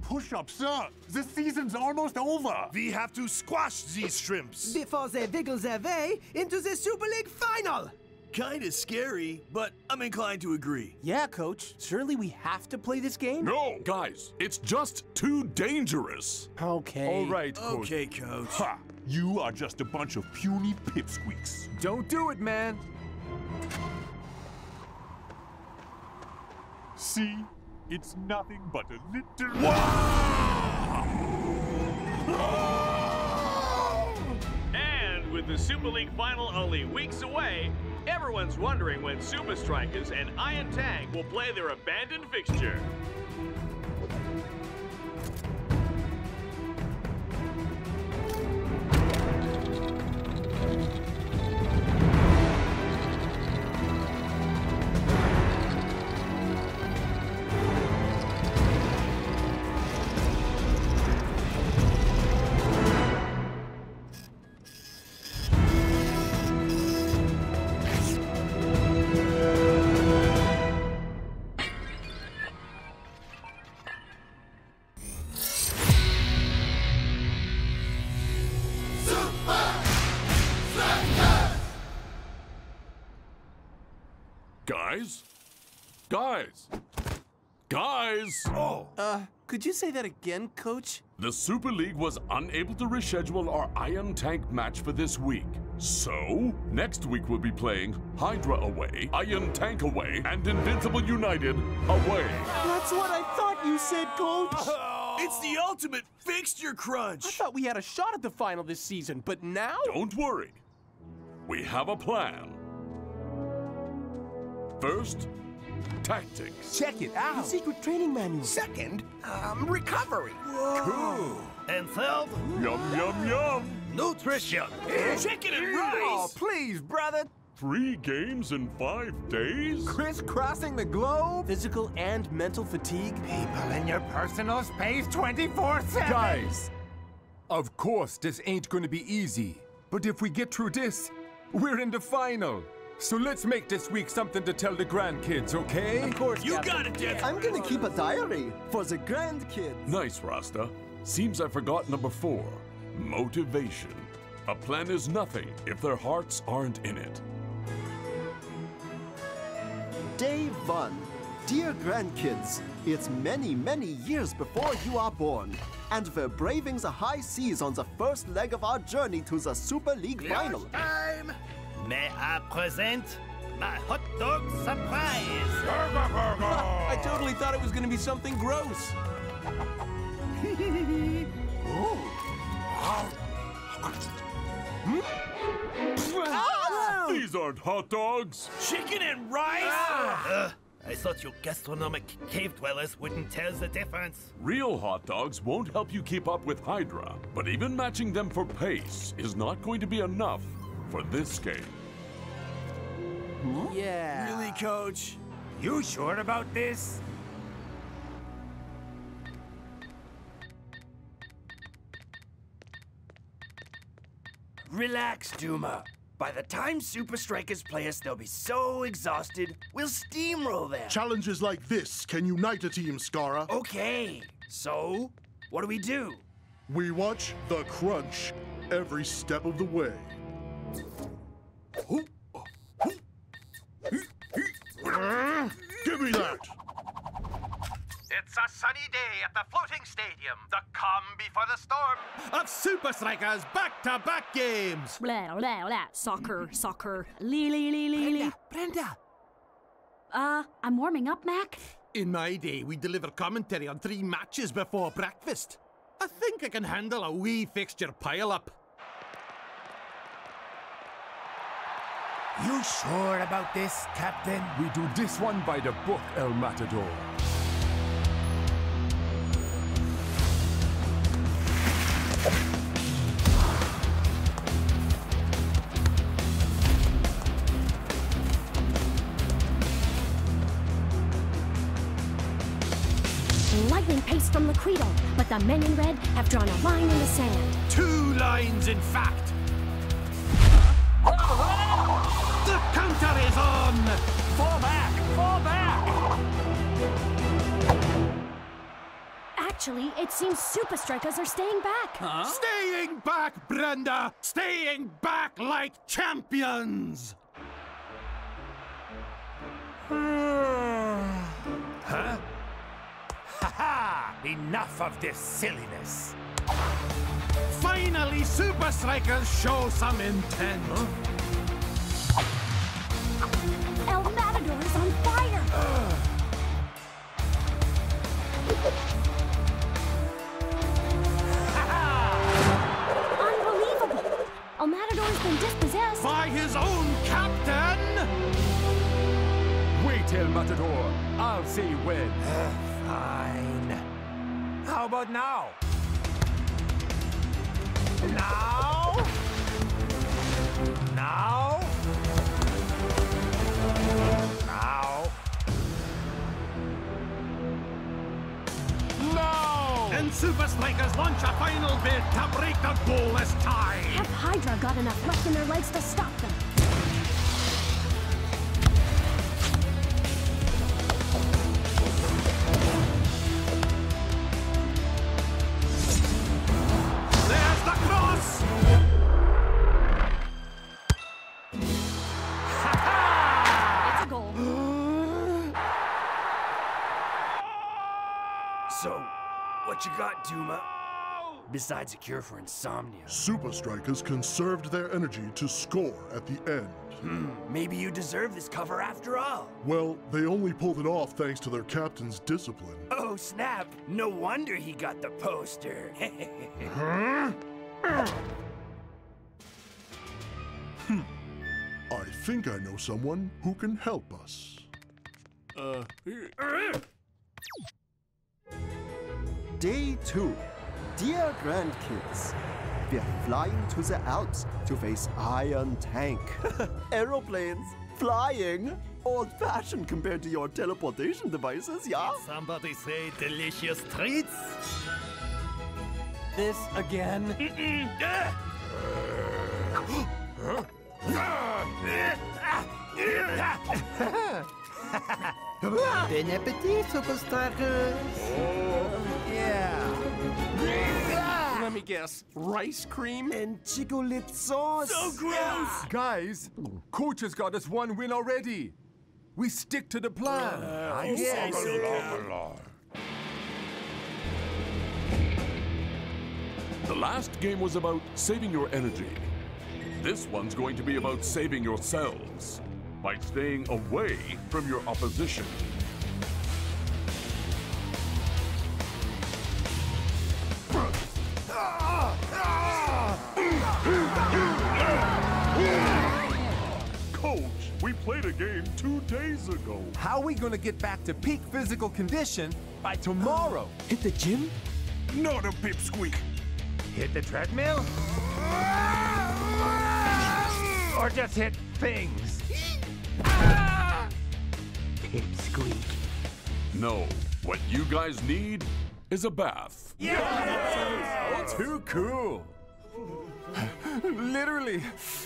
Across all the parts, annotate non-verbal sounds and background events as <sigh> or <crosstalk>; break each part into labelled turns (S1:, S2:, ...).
S1: Don't push up, sir. The season's almost over.
S2: We have to squash these shrimps.
S3: Before they wiggle their way into the Super League final.
S2: Kinda scary, but I'm inclined to agree.
S4: Yeah, coach. Surely we have to play this game?
S5: No, guys, it's just too dangerous.
S4: Okay.
S1: All right, coach.
S2: Okay, coach.
S1: Ha! You are just a bunch of puny pipsqueaks.
S6: Don't do it, man.
S1: See? It's nothing but a little.
S7: And with the Super League final only weeks away, everyone's wondering when Supa Strikas and Iron Tank will play their abandoned fixture.
S5: Guys? Guys!
S2: Oh,
S4: Uh, could you say that again, coach?
S5: The Super League was unable to reschedule our Iron Tank match for this week. So, next week we'll be playing Hydra away, Iron Tank away, and Invincible United away.
S4: That's what I thought you said, coach. <laughs>
S2: it's the ultimate fixture crunch!
S4: I thought we had a shot at the final this season, but now?
S5: Don't worry. We have a plan. First, tactics.
S6: Check it out.
S4: Secret training manual.
S6: Second, um, recovery. Cool.
S2: And third,
S1: Yum, yum, yum.
S2: nutrition. Chicken and rice.
S6: Oh,
S2: rice.
S6: please, brother.
S5: Three games in five days?
S6: Crisscrossing the globe.
S4: Physical and mental fatigue.
S6: People in your personal space 24 7.
S8: Guys, of course this ain't gonna be easy. But if we get through this, we're in the final. So let's make this week something to tell the grandkids, okay?
S4: Of course,
S2: You
S4: Captain.
S2: got it, Jeff.
S3: I'm gonna keep a diary for the grandkids.
S5: Nice, Rasta. Seems I forgot number four motivation. A plan is nothing if their hearts aren't in it.
S3: Day one. Dear grandkids, it's many, many years before you are born. And we're braving the high seas on the first leg of our journey to the Super League final.
S2: Time. May I present my hot dog surprise? Burger, <laughs> burger!
S4: I totally thought it was going to be something gross.
S5: These aren't hot dogs!
S2: Chicken and rice? Uh, I thought you gastronomic cave dwellers wouldn't tell the difference.
S5: Real hot dogs won't help you keep up with Hydra, but even matching them for pace is not going to be enough for this game.
S4: Yeah.
S2: Really, coach?
S6: You sure about this?
S9: Relax, Duma. By the time Supa Strikas play us, they'll be so exhausted, we'll steamroll them.
S10: Challenges like this can unite a team, Skara.
S9: okay, so what do we do?
S10: We watch the crunch every step of the way. Give me that!
S11: It's a sunny day at the floating stadium, the calm before the storm.
S2: Of Supa Strikas back-to-back games.
S12: Blah, blah, blah. Soccer, soccer. Lee, lee, lee, lee, lee.
S6: Brenda.
S12: Uh, I'm warming up, Mac.
S2: In my day, we deliver commentary on three matches before breakfast. I think I can handle a wee fixture pile-up.
S6: You sure about this, Captain?
S8: We do this one by the book, El Matador.
S12: Lightning pace from the Credo, but the men in red have drawn a line in the sand.
S2: Two lines, in fact. The counter is on!
S11: Fall back! Fall back!
S12: Actually, it seems Supa Strikas are staying back. Huh?
S13: Staying back, Brenda! Staying back like champions! Hmm.
S6: Huh? Ha-ha! Enough of this silliness.
S13: Finally, Supa Strikas show some intent.
S12: El Matador is on fire. <laughs> Unbelievable. El Matador's been dispossessed.
S13: By his own captain!
S8: Wait, El Matador. I'll say when.
S6: Eh, fine. How about now? Now? Now?
S13: Supa Strikas launch a final bid to break the goalless tie!
S12: Have Hydra got enough left in their legs to stop them?
S14: Duma? Besides a cure for insomnia.
S10: Supa Strikas conserved their energy to score at the end.
S14: Hmm, maybe you deserve this cover after all.
S10: Well, they only pulled it off thanks to their captain's discipline.
S14: Oh, snap! No wonder he got the poster. <laughs> huh? hmm.
S10: I think I know someone who can help us.
S5: Uh,
S3: Day 2. Dear grandkids, we're flying to the Alps to face Iron Tank. <laughs> Aeroplanes, flying, old fashioned compared to your teleportation devices, yeah?
S15: Somebody say delicious treats?
S6: This again? <laughs>
S15: Bon appetit, Supa Strikas! Oh.
S6: Yeah.
S4: Let me guess. Rice cream?
S3: And chocolate sauce.
S4: So gross!
S8: Guys, coach has got us one win already. We stick to the plan.
S6: I guess.
S5: The last game was about saving your energy. This one's going to be about saving yourselves by staying away from your opposition.
S10: Coach, we played a game two days ago.
S8: How are we gonna get back to peak physical condition by tomorrow?
S6: Hit the gym?
S1: Not a pipsqueak.
S6: Hit the treadmill? Or just hit things? Pipsqueak.
S5: No, what you guys need is a bath.
S8: Too cool. Literally,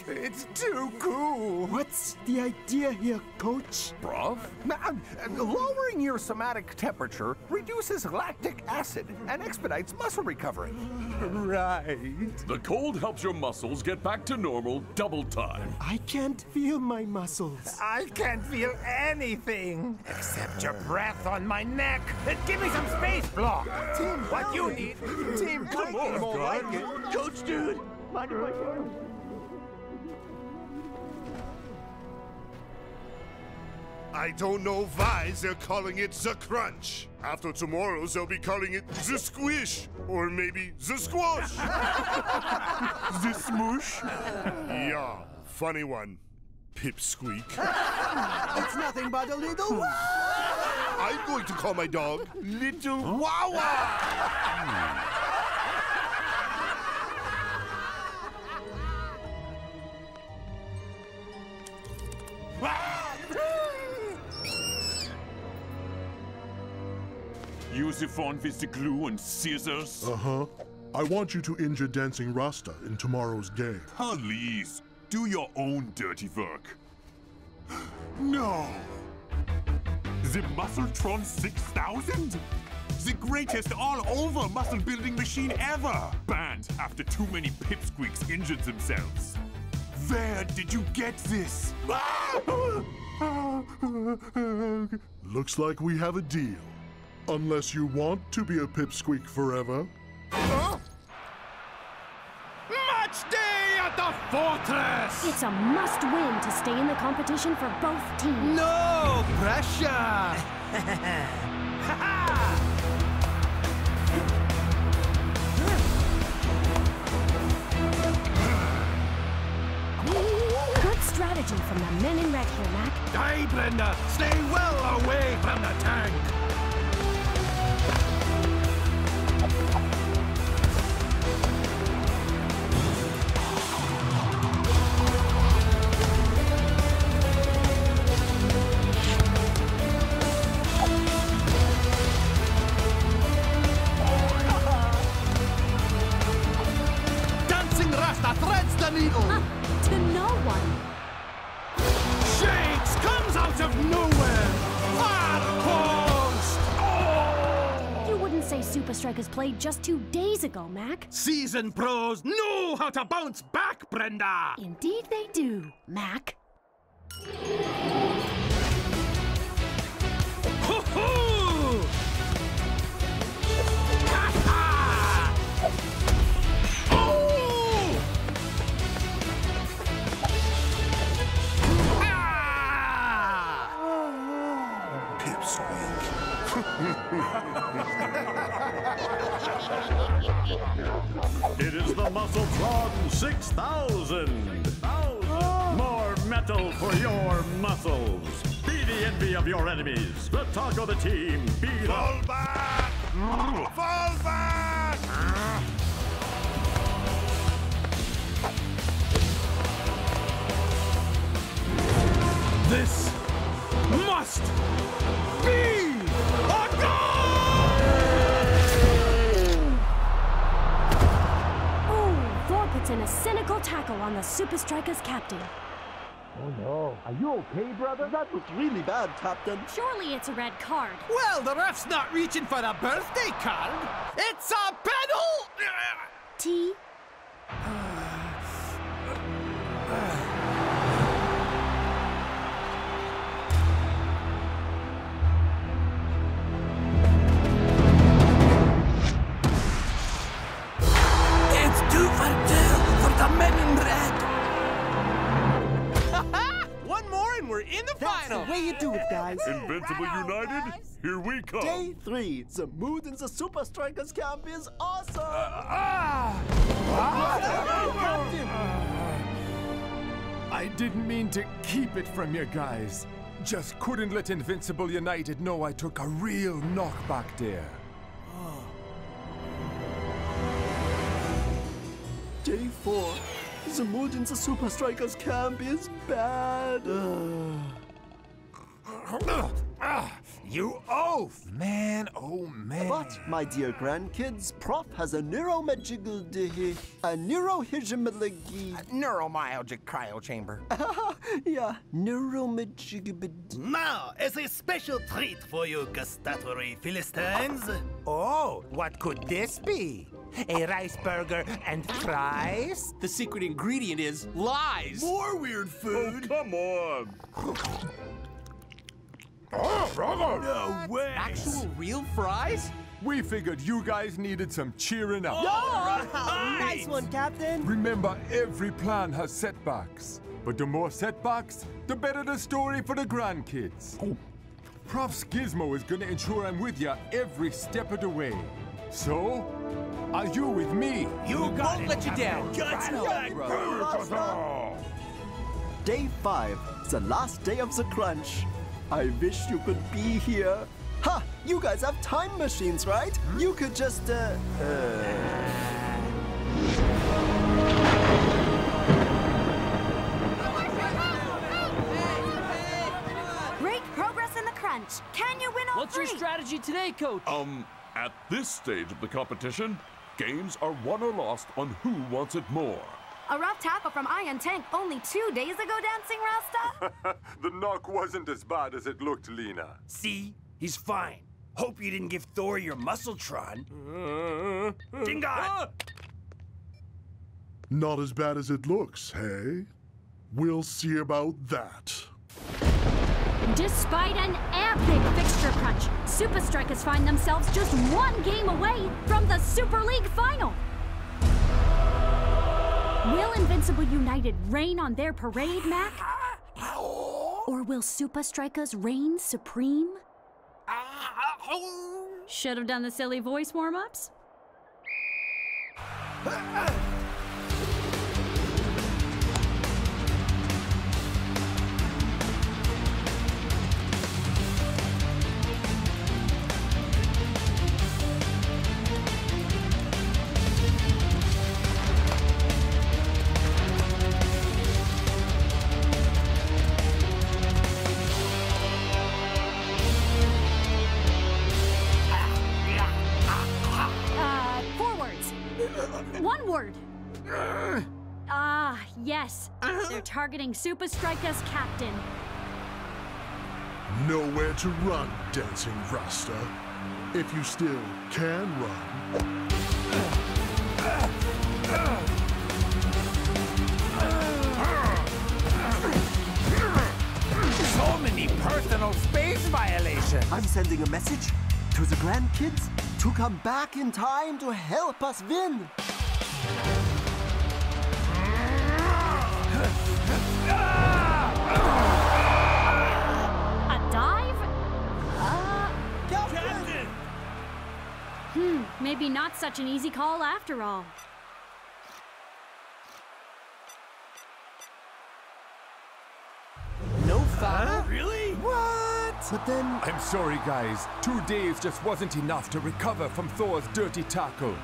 S8: it's too cool.
S3: What's the idea here, coach?
S5: Bruv?
S2: Uh, lowering your somatic temperature reduces lactic acid and expedites muscle recovery.
S8: Right.
S5: The cold helps your muscles get back to normal double time.
S3: I can't feel my muscles.
S6: I can't feel anything except your breath on my neck. Give me some space, Block.
S3: Team,
S6: What you need?
S3: Team, come on, more like it.
S14: Coach, dude!
S3: Mind if I go?
S10: I don't know why they're calling it the Crunch. After tomorrow, they'll be calling it the Squish. Or maybe the Squash. <laughs> the Smoosh? Yeah, funny one. Pipsqueak.
S3: It's nothing but a little. Hmm.
S10: I'm going to call my dog Little Wawa. Hmm. <gasps>
S1: Use the phone with the glue and scissors.
S10: Uh huh. I want you to injure Dancing Rasta in tomorrow's game.
S1: Please, do your own dirty work. <gasps> No! The Muscletron 6000? The greatest all over muscle building machine ever. Banned after too many pipsqueaks injured themselves. Where did you get this?
S10: Looks like we have a deal. Unless you want to be a pipsqueak forever.
S2: Match day at the fortress!
S16: It's a must win to stay in the competition for both teams.
S6: No pressure! <laughs>
S16: strategy from the men in red here, Mac.
S2: Die, Brenda! Stay well away from the tank! Dancing Rasta threads the needle!
S16: Supa Strikas played just two days ago, Mac.
S2: Season pros know how to bounce back, Brenda!
S16: Indeed they do, Mac.
S12: Of the team.
S3: Okay, brother? That was really bad, Captain.
S16: Surely it's a red card.
S6: Well, the ref's not reaching for the birthday card. It's a penalty!
S16: T.
S5: come.
S3: Day three. The mood in the Supa Strikas camp is awesome. Uh, ah! Ah!
S8: I didn't mean to keep it from you guys. Just couldn't let Invincible United know I took a real knockback there.
S3: Day four. The mood in the Supa Strikas camp is bad. Uh.
S6: You oaf! Man, oh man.
S3: But, my dear grandkids, Prof has a neuromagical a neurohigimalagi.
S6: Neuromyalgic cryo chamber. <laughs>
S3: yeah, neuromagical.
S17: Now, as a special treat for you gustatory Philistines.
S6: Oh, what could this be? A rice burger and fries?
S4: The secret ingredient is lies.
S6: More weird food.
S5: Oh, come on. <laughs>
S6: Oh, no way.
S4: Actual real fries?
S8: We figured you guys needed some cheering up.
S3: Nice one, Captain.
S8: Remember, every plan has setbacks. But the more setbacks, the better the story for the grandkids. Prof Gizmo is gonna ensure I'm with you every step of the way. So, are you with me?
S6: You
S4: Won't let you down.
S3: Day five, the last day of the crunch. I wish you could be here. Ha! You guys have time machines, right? You could just, uh,
S18: Great progress in the crunch. Can you win all
S19: What's your
S18: three?
S19: strategy today, Coach?
S5: Um, at this stage of the competition, games are won or lost on who wants it more.
S18: A rough tackle from Iron Tank only two days ago, Dancing Rasta? <laughs>
S8: the knock wasn't as bad as it looked, Lena.
S17: See? He's fine.
S14: Hope you didn't give Thor your Muscletron. Uh-huh. Dingon! Uh-huh.
S10: Not as bad as it looks, hey? We'll see about that.
S12: Despite an epic fixture crunch, Supa Strikas find themselves just one game away from the Super League final. Will Invincible United reign on their parade, Mac? Or will Supa Strikas reign supreme? Should have done the silly voice warm Yes. Uh-huh. They're targeting Supa Strikas captain.
S10: Nowhere to run, Dancing Rasta. If you still can run.
S6: So many personal space violations.
S3: I'm sending a message to the grandkids to come back in time to help us win.
S12: Maybe not such an easy call after all.
S3: No foul?
S6: Really?
S3: What? But then.
S8: I'm sorry, guys. Two days just wasn't enough to recover from Thor's dirty tackle.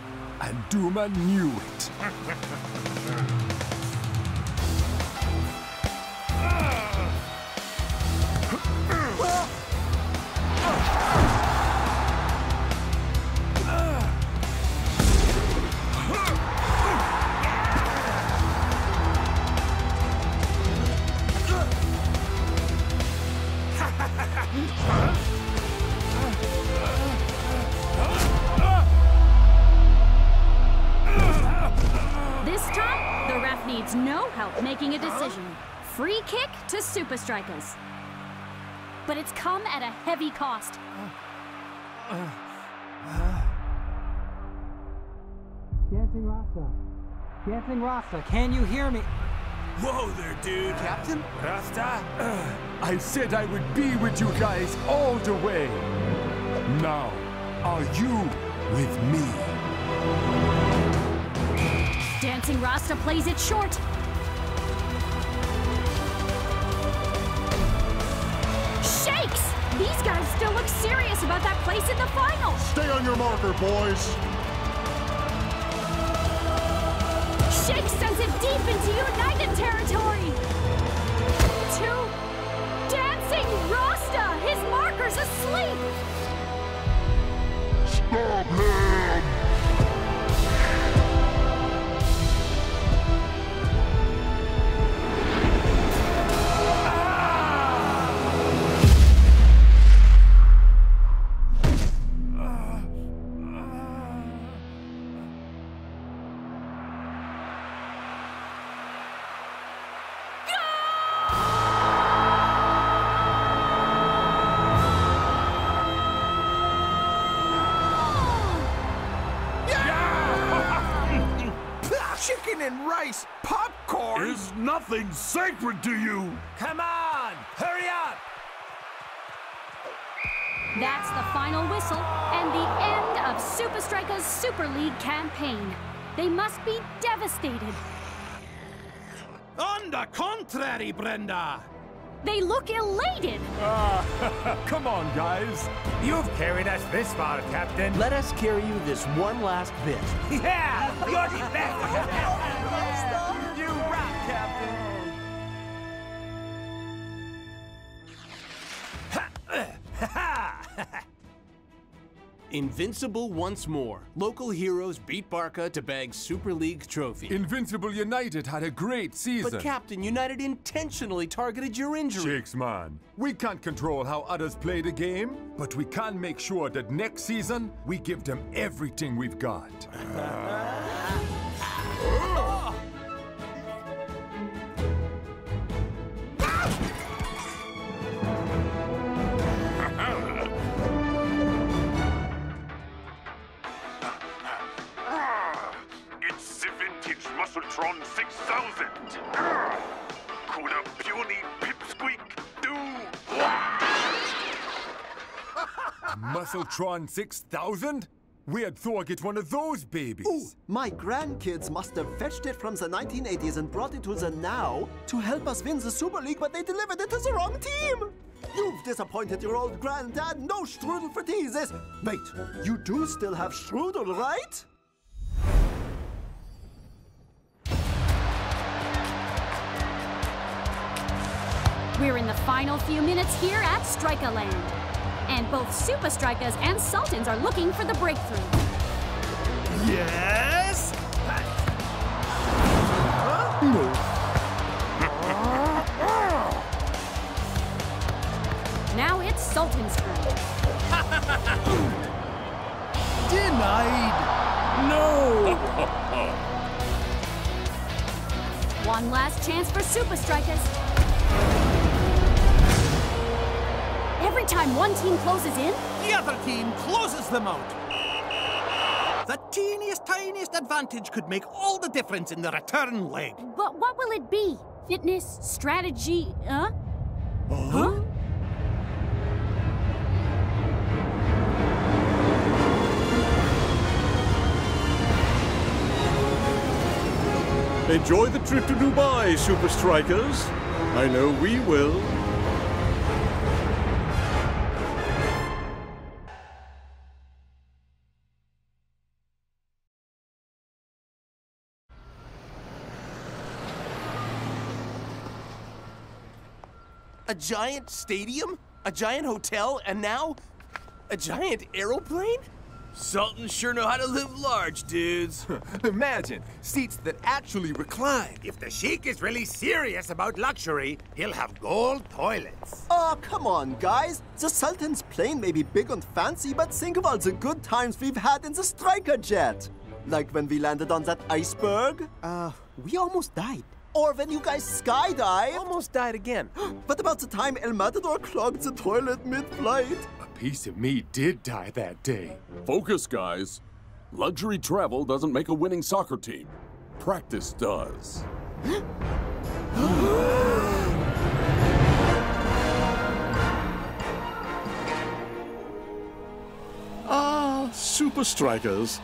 S8: And Duma knew it.
S12: This <laughs> to Supa Strikas. But it's come at a heavy cost.
S20: Dancing Rasta. Dancing Rasta, can you hear me?
S4: Whoa there, dude.
S3: Captain?
S4: Rasta? <clears throat>
S8: I said I would be with you guys all the way. Now, are you with me?
S12: Dancing Rasta plays it short. Guys still look serious about that place in the final.
S10: Stay on your marker, boys.
S12: Shakes sends it deep into United territory. To Dancing Rasta! His marker's asleep!
S10: Stop him!
S12: Whistle and the end of Supa Strikas Super League campaign. They must be devastated.
S13: On the contrary, Brenda.
S12: They look elated.
S8: Ah, <laughs> come on, guys.
S6: You've carried us this far, Captain.
S4: Let us carry you this one last bit. <laughs>
S6: Yeah! You're the best!
S2: You rock, Captain.
S4: Invincible once more. Local heroes beat Barca to bag Super League trophy.
S8: Invincible United had a great season.
S4: But Captain, United intentionally targeted your injury.
S8: Shakes, man. We can't control how others play the game, but we can make sure that next season we give them everything we've got. <laughs>
S1: vintage Muscletron 6000. Could a puny pipsqueak do? <laughs>
S8: Muscletron 6000? Where'd Thor get one of those babies?
S3: Ooh, my grandkids must have fetched it from the 1980s and brought it to the now to help us win the Super League, but they delivered it to the wrong team! You've disappointed your old granddad. No strudel for teases. Wait, you do still have strudel, right?
S12: We're in the final few minutes here at Striker Land. And both Supa Strikas and Sultans are looking for the breakthrough.
S6: Yes? No.
S12: Now it's Sultan's turn. <laughs>
S6: Denied. No.
S12: One last chance for Supa Strikas. Every time one team closes in,
S2: The other team closes them out. The teeniest, tiniest advantage could make all the difference in the return leg.
S12: but what will it be? Fitness, strategy, huh? Huh?
S21: Enjoy the trip to Dubai, Supa Strikas. I know we will.
S4: A giant stadium? A giant hotel? And now, a giant aeroplane?
S14: Sultans sure know how to live large, dudes. <laughs>
S6: Imagine seats that actually recline.
S2: If the Sheik is really serious about luxury, he'll have gold toilets.
S3: Oh, come on, guys. The Sultan's plane may be big and fancy, but think of all the good times we've had in the Striker jet. Like when we landed on that iceberg.
S4: Uh, we almost died.
S3: Or when you guys skydived.
S4: Almost died again. <gasps>
S3: what about the time El Matador clogged the toilet mid-flight?
S8: A piece of me did die that day.
S5: Focus, guys. Luxury travel doesn't make a winning soccer team. Practice does. <gasps>
S21: Ah, Supa Strikas.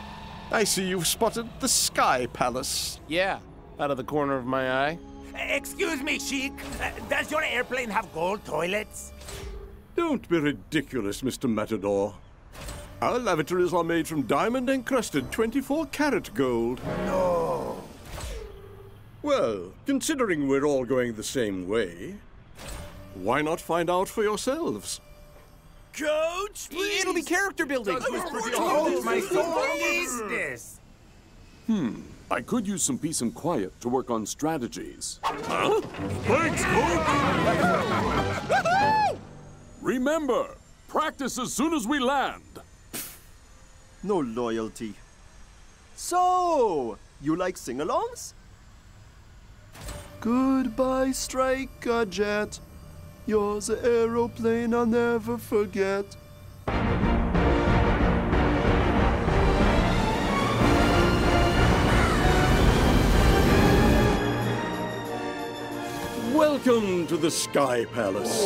S21: I see you've spotted the Sky Palace.
S4: Yeah, out of the corner of my eye.
S2: Excuse me, Sheik. Uh, does your airplane have gold toilets?
S21: Don't be ridiculous, Mr. Matador. Our lavatories are made from diamond encrusted 24 karat gold.
S2: No.
S21: Well, considering we're all going the same way, why not find out for yourselves?
S14: Coach, please.
S4: It'll be character building.
S2: Oh, my soul needs this.
S5: Hmm. I could use some peace and quiet to work on strategies.
S1: Huh? Thanks, Coach! <laughs>
S5: Remember, practice as soon as we land.
S3: No loyalty. So, you like sing-alongs? Goodbye, Striker Jet. You're the aeroplane I'll never forget.
S21: Welcome to the Sky Palace.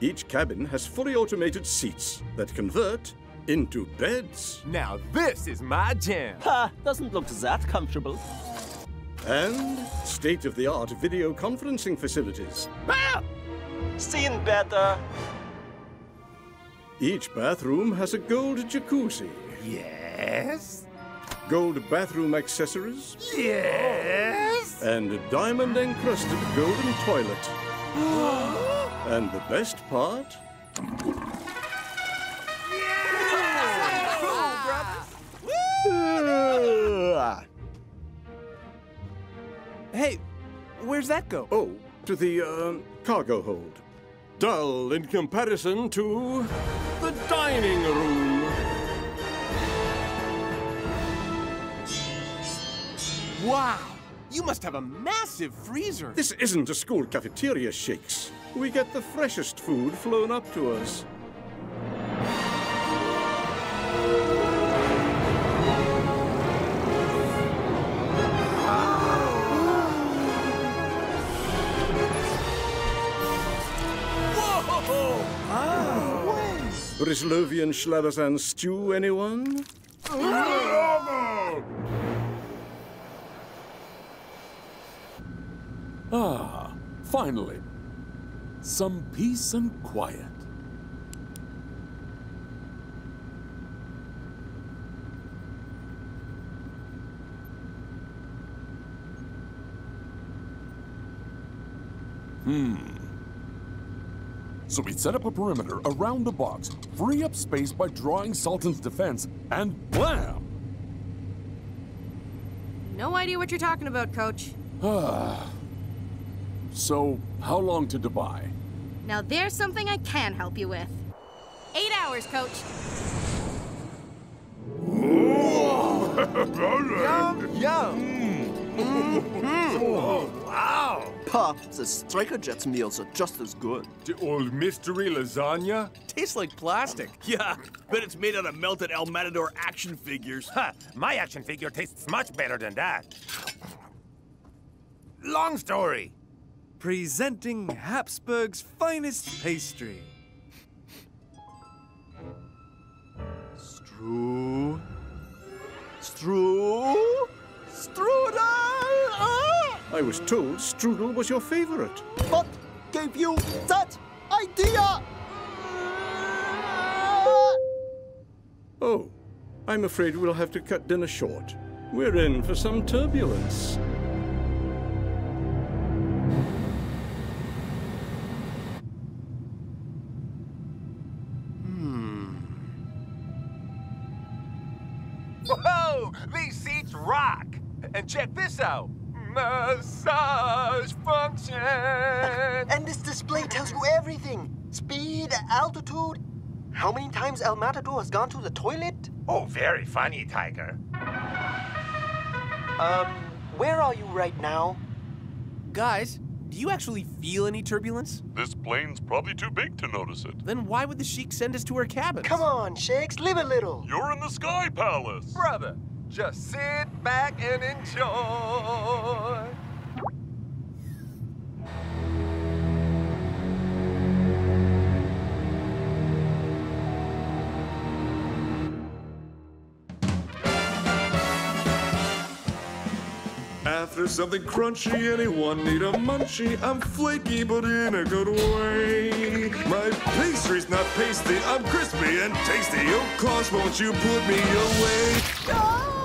S21: Each cabin has fully automated seats that convert into beds.
S6: Now this is my jam.
S3: Ha! Doesn't look that comfortable.
S21: And state of the art video conferencing facilities.
S3: Ah! Seen better.
S21: Each bathroom has a gold jacuzzi.
S2: Yes?
S21: gold bathroom accessories.
S2: Yes.
S21: And a diamond encrusted golden toilet. <gasps> and the best part.
S4: Hey, where's that go?
S21: Oh, to the um, cargo hold. Dull in comparison to the dining room.
S4: Wow! You must have a massive freezer.
S21: This isn't a school cafeteria, Shakes. We get the freshest food flown up to us.
S4: Whoa!
S21: Brislovian Schlabazan stew, anyone?
S5: Ah, finally. Some peace and quiet. Hmm. So we set up a perimeter around the box, free up space by drawing Sultan's defense, and blam!
S22: No idea what you're talking about, Coach.
S5: Ah. So, how long to Dubai?
S22: Now there's something I can help you with. Eight hours, Coach.
S3: Yum, yum. wow. Pa, the Striker Jets meals are just as good.
S8: The old mystery lasagna?
S4: Tastes like plastic. <laughs> Yeah, bet it's made out of melted El Matador action figures.
S6: Ha! My action figure tastes much better than that. Long story.
S23: Presenting Habsburg's finest pastry.
S3: Stru. Stru. Strudel! Ah!
S21: I was told strudel was your favorite.
S3: What gave you that idea?
S21: Oh, I'm afraid we'll have to cut dinner short. We're in for some turbulence.
S6: Rock! And check this out. Massage function! <laughs>
S24: And this display tells you everything. Speed, altitude. How many times El Matador has gone to the toilet?
S6: Oh, very funny, Tiger.
S24: Um, where are you right now?
S4: Guys, do you actually feel any turbulence?
S5: This plane's probably too big to notice it.
S4: Then why would the Sheik send us to her cabin?
S24: Come on, Shakes, live a little.
S5: You're in the Sky Palace.
S6: Brother, just sit back and enjoy.
S25: After something crunchy, anyone need a munchie? I'm flaky, but in a good way. My pastry's not pasty, I'm crispy and tasty. Oh, Claus, won't you put me away?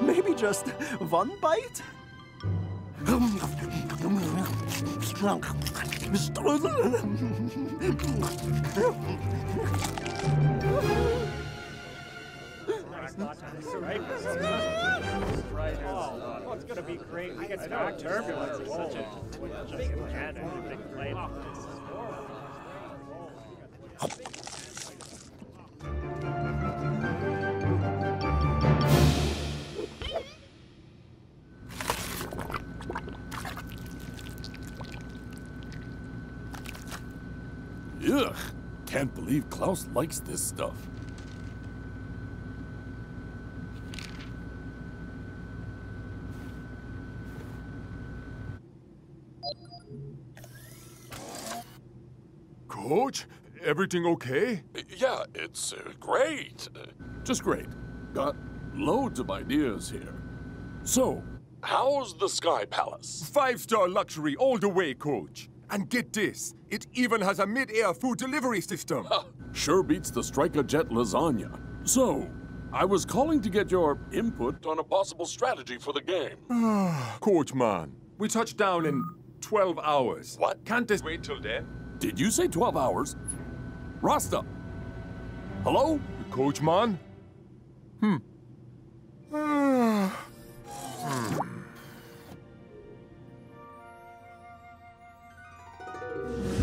S3: Maybe just one bite?
S26: It's gonna be great. We turbulence. Such a big.
S5: Klaus likes this stuff.
S8: Coach, everything okay?
S5: Yeah, it's uh, great. Just great. Got loads of ideas here. So, how's the Sky Palace?
S8: Five star luxury all the way, coach. And get this, it even has a mid-air food delivery system.
S5: Sure beats the Striker Jet lasagna. So, I was calling to get your input on a possible strategy for the game.
S8: Coach man, we touch down in 12 hours.
S5: What?
S8: Can't this wait till then?
S5: Did you say 12 hours? Rasta. Hello?
S8: Coach man? Hmm.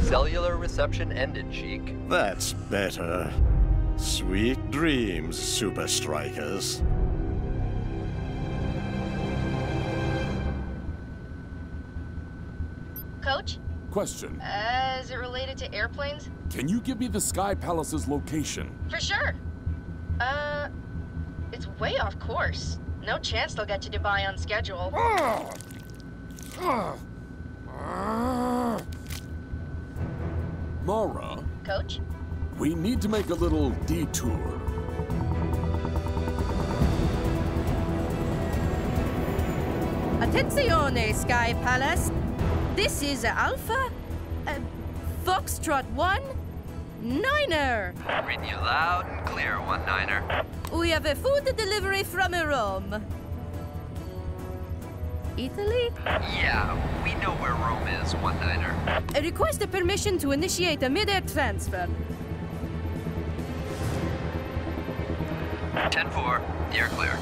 S27: Cellular reception ended, Cheek.
S21: That's better. Sweet dreams, Supa Strikas.
S22: Coach,
S5: Question.
S22: uh, is it related to airplanes?
S5: Can you give me the Sky Palace's location?
S22: For sure. Uh, it's way off course. No chance they'll get to Dubai on schedule.
S5: Mara,
S22: Coach?
S5: we need to make a little detour.
S28: Attenzione, Sky Palace. This is Alpha, uh, Foxtrot 1, Niner.
S27: Reading you loud and clear, one niner.
S28: We have a food delivery from Rome. Italy?
S27: Yeah, we know where Rome is, one niner.
S28: I request a permission to initiate a mid-air transfer.
S27: 10-4, you're clear.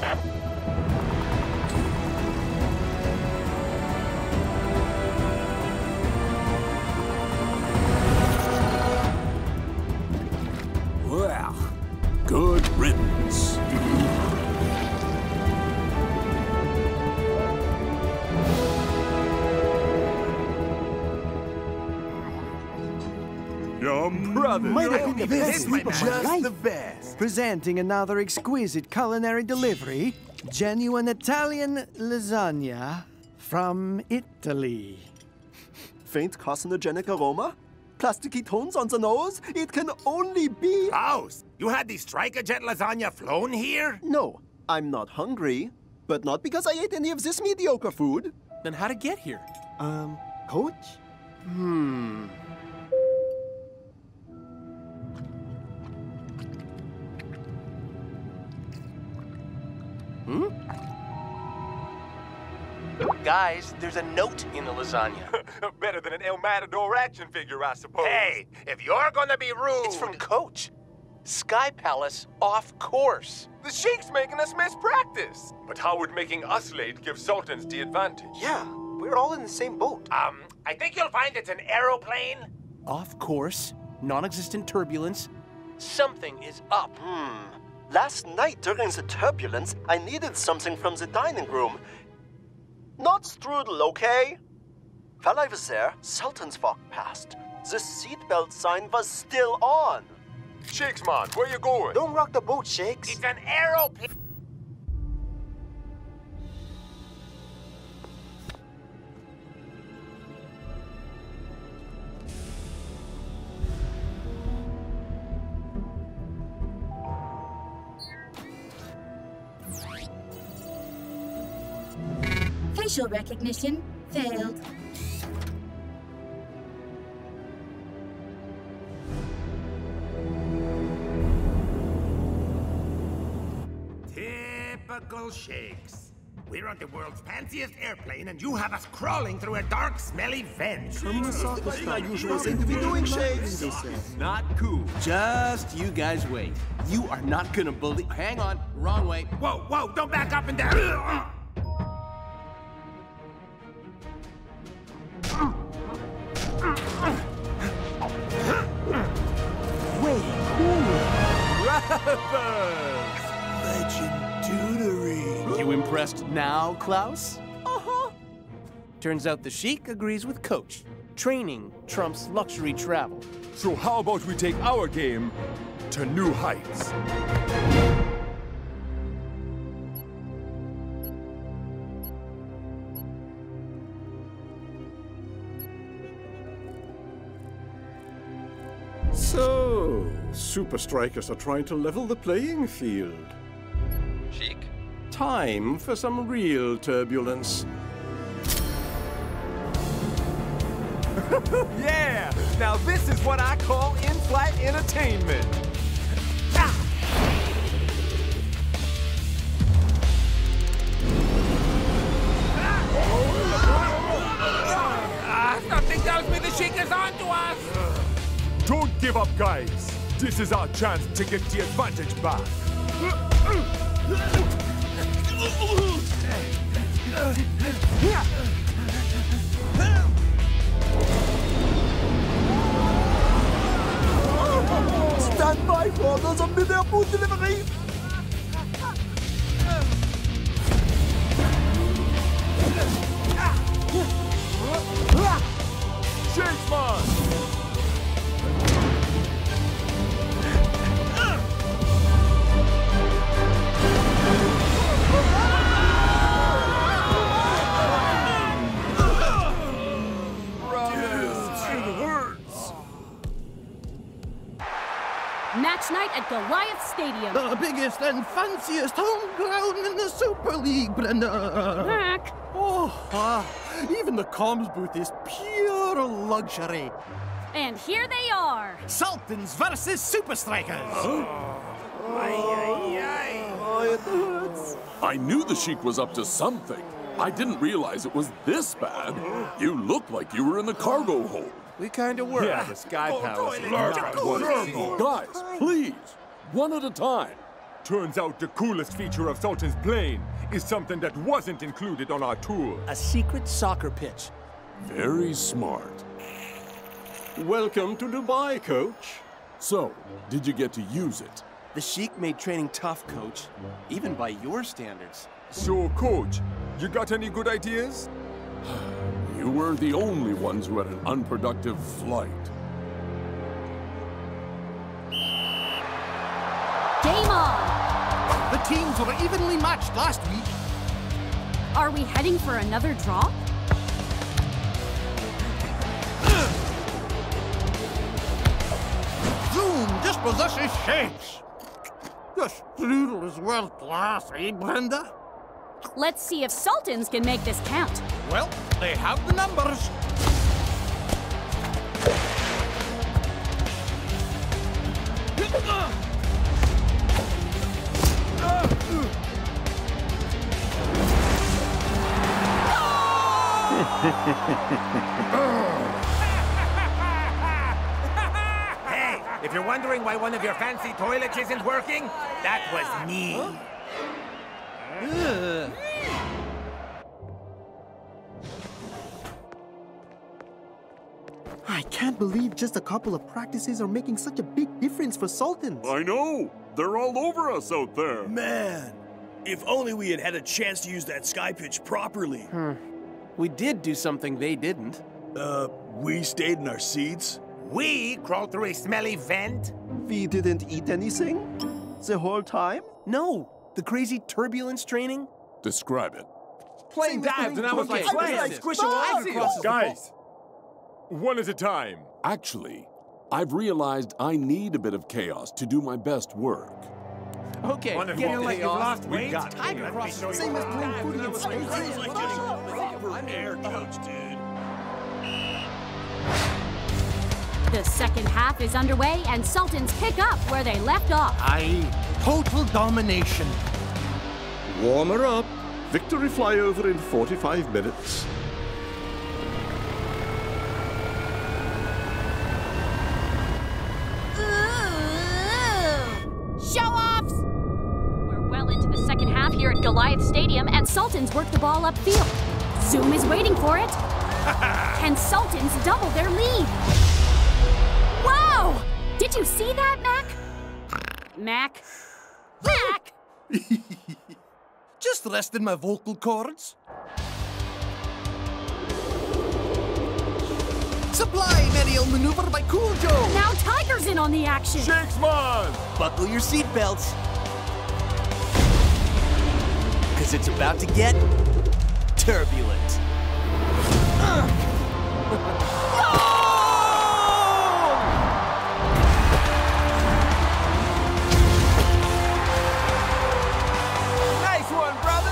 S5: Well, good
S23: Brothers,
S1: Might have been the
S23: is
S1: best sleep of my
S23: just
S1: life.
S23: the best. Presenting another exquisite culinary delivery, genuine Italian lasagna from Italy.
S3: Faint carcinogenic aroma? Plasticky tones on the nose? It can only be.
S6: Klaus, you had the Striker Jet lasagna flown here?
S3: No, I'm not hungry. But not because I ate any of this mediocre food.
S4: Then how'd it get here?
S23: Um, coach?
S3: Hmm.
S4: Hmm? Guys, there's a note in the lasagna. <laughs>
S8: Better than an El Matador action figure, I suppose.
S6: Hey, if you're gonna be rude.
S4: It's from Coach. Sky Palace off course.
S8: The Sheik's making us miss practice. But how would making us late give Sultans the advantage?
S4: Yeah, we're all in the same boat.
S6: Um, I think you'll find it's an aeroplane.
S4: Off course, non existent turbulence. Something is up.
S3: Hmm. Last night during the turbulence, I needed something from the dining room. Not strudel, okay? While I was there, Sultans walked past. The seatbelt sign was still on.
S8: Shakes, man, where you going?
S29: Don't rock the boat, Shakes.
S6: It's an aeroplane.
S12: Facial recognition failed.
S6: Typical Shakes. We're on the world's fanciest airplane, and you have us crawling through a dark, smelly vent.
S3: Not usual thing to be doing, Shakes.
S4: Not cool. Just you guys wait. You are not gonna believe. Hang on, wrong way.
S6: Whoa, whoa, don't back up and down.
S4: Legendary. You impressed now, Klaus? Uh huh. Turns out the Sheik agrees with Coach. Training trumps luxury travel.
S8: So how about we take our game to new heights?
S30: Supa Strikas are trying to level the playing field.
S27: Sheik?
S30: Time for some real turbulence. <laughs>
S8: yeah! Now this is what I call in-flight entertainment.
S31: Ah, something tells me the Sheik is on to us!
S8: Don't give up, guys. This is our chance to get the advantage back.
S3: Stand by for of mid-air food delivery.
S12: Stadium.
S2: The biggest and fanciest home ground in the Super League, Brenda.
S12: Mac.
S2: Oh, ah, even the comms booth is pure luxury.
S12: And here they are.
S2: Sultans versus Supa Strikas. Oh, yeah. Oh, it hurts. <gasps>
S5: I knew the Sheik was up to something. I didn't realize it was this bad. You looked like you were in the cargo hold.
S4: We kind of were.
S8: Yeah, the Sky Palace is not what it
S5: learn.
S8: seems.
S5: Guys, please, one at a time.
S8: Turns out the coolest feature of Sultan's plane is something that wasn't included on our tour.
S4: A secret soccer pitch.
S5: Very smart.
S30: Welcome to Dubai, coach.
S5: So, did you get to use it?
S4: The Sheik made training tough, coach. Even by your standards.
S8: So, coach, you got any good ideas? <sighs>
S5: You were the only ones who had an unproductive flight.
S12: Game on.
S2: The teams were evenly matched last week.
S12: Are we heading for another draw?
S2: Zoom dispossesses Shakes. The strudel is world class, eh, Brenda?
S12: Let's see if Sultans can make this count.
S2: Well, they have the numbers.
S6: Hey, if you're wondering why one of your fancy toilets isn't working, that was me.
S3: I can't believe just a couple of practices are making such a big difference for Sultans.
S5: I know! They're all over us out there!
S7: Man, if only we had had a chance to use that sky pitch properly.
S4: Hmm. We did do something they didn't.
S7: Uh, we stayed in our seats.
S6: We crawled through a smelly vent.
S3: We didn't eat anything the whole time?
S4: No, the crazy turbulence training.
S5: Describe it.
S8: Plane dived and I was like,
S4: Okay.
S8: like squishing legs across the Guys, one at a time.
S5: Actually, I've realized I need a bit of chaos to do my best work.
S4: Okay,
S6: One of
S4: get
S6: you
S4: it
S6: like you've lost weight?
S8: got
S6: Tiger
S8: me
S6: cross
S8: show
S3: Same as playing footy in space.
S7: Proper air coach, dude.
S12: The second half is underway, and Sultans pick up where they left off.
S2: Aye, total domination.
S30: Warm her up. Victory flyover in 45 minutes.
S12: Goliath Stadium, and Sultans work the ball upfield. Zoom is waiting for it. <laughs> Can Sultans double their lead? Wow! Did you see that, Mac? Mac? Mac! <laughs>
S2: Just resting my vocal cords. Supply aerial maneuver by Cool Joe.
S12: Now Tiger's in on the action.
S8: Shakesman!
S4: Buckle your seatbelts. Because it's about to get turbulent. <laughs>
S8: Nice one, brother!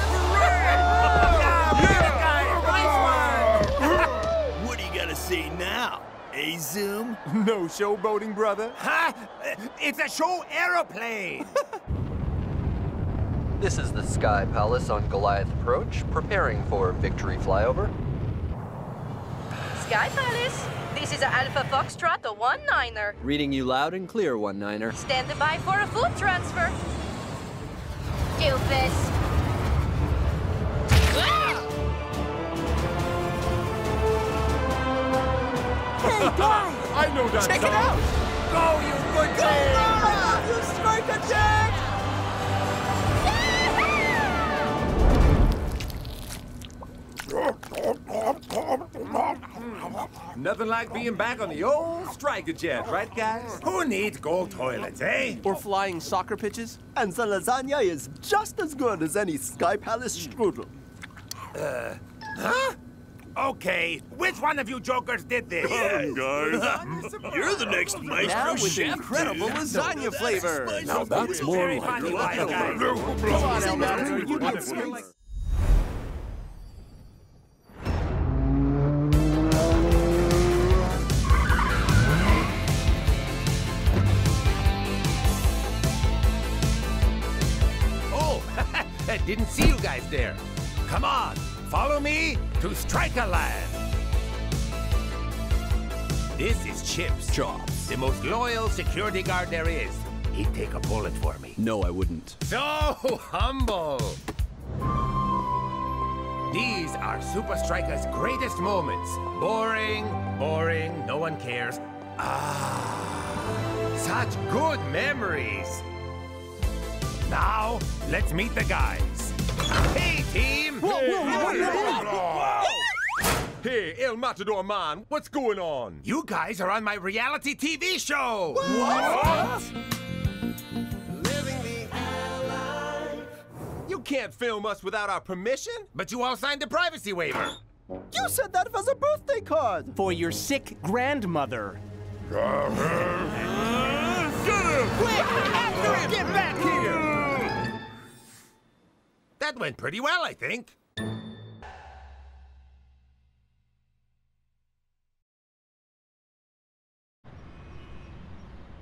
S7: What do you gotta say now?
S8: Eh, <laughs> no showboating, brother?
S6: Huh? It's a show aeroplane! <laughs>
S27: This is the Sky Palace on Goliath Approach, preparing for victory flyover.
S22: Sky Palace. This is a Alpha Foxtrot, the one niner.
S27: Reading you loud and clear, one niner.
S22: Standing by for a food transfer. Doofus.
S23: Hey, guys!
S8: I know that
S23: Check it out!
S6: Go, you good
S23: Go,
S6: thing!
S23: You strike attack!
S31: Nothing like being back on the old striker jet, right, guys?
S6: Who needs gold toilets, eh?
S4: Or flying soccer pitches?
S3: And the lasagna is just as good as any Sky Palace strudel.
S6: Uh, huh? Okay, which one of you jokers did this?
S10: Come on, guys.
S7: You're the next maestro
S4: Now with
S7: chef,
S4: incredible
S7: dude.
S4: lasagna flavor.
S7: Now that's more like
S6: funny,
S7: it.
S4: Come on, El Matador, you can
S6: I didn't see you guys there. Come on, follow me to Striker Land. This is Chips. Chops. The most loyal security guard there is. He'd take a bullet for me.
S27: No, I wouldn't.
S6: So <laughs> humble. These are Supa Strikas' greatest moments. Boring, boring, no one cares. Ah, such good memories. Now, let's meet the guys. Hey, team!
S8: Whoa, Hey, El Matador man, what's going on?
S6: You guys are on my reality TV show!
S8: What? You can't film us without our permission?
S6: But you all signed a privacy waiver.
S3: You said that was a birthday card.
S4: For your sick grandmother.
S10: Get him! After him!
S6: Get back here! That went pretty well, I think.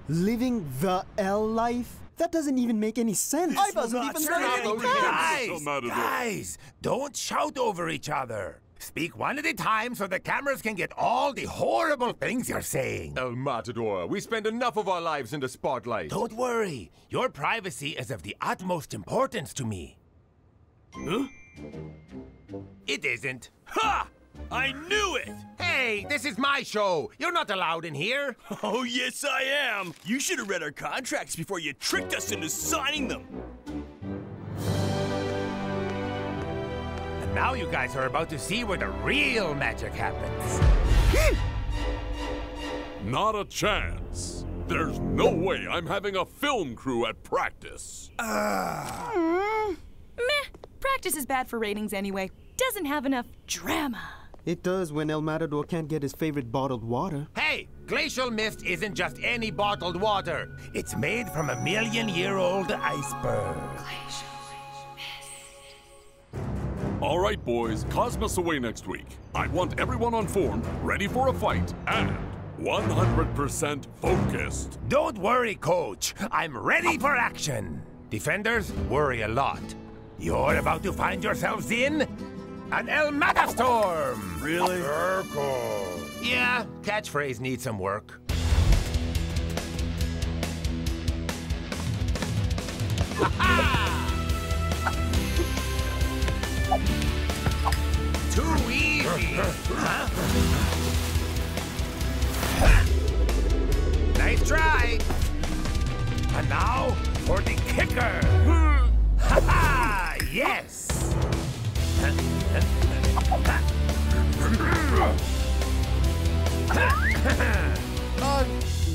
S23: Living the El life? That doesn't even make any sense.
S3: I wasn't even ready.
S6: Guys, guys, don't shout over each other. Speak one at a time so the cameras can get all the horrible things you're saying.
S8: El Matador, we spend enough of our lives in the spotlight.
S6: Don't worry. Your privacy is of the utmost importance to me.
S7: Huh?
S6: It isn't.
S7: Ha! I knew it!
S6: Hey, this is my show. You're not allowed in here. <laughs>
S7: Oh, yes, I am. You should have read our contracts before you tricked us into signing them.
S6: And now you guys are about to see where the real magic happens.
S5: Not a chance. There's no way I'm having a film crew at practice.
S32: Mm. Meh. Practice is bad for ratings anyway. Doesn't have enough drama.
S23: It does when El Matador can't get his favorite bottled water.
S6: Hey, glacial mist isn't just any bottled water. It's made from a million year old iceberg.
S5: All right, boys, Cosmos away next week. I want everyone on form, ready for a fight, and 100% focused.
S6: Don't worry, coach. I'm ready for action. Defenders worry a lot. You're about to find yourselves in an El Matastorm.
S7: Really?
S6: Yeah, catchphrase needs some work. <laughs> Too easy. Huh? <laughs> Nice try. And now for the kicker. Hmm. Ha ha! Yes. <laughs>
S4: Uh,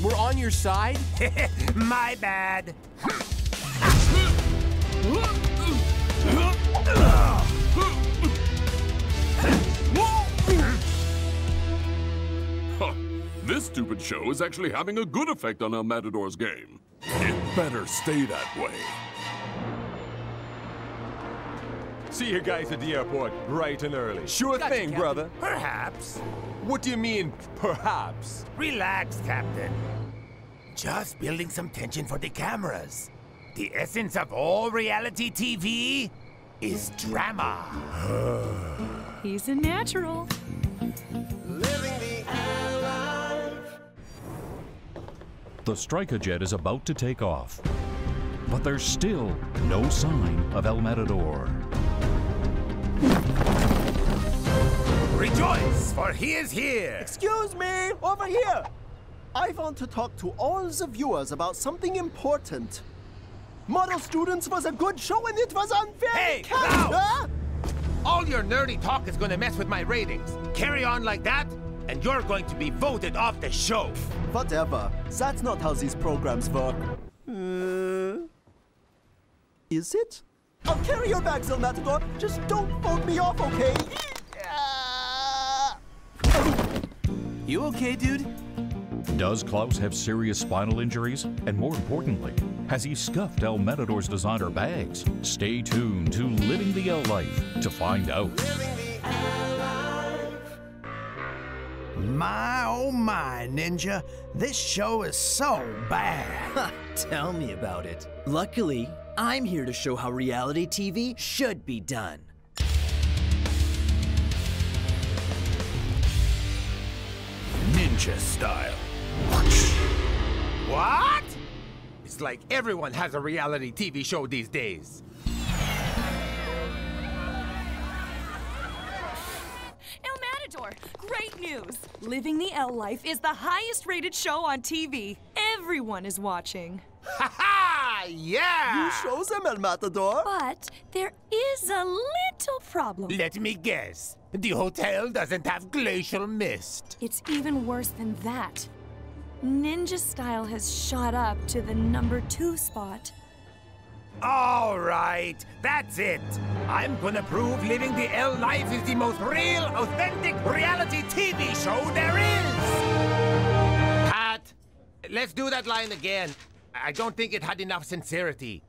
S4: we're on your side? <laughs>
S6: My bad. <laughs>
S5: Huh. This stupid show is actually having a good effect on El Matador's game. It better stay that way.
S8: See you guys at the airport bright and early. Sure
S6: Gotcha,
S8: thing,
S6: Captain.
S8: brother.
S6: Perhaps.
S8: What do you mean, perhaps?
S6: Relax, Captain. Just building some tension for the cameras. The essence of all reality TV is drama. <sighs>
S32: He's a natural.
S33: The Striker jet is about to take off, but there's still no sign of El Matador.
S6: Rejoice, for he is here.
S3: Excuse me, over here. I want to talk to all the viewers about something important. Model Students was a good show and it was unfair.
S6: Hey, now!
S3: Huh?
S6: All your nerdy talk is going to mess with my ratings. Carry on like that, and you're going to be voted off the show.
S3: Whatever. That's not how these programs work. Uh, is it? I'll carry your bags, El Matador. Just don't vote me off, okay?
S4: You okay, dude?
S33: Does Klaus have serious spinal injuries? And more importantly, has he scuffed El Matador's designer bags? Stay tuned to Living the El Life to find out.
S2: My oh my, Ninja. This show is so bad. <laughs>
S34: Tell me about it. Luckily, I'm here to show how reality TV should be done.
S6: Ninja style. What? It's like everyone has a reality TV show these days.
S32: El Matador, great news! Living the El Life is the highest rated show on TV. Everyone is watching.
S6: Ha yeah!
S3: You show them, El Matador.
S32: But there is a little problem.
S6: Let me guess. The hotel doesn't have glacial mist.
S32: It's even worse than that. Ninja Style has shot up to the number two spot.
S6: All right, that's it. I'm gonna prove living the El life is the most real, authentic reality TV show there is. Pat, let's do that line again. I don't think it had enough sincerity.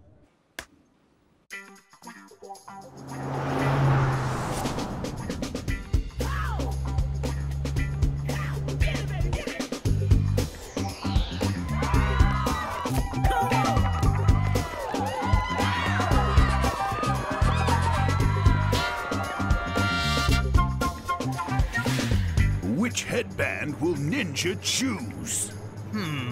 S1: Which headband will Ninja choose? Hmm.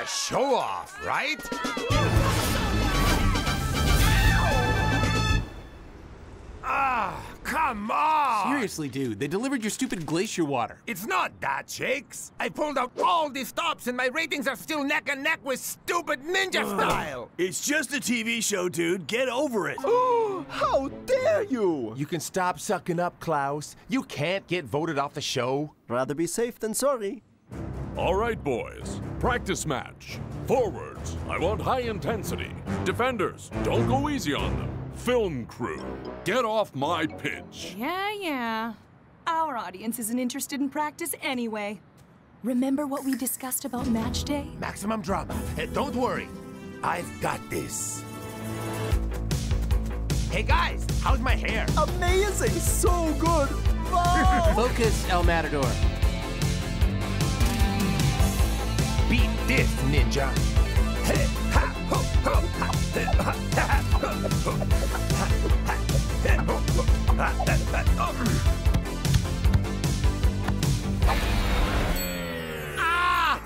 S6: A show off, right? Ah, come on!
S4: Seriously, dude, they delivered your stupid glacier water.
S6: It's not that, Shakes. I pulled out all the stops and my ratings are still neck and neck with stupid ninja style.
S7: It's just a TV show, dude. Get over it. <gasps>
S3: How dare you!
S31: You can stop sucking up, Klaus. You can't get voted off the show.
S3: Rather be safe than sorry.
S5: All right, boys. Practice match. Forwards, I want high intensity. Defenders, don't go easy on them. Film crew, get off my pitch.
S32: Yeah, yeah. Our audience isn't interested in practice anyway. Remember what we discussed about match day?
S6: Maximum drama. Hey, don't worry. I've got this. Hey guys, how's my hair?
S3: Amazing! So good! <laughs> Wow!
S4: Focus, El Matador.
S6: Ha, oh. Ah!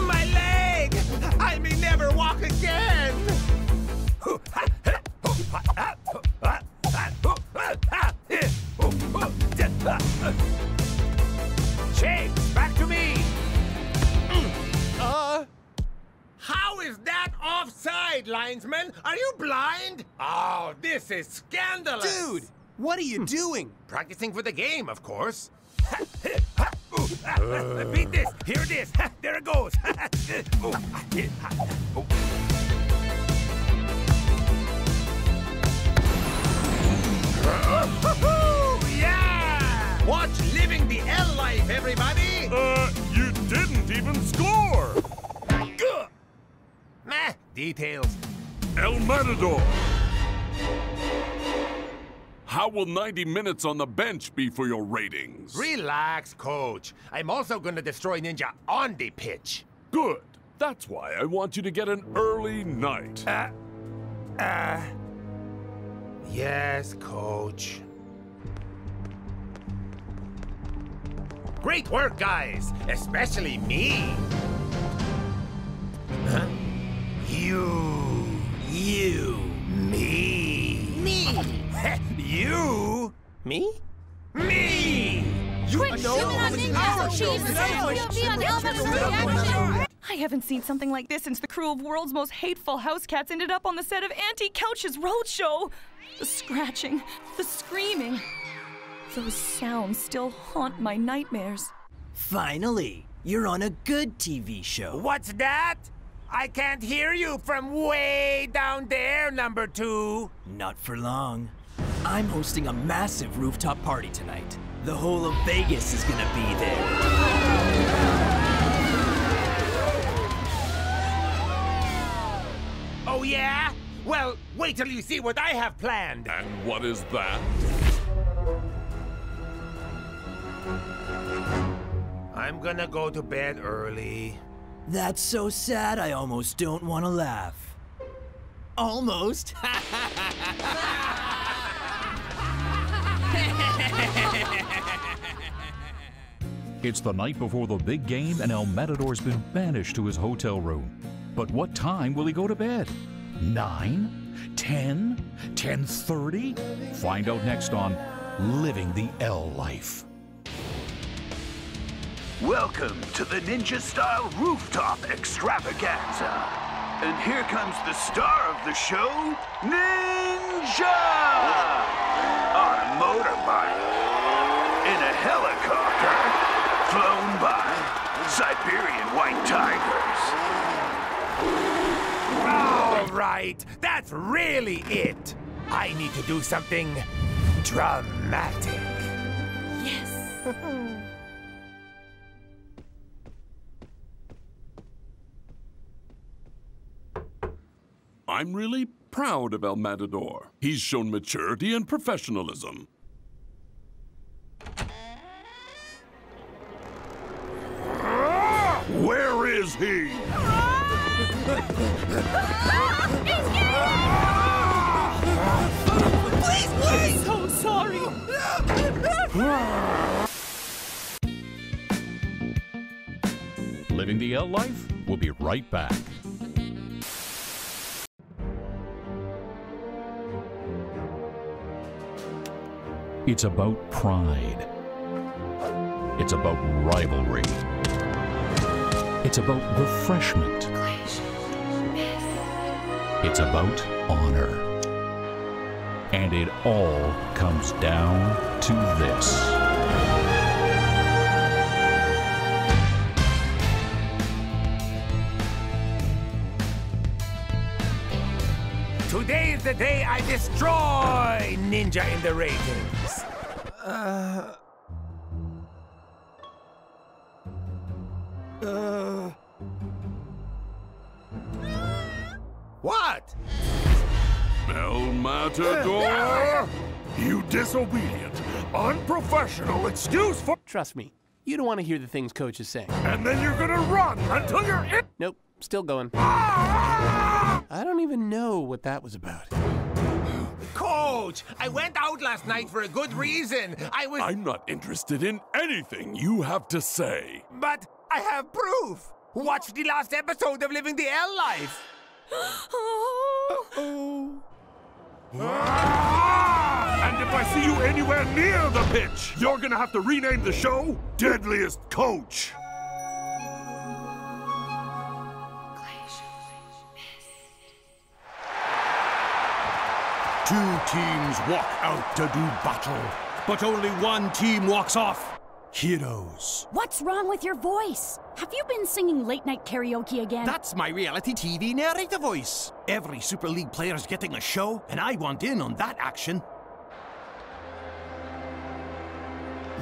S6: My leg! I may never walk again! Ho, How is that offside, linesman? Are you blind? Oh, this is scandalous!
S4: Dude, what are you hmm. doing?
S6: Practicing for the game, of course. Uh. <laughs> Beat this! Here it is! <laughs> There it goes! <laughs> yeah! Watch Living the El Life, everybody!
S5: Uh, you didn't even score!
S6: Details.
S5: El Matador! How will 90 minutes on the bench be for your ratings?
S6: Relax, coach. I'm also gonna destroy Ninja on the pitch.
S5: Good. That's why I want you to get an early night.
S6: Uh, uh, yes, coach. Great work, guys, especially me. Huh? You. You. Me.
S18: Me. <laughs>
S6: you.
S4: Me?
S6: Me.
S18: You Quick, know on Ninja! She's be on Elvis
S32: I haven't seen something like this since the crew of World's Most Hateful House Cats ended up on the set of Auntie Couch's Roadshow. The scratching, the screaming. Those sounds still haunt my nightmares.
S34: Finally, you're on a good TV show.
S6: What's that? I can't hear you from way down there, number two.
S34: Not for long. I'm hosting a massive rooftop party tonight. The whole of Vegas is gonna be there.
S6: Oh, yeah? Well, wait till you see what I have planned.
S5: And what is that?
S6: I'm gonna go to bed early.
S34: That's so sad I almost don't want to laugh. Almost. <laughs>
S33: It's the night before the big game, and El Matador's been banished to his hotel room. But what time will he go to bed? 9? 10? 10.30? Find out next on Living the El Life.
S7: Welcome to the Ninja Style Rooftop Extravaganza. And here comes the star of the show, Ninja! On a motorbike, in a helicopter, flown by Siberian white tigers.
S6: All right, that's really it. I need to do something dramatic.
S32: Yes. <laughs>
S5: I'm really proud of El Matador. He's shown maturity and professionalism.
S35: Where is he?
S18: Please, please!
S32: So sorry.
S33: Living the El Life We'll be right back. It's about pride. It's about rivalry. It's about refreshment. It's about honor. And it all comes down to this.
S6: Today is the day I destroy Ninja in the ratings.
S18: Uh. Uh.
S6: What?
S5: El Matador! <laughs>
S35: You disobedient, unprofessional excuse for.
S4: Trust me, you don't want to hear the things Coach is saying.
S35: And then you're gonna run until you're in.
S4: Nope, still going.
S35: Ah!
S4: I don't even know what that was about.
S6: Coach, I went out last night for a good reason. I was.
S5: I'm not interested in anything you have to say.
S6: But I have proof. Watch the last episode of Living the El Life.
S32: oh. <gasps>
S35: Ah! And if I see you anywhere near the pitch, you're gonna have to rename the show Deadliest Coach.
S2: Two teams walk out to do battle, but only one team walks off. Heroes.
S12: What's wrong with your voice? Have you been singing late night karaoke again?
S2: That's my reality TV narrator voice. Every Super League player's getting a show, and I want in on that action.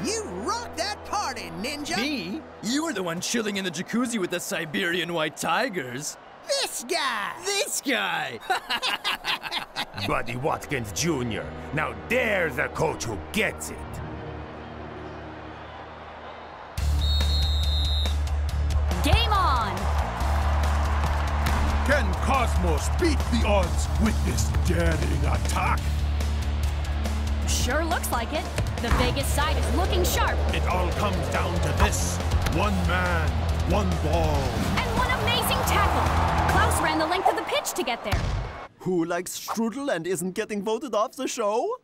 S34: You rock that party, Ninja! Me? You were the one chilling in the jacuzzi with the Siberian white tigers.
S6: This guy!
S34: This guy! <laughs>
S6: Buddy Watkins Jr. Now there's a coach who gets it.
S12: Game on!
S36: Can Cosmos beat the odds with this daring attack?
S12: Sure looks like it. The Vegas side is looking sharp.
S36: It all comes down to this. One man, one ball.
S12: And one amazing tackle. Ran the length of the pitch to get there.
S3: Who likes strudel and isn't getting voted off the show?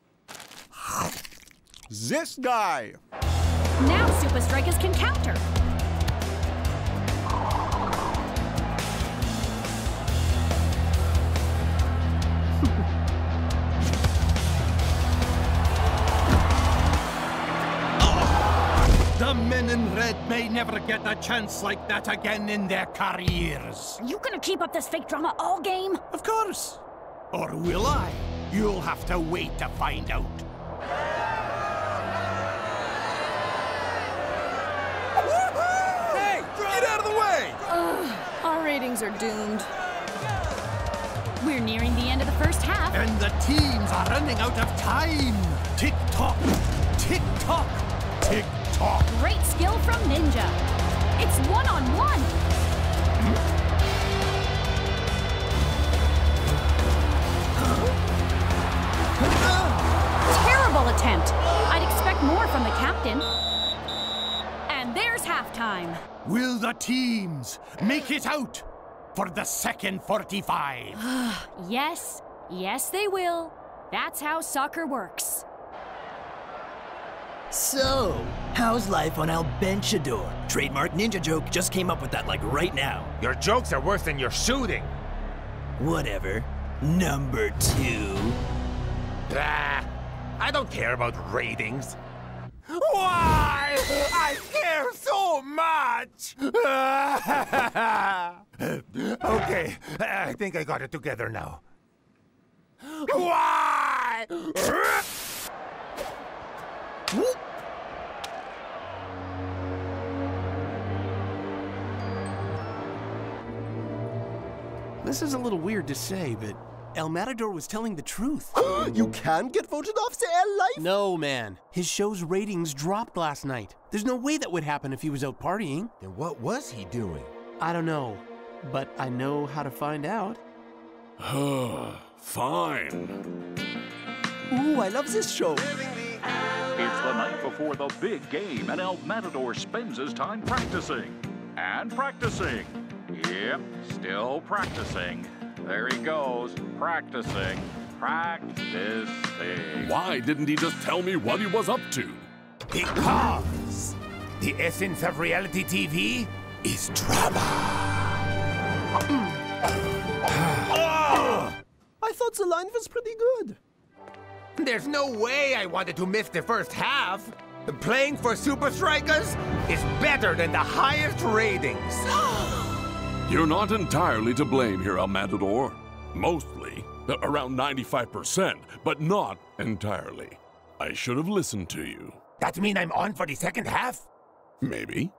S3: <sighs>
S4: This guy.
S12: Now Supa Strikas can counter.
S2: Red may never get a chance like that again in their careers.
S12: Are you gonna keep up this fake drama all game?
S2: Of course. Or will I? You'll have to wait to find out.
S31: Hey, get out of the way!
S32: Ugh, our ratings are doomed.
S12: We're nearing the end of the first half.
S2: And the teams are running out of time. Tick tock. Tick tock, tick
S12: Great skill from Ninja. It's one on one. Terrible attempt. I'd expect more from the captain. And there's halftime.
S2: Will the teams make it out for the second 45? <sighs>
S12: yes, yes, they will. That's how soccer works.
S34: So, how's life on El Benchador? Trademark ninja joke just came up with that like right now.
S6: Your jokes are worse than your shooting.
S34: Whatever. Number two.
S6: Blah. I don't care about ratings. Why? I care so much! <laughs> okay, I think I got it together now. Why? <laughs>
S4: This is a little weird to say, but El Matador was telling the truth. <gasps>
S3: you can't get voted off the El Life?
S4: No, man. His show's ratings dropped last night. There's no way that would happen if he was out partying.
S31: Then what was he doing?
S4: I don't know, but I know how to find out. <sighs>
S5: Fine.
S3: Ooh, I love this show.
S33: It's the night before the big game, and El Matador spends his time practicing. And practicing. Yep, still practicing. There he goes, practicing, practicing.
S5: Why didn't he just tell me what he was up to?
S6: Because the essence of reality TV is drama.
S3: I thought the line was pretty good.
S6: There's no way I wanted to miss the first half. Playing for Supa Strikas is better than the highest ratings. <gasps>
S5: You're not entirely to blame here, El Matador. Mostly, uh, around 95%, but not entirely. I should have listened to you.
S6: That mean I'm on for the second half?
S5: Maybe.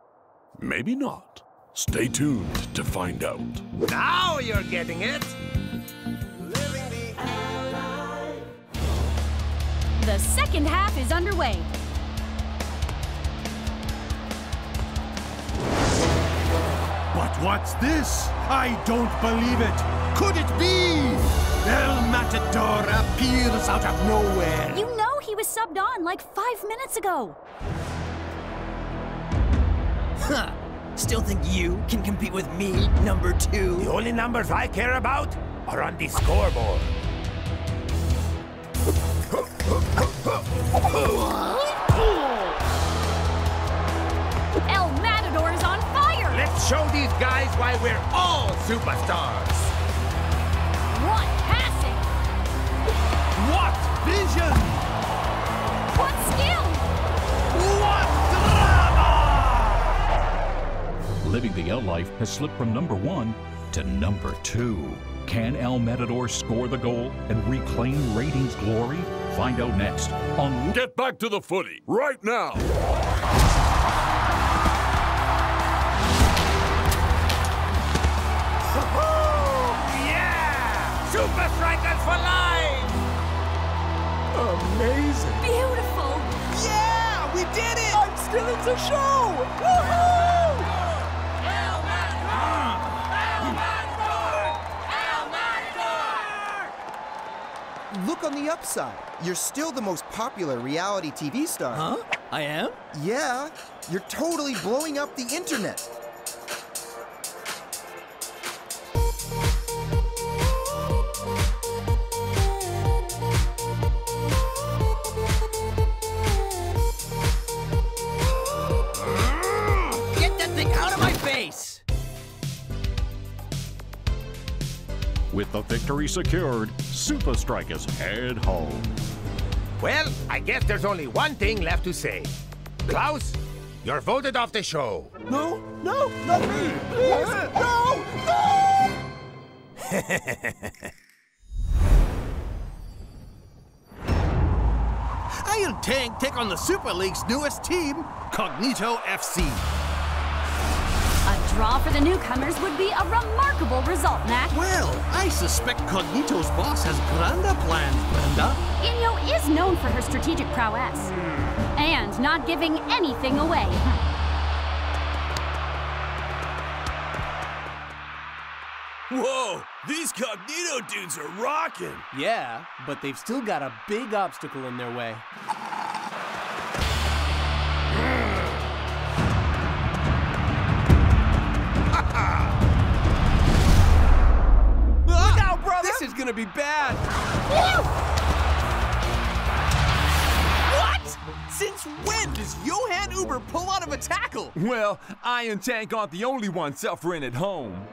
S5: Maybe not. Stay tuned to find out.
S6: Now you're getting it.
S12: The second half is underway.
S36: But what's this? I don't believe it. Could it be? El Matador appears out of nowhere.
S12: You know he was subbed on like five minutes ago.
S34: Huh. Still think you can compete with me, number two?
S6: The only numbers I care about are on the scoreboard.
S12: El Matador is on fire!
S6: Let's show these guys why we're all superstars.
S12: What passing!
S2: What vision!
S12: What skill!
S2: What drama!
S33: Living the El life has slipped from number one to number two. Can El Matador score the goal and reclaim ratings glory? Find out next on
S5: Get back to the footy right now.
S6: Yeah! Supa Strikas for life!
S31: Amazing.
S28: Beautiful.
S2: Yeah, we did it! I'm still in the show!
S37: Look on the upside. You're still the most popular reality TV star.
S34: Huh? I am?
S37: Yeah. You're totally blowing up the internet.
S34: Get that thing out of my face!
S33: With the victory secured, Supa Strikas head home.
S6: Well, I guess there's only one thing left to say. Klaus, you're voted off the show.
S2: No, no, not me! Please, no, no! <laughs> Iron Tank take on the Super League's newest team, Cognito FC.
S12: A draw for the newcomers would be a remarkable result, Mac.
S2: Well, I suspect Cognito's boss has grander plans, Brenda.
S12: Inyo is known for her strategic prowess. And not giving anything away.
S7: Whoa, these Cognito dudes are rocking.
S4: Yeah, but they've still got a big obstacle in their way.
S31: Brother! This is gonna be bad. What? Since when does Johan Uber pull out of a tackle?
S8: Well, Iron Tank aren't the only ones suffering at home.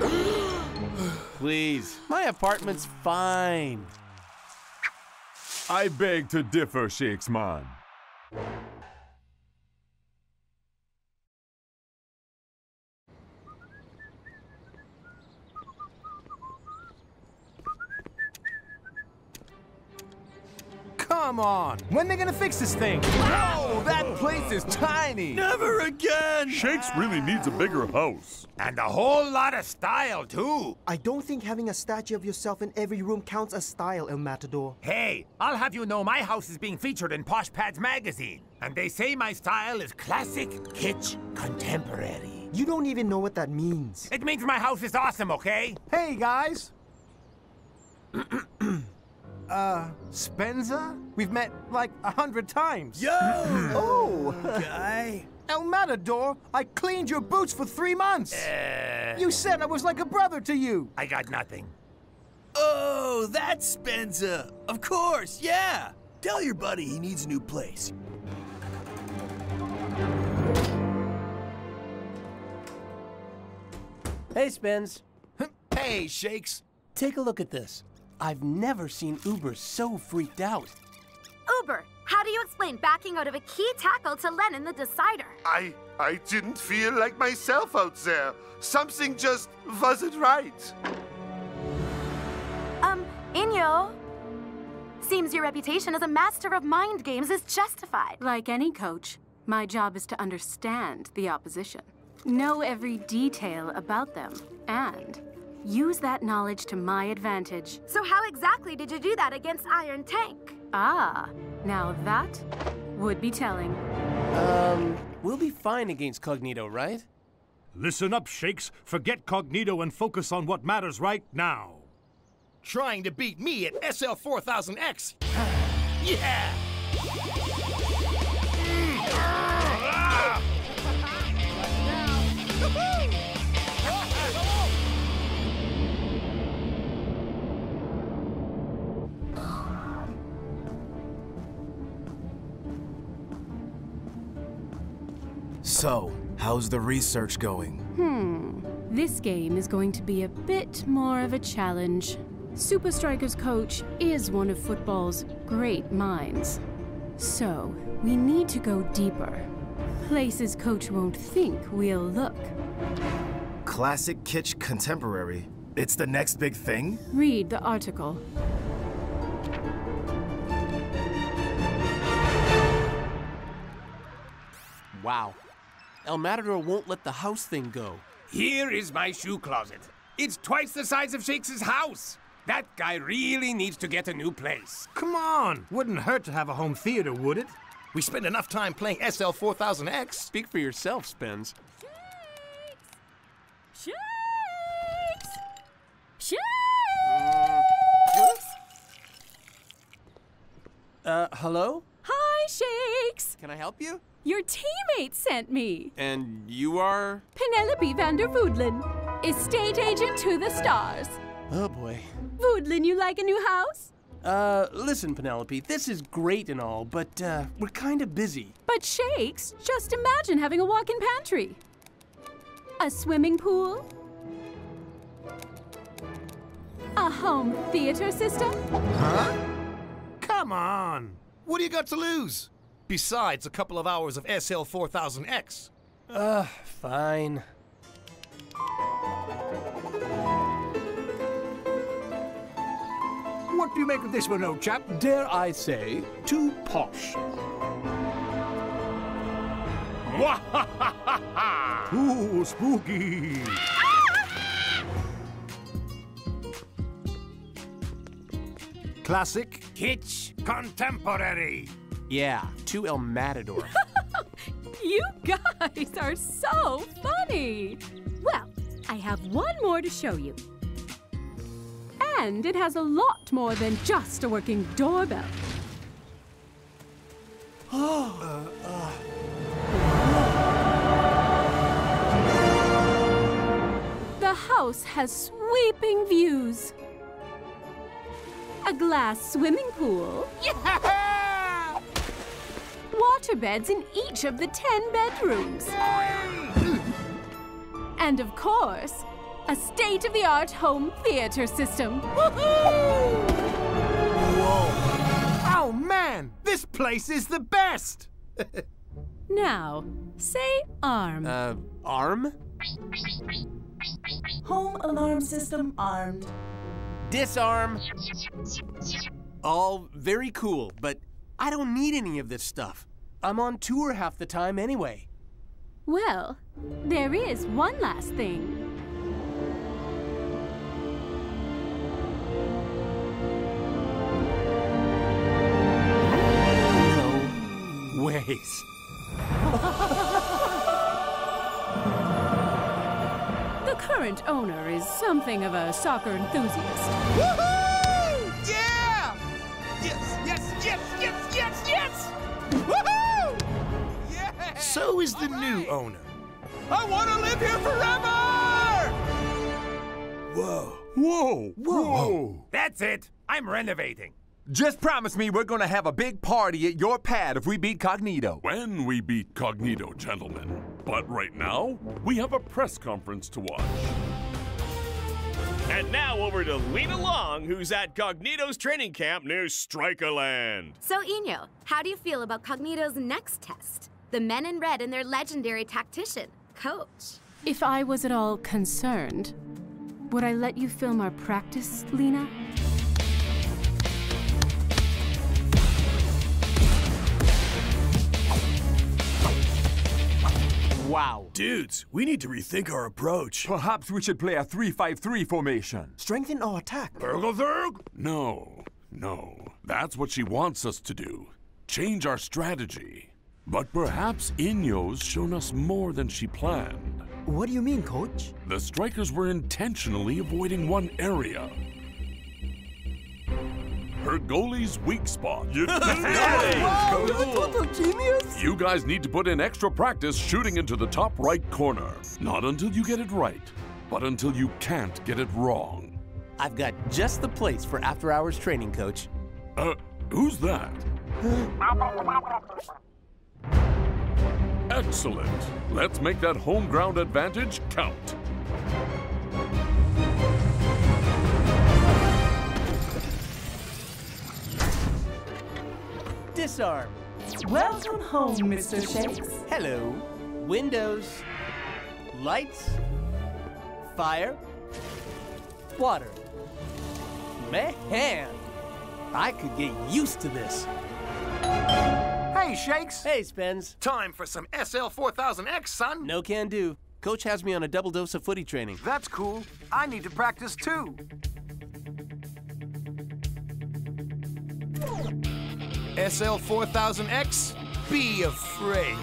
S8: <gasps>
S4: Please, my apartment's fine.
S8: I beg to differ, Shakes
S31: Come on! When they gonna fix this thing? Oh, that place is tiny!
S7: Never again!
S10: Shakes really needs a bigger house.
S6: And a whole lot of style, too.
S23: I don't think having a statue of yourself in every room counts as style, El Matador.
S6: Hey, I'll have you know my house is being featured in Posh Pads magazine. And they say my style is classic, kitsch, contemporary.
S23: You don't even know what that means.
S6: It means my house is awesome, okay?
S31: Hey, guys! <clears throat> uh, Spencer? We've met like a hundred times.
S7: Yo! <laughs>
S23: Oh!
S7: Guy?
S31: El Matador, I cleaned your boots for three months.
S6: Uh,
S31: You said I was like a brother to you.
S6: I got nothing.
S7: Oh, that's Spencer. Of course, yeah. Tell your buddy he needs a new place.
S4: Hey, Spence. <laughs>
S31: Hey, Shakes.
S4: Take a look at this. I've never seen Uber so freaked out.
S28: Uber, how do you explain backing out of a key tackle to Lennon the Decider?
S10: I I didn't feel like myself out there. Something just wasn't right.
S28: Um, Inyo. Seems your reputation as a master of mind games is justified.
S18: Like any coach, my job is to understand the opposition, know every detail about them, and use that knowledge to my advantage.
S28: So how exactly did you do that against Iron Tank?
S18: Ah, now that would be telling.
S4: Um, we'll be fine against Cognito, right?
S36: Listen up, Shakes. Forget Cognito and focus on what matters right now.
S2: Trying to beat me at SL4000X. <sighs> yeah!
S38: So, how's the research going?
S18: Hmm. This game is going to be a bit more of a challenge. Supa Strikas coach is one of football's great minds. So, we need to go deeper. Places coach won't think we'll look.
S38: Classic kitsch contemporary. It's the next big thing?
S18: Read the article.
S4: Wow. El Matador won't let the house thing go.
S6: Here is my shoe closet. It's twice the size of Shakes' house. That guy really needs to get a new place.
S39: Come on, wouldn't hurt to have a home theater, would it?
S2: We spend enough time playing SL 4000X.
S4: Speak for yourself, Spence.
S12: Shakes! Shakes!
S4: Uh, hello?
S18: Hi, Shakes!
S4: Can I help you?
S18: Your teammate sent me.
S4: And you are?
S18: Penelope van der Voodlin, estate agent to the stars.
S4: Oh boy.
S18: Voodlin, you like a new house?
S4: Uh, listen, Penelope, this is great and all, but, uh, we're kind of busy.
S18: But Shakes, just imagine having a walk in pantry. A swimming pool. A home theater system.
S39: Huh? Come on.
S2: What do you got to lose? Besides a couple of hours of SL 4000X.
S4: Uh, fine.
S39: What do you make of this one, old chap?
S4: Dare I say, too posh. <laughs>
S39: Ooh, spooky. Classic.
S6: Kitsch contemporary.
S4: Yeah, to El Matador. <laughs>
S18: You guys are so funny. Well, I have one more to show you. And it has a lot more than just a working doorbell. <gasps> The house has sweeping views. A glass swimming pool.
S6: Yeah!
S18: Water beds in each of the ten bedrooms. and of course, a state-of-the-art home theater system.
S39: Oh man, this place is the best. <laughs>
S18: Now, say arm.
S4: Uh, arm?
S40: Home alarm system armed.
S4: Disarm. All very cool, but I don't need any of this stuff. I'm on tour half the time anyway.
S18: Well, there is one last thing.
S4: No ways. <laughs>
S18: The current owner is something of a soccer enthusiast.
S2: So is the new owner.
S6: I want to live here forever!
S2: Whoa.
S8: Whoa!
S39: Whoa.
S6: That's it. I'm renovating.
S8: Just promise me we're gonna have a big party at your pad if we beat Cognito.
S5: When we beat Cognito, gentlemen. But right now, we have a press conference to watch.
S41: And now over to Lena Long, who's at Cognito's training camp near Strikerland.
S28: So, Eno, how do you feel about Cognito's next test? The men in red and their legendary tactician, Coach.
S18: If I was at all concerned, would I let you film our practice, Lena?
S4: Wow.
S7: Dudes, we need to rethink our approach.
S8: Perhaps we should play a 3-5-3 formation.
S23: Strengthen our attack.
S5: No, no. That's what she wants us to do. Change our strategy. But perhaps Inyo's shown us more than she planned.
S23: What do you mean, coach?
S5: The strikers were intentionally avoiding one area. Her goalie's weak spot. <laughs>
S23: Wow, you're a total genius!
S5: You guys need to put in extra practice shooting into the top right corner. Not until you get it right, but until you can't get it wrong.
S4: I've got just the place for after hours training, coach.
S5: Uh, who's that? <laughs> Excellent. Let's make that home ground advantage count.
S4: Disarm.
S40: Welcome home, Mr. Shakes.
S4: Hello. Windows. Lights. Fire. Water. Man, I could get used to this.
S39: Hey, Shakes.
S4: Hey, Spence.
S2: Time for some SL 4000X, son.
S4: No can do. Coach has me on a double dose of footy training.
S31: That's cool. I need to practice too. SL4000X, be afraid.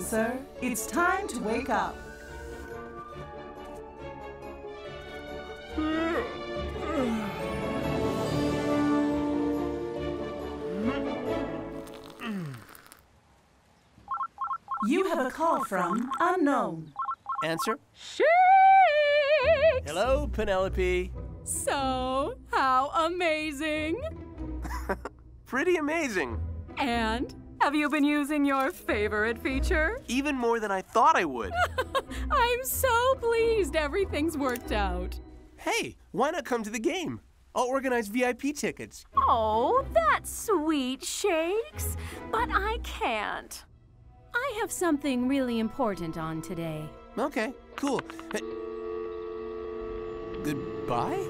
S40: Morning, sir. It's time to wake up. You have a call from unknown.
S4: Answer.
S18: Shakes!
S4: Hello, Penelope.
S18: So, how amazing! <laughs>
S4: Pretty amazing.
S18: And have you been using your favorite feature?
S4: Even more than I thought I would. <laughs>
S18: I'm so pleased everything's worked out.
S4: hey, why not come to the game? I'll organize VIP tickets.
S12: Oh, that's sweet, Shakes. But I can't.
S18: I have something really important on today.
S4: Okay, cool. Hey, Goodbye?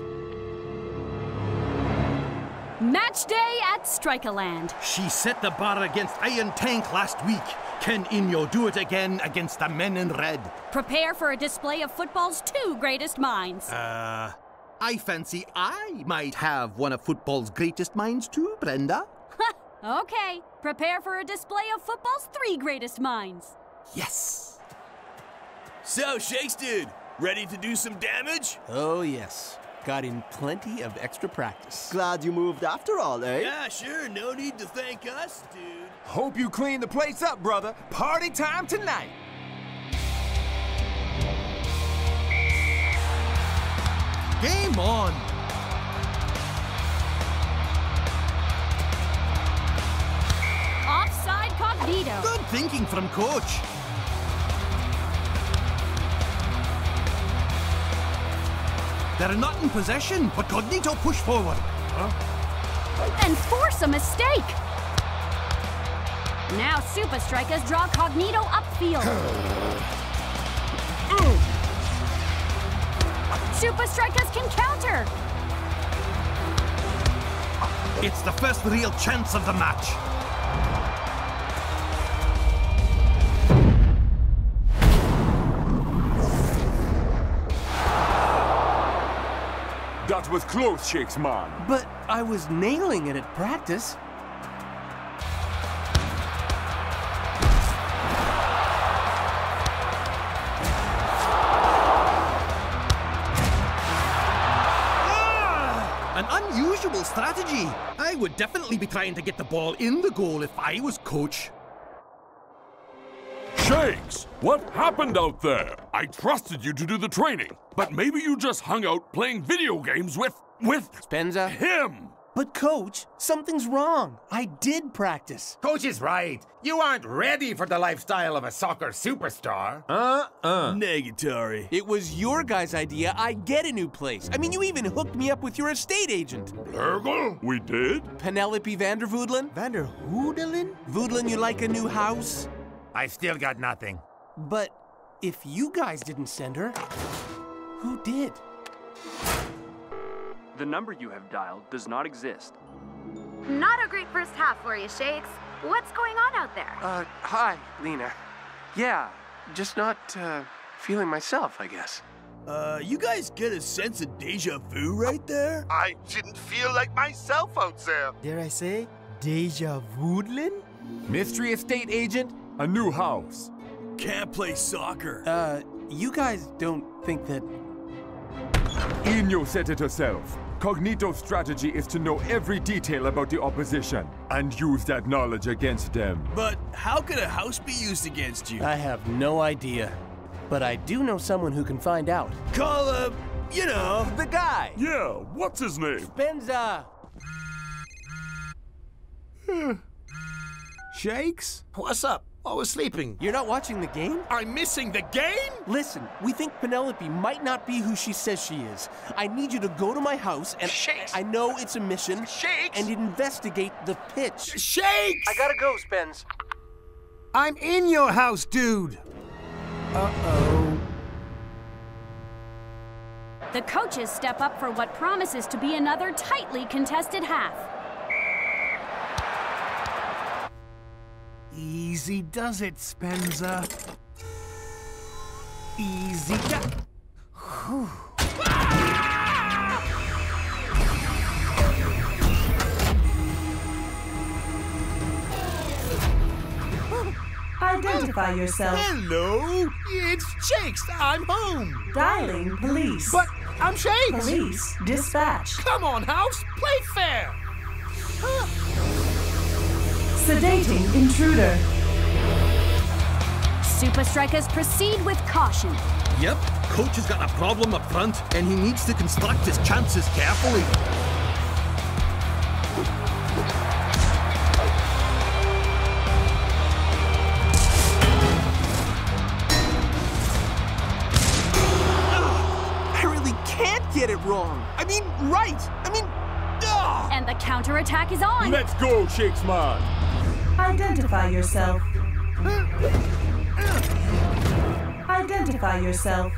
S12: Match day at Strikerland.
S2: She set the bar against Iron Tank last week. Can Inyo do it again against the men in red?
S12: Prepare for a display of football's two greatest minds.
S2: Uh, I fancy I might have one of football's greatest minds too, Brenda.
S12: okay, prepare for a display of football's three greatest minds.
S2: Yes.
S7: So, Shakes dude, ready to do some damage?
S4: Oh, yes. Got in plenty of extra practice.
S37: Glad you moved after all, eh?
S7: Yeah, sure. No need to thank us, dude.
S31: Hope you clean the place up, brother. Party time tonight.
S2: Game on.
S12: Offside Cognito.
S2: Good thinking from coach. They're not in possession, but Cognito push forward.
S12: And force a mistake. Now Supa Strikas draw Cognito upfield. <sighs> Supa Strikas can counter.
S2: It's the first real chance of the match.
S8: That was close, Shakes man.
S4: But I was nailing it at practice.
S2: Ah, an unusual strategy. I would definitely be trying to get the ball in the goal if I was coach.
S5: Shakes, what happened out there? I trusted you to do the training, but maybe you just hung out playing video games with. with.
S4: Spenza?
S5: him!
S4: But, coach, something's wrong. I did practice.
S6: Coach is right. You aren't ready for the lifestyle of a soccer superstar.
S31: Uh-uh.
S7: Negatory.
S4: It was your guys' idea. I get a new place. I mean, you even hooked me up with your estate agent.
S5: Blurgle? We did?
S4: Penelope Vandervoodlin?
S23: Vander Hoodelin?
S4: Voodlin, you like a new house?
S6: I've still got nothing.
S4: But if you guys didn't send her, who did?
S42: The number you have dialed does not exist.
S28: Not a great first half for you, Shakes. What's going on out there?
S4: Uh, hi, Lena. Yeah, just not, uh, feeling myself, I guess.
S7: Uh, you guys get a sense of deja vu right there?
S10: I didn't feel like myself out there.
S23: Dare I say, Deja vu Voodlin?
S31: Mystery estate agent?
S8: A new house.
S7: Can't play soccer.
S4: Uh, you guys don't think that.
S8: Eno said it herself. Cognito's strategy is to know every detail about the opposition and use that knowledge against them.
S7: But how could a house be used against you?
S4: I have no idea. But I do know someone who can find out.
S7: Call, uh, you know,
S4: the guy.
S5: Yeah, what's his name?
S4: Spenza.
S39: Shakes? What's up? I was sleeping.
S4: You're not watching the game?
S39: I'm missing the game?
S4: Listen, we think Penelope might not be who she says she is. I need you to go to my house and
S39: Shakes.
S4: I know it's a mission.
S39: Shakes.
S4: And investigate the pitch.
S39: Shakes!
S4: I gotta go, Spence.
S39: I'm in your house, dude. Uh-oh.
S12: The coaches step up for what promises to be another tightly contested half.
S39: Easy does it, Spencer. Easy do-
S40: Identify yourself.
S39: Hello, it's Jakes. I'm home.
S40: Dialing police.
S39: But I'm Shakes.
S40: Police dispatch.
S39: Come on, house, play fair.
S40: Sedating intruder.
S12: Supa Strikas proceed with caution.
S2: Yep, coach has got a problem up front, and he needs to construct his chances carefully.
S4: I really can't get it wrong. I mean, right. I mean, ugh.
S12: And the counterattack is on.
S8: Let's go, Shakes Man.
S40: Identify yourself. Identify yourself.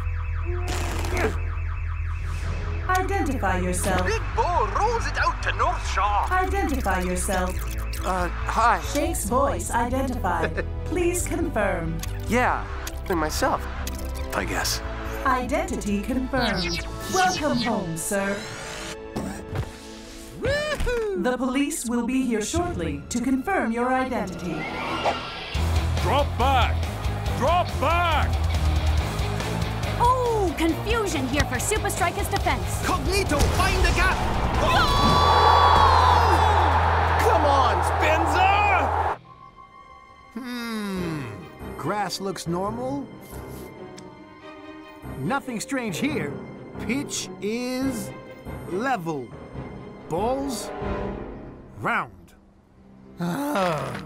S40: Identify yourself.
S2: Big Bo rolls it out to North Shaw.
S40: Identify yourself.
S4: Uh, hi.
S40: Shake's voice identified. Please confirm.
S4: Yeah, and myself, I guess.
S40: Identity confirmed. Welcome home, sir. The police will be here shortly to confirm your identity.
S5: Drop back! Drop back!
S12: Oh, confusion here for Supa Strikas defense.
S2: Cognito, find the gap!
S4: Come on, Spencer!
S39: Hmm. Grass looks normal. Nothing strange here. Pitch is level. Balls round. Ah.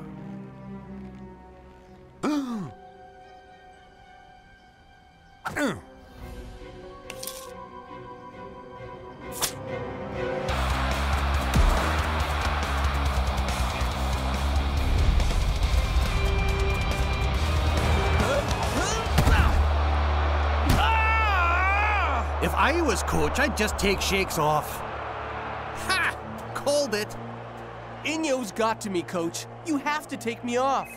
S2: If I was coach, I'd just take Shakes off. Ha! Called it.
S4: Inyo's got to me, coach. You have to take me off.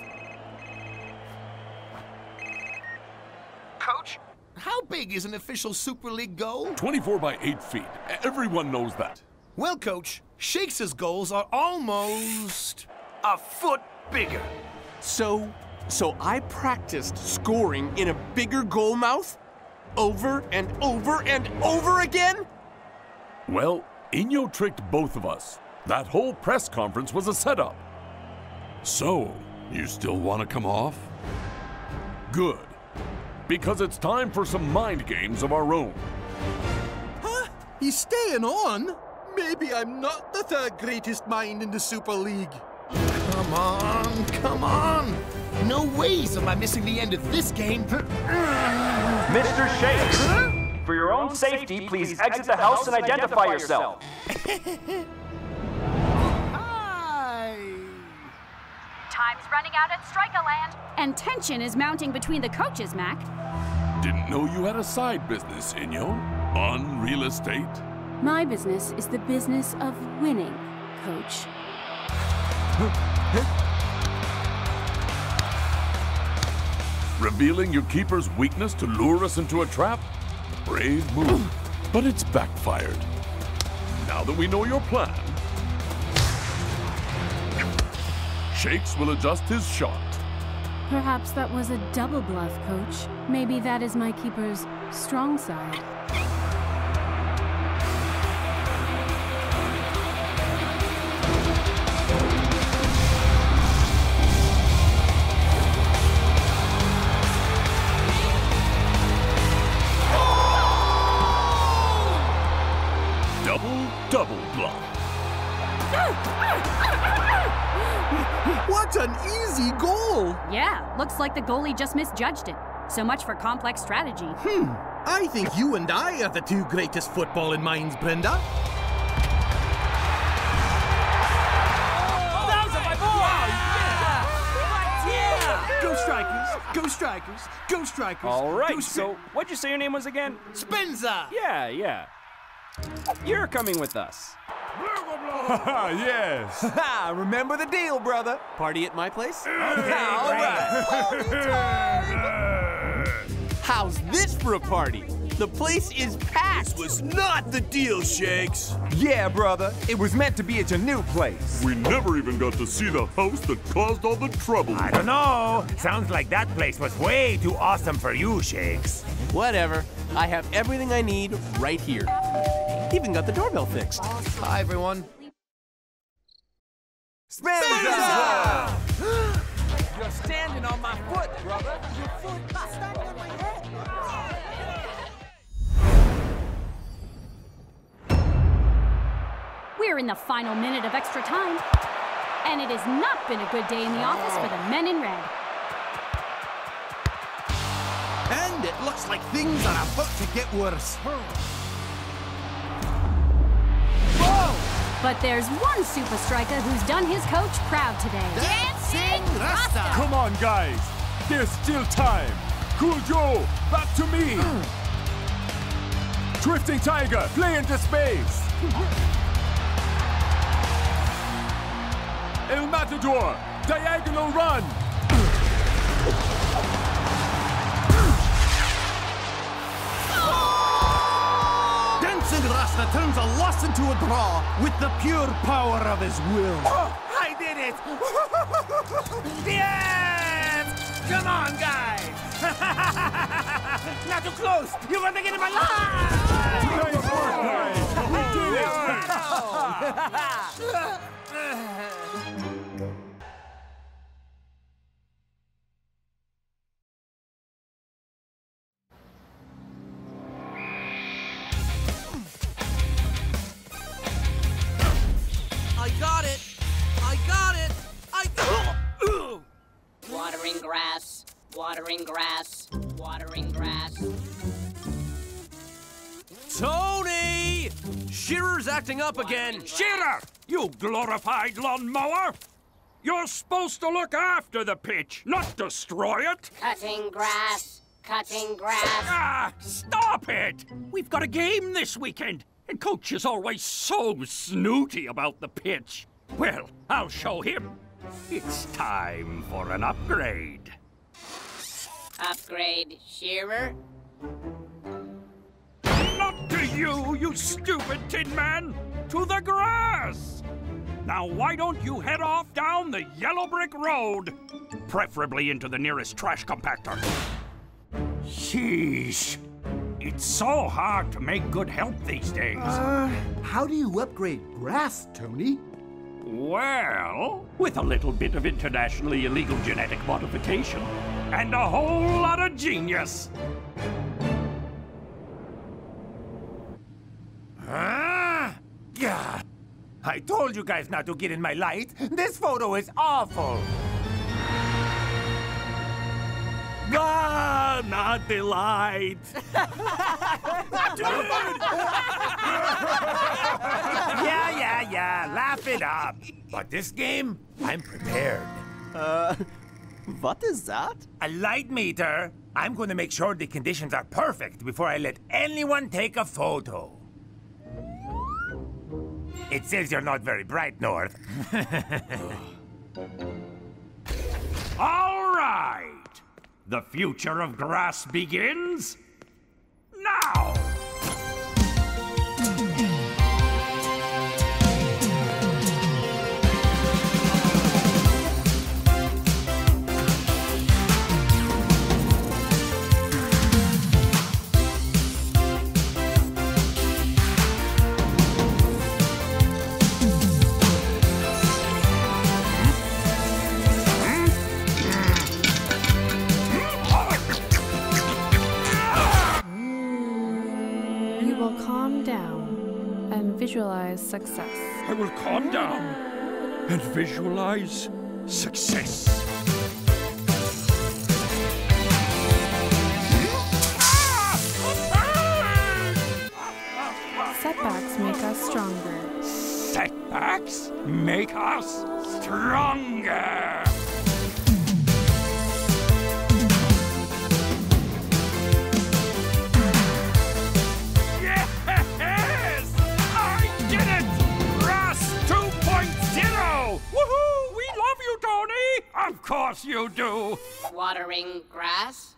S39: Coach, how big is an official Super League goal?
S5: 24 by 8 feet. Everyone knows that.
S39: Well, Coach, Shakes' goals are almost a foot bigger.
S4: So, so I practiced scoring in a bigger goal mouth? Over and over and over again?
S5: Well, Inyo tricked both of us. That whole press conference was a setup. So, you still want to come off? Good. Because it's time for some mind games of our own.
S2: Huh? He's staying on? Maybe I'm not the third greatest mind in the Super League.
S39: Come on, come on. No ways am I missing the end of this game.
S42: Mr. Shakes, for your own safety, please exit the house and identify yourself. Hi!
S12: Time's running out at Strikerland. And tension is mounting between the coaches, Mac.
S5: Didn't know you had a side business, Inyo. On real estate.
S18: My business is the business of winning, coach.
S5: Revealing your keeper's weakness to lure us into a trap? Brave move, but it's backfired. Now that we know your plan, Shakes will adjust his shot.
S18: Perhaps that was a double bluff, coach. Maybe that is my keeper's strong side.
S2: What an easy goal!
S12: Yeah, looks like the goalie just misjudged it. So much for complex strategy.
S2: Hmm. I think you and I are the two greatest footballing minds, Brenda.
S31: Go Strikers! Go Strikers! Go Strikers!
S42: All right,
S31: Go Stri-
S42: so what'd you say your name was again?
S31: Spencer!
S42: Yeah, yeah. You're coming with us. <laughs>
S8: yes. <laughs>
S31: Remember the deal, brother. Party at my place?
S6: Okay,
S31: all right. <laughs> How's this for a party? The place is packed.
S7: This was not the deal, Shakes.
S8: Yeah, brother. It was meant to be at your new place.
S5: We never even got to see the house that caused all the trouble.
S6: I don't know. Sounds like that place was way too awesome for you, Shakes.
S4: Whatever. I have everything I need right here. Even got the doorbell fixed.
S38: Hi, everyone.
S31: Spencer! You're standing on my foot, brother. Your foot standing on my head.
S12: We're in the final minute of extra time. And it has not been a good day in the office for the oh. men in red.
S2: And it looks like things are about to get worse.
S12: But there's one super striker who's done his coach proud today.
S2: Dancing Rasta!
S8: Come on, guys. There's still time. Cool Joe, back to me. <clears throat> Drifting Tiger, play into space. <clears throat> El Matador, diagonal run. <clears throat>
S2: Dancing Rasta turns a loss into a draw with the pure power of his will.
S6: Oh, <laughs> I did it! <laughs> yes! Come on, guys! <laughs> Not too close! You're gonna get in my line!
S8: Nice work, guys. We did
S7: I
S43: grass, watering grass, watering grass.
S42: Tony! Shearer's acting up again.
S44: Shearer! You glorified lawnmower! You're supposed to look after the pitch, not destroy it!
S43: Cutting grass, cutting grass.
S44: Ah, stop it! We've got a game this weekend, and Coach is always so snooty about the pitch. Well, I'll show him. It's time for an upgrade.
S43: Upgrade shearer.
S44: Not to you, you stupid tin man! To the grass! Now, why don't you head off down the yellow brick road? Preferably into the nearest trash compactor. Sheesh. It's so hard to make good help these days.
S45: Uh, how do you upgrade grass, Tony?
S44: Well, with a little bit of internationally illegal genetic modification and a whole lot of genius.
S6: Ah! Yeah. I told you guys not to get in my light. This photo is awful.
S44: Ah, not the light.
S6: yeah, yeah, yeah. Laugh it up. But this game, I'm prepared.
S37: Uh, what is that?
S6: A light meter. I'm going to make sure the conditions are perfect before I let anyone take a photo. It says you're not very bright, North. <laughs>
S44: All right. The future of grass begins now.
S18: Visualize success.
S44: I will calm down and visualize success.
S46: Setbacks make us stronger.
S44: Setbacks make us stronger. Of course you do!
S43: Watering grass?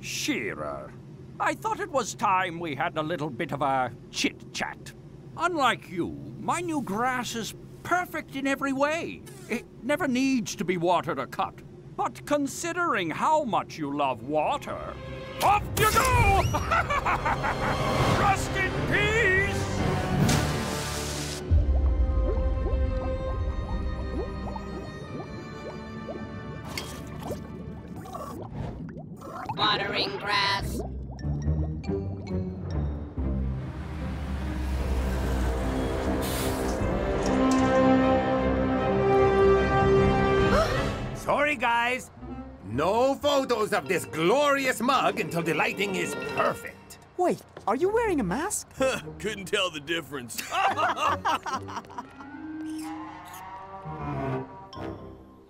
S44: Shearer, I thought it was time we had a little bit of a chit chat. Unlike you, my new grass is perfect in every way. It never needs to be watered or cut. But considering how much you love water, off you go! <laughs> Rest in peace!
S43: Watering grass? <gasps>
S6: Sorry, guys. No photos of this glorious mug until the lighting is perfect.
S23: Wait, are you wearing a mask? <laughs>
S7: Couldn't tell the difference. <laughs>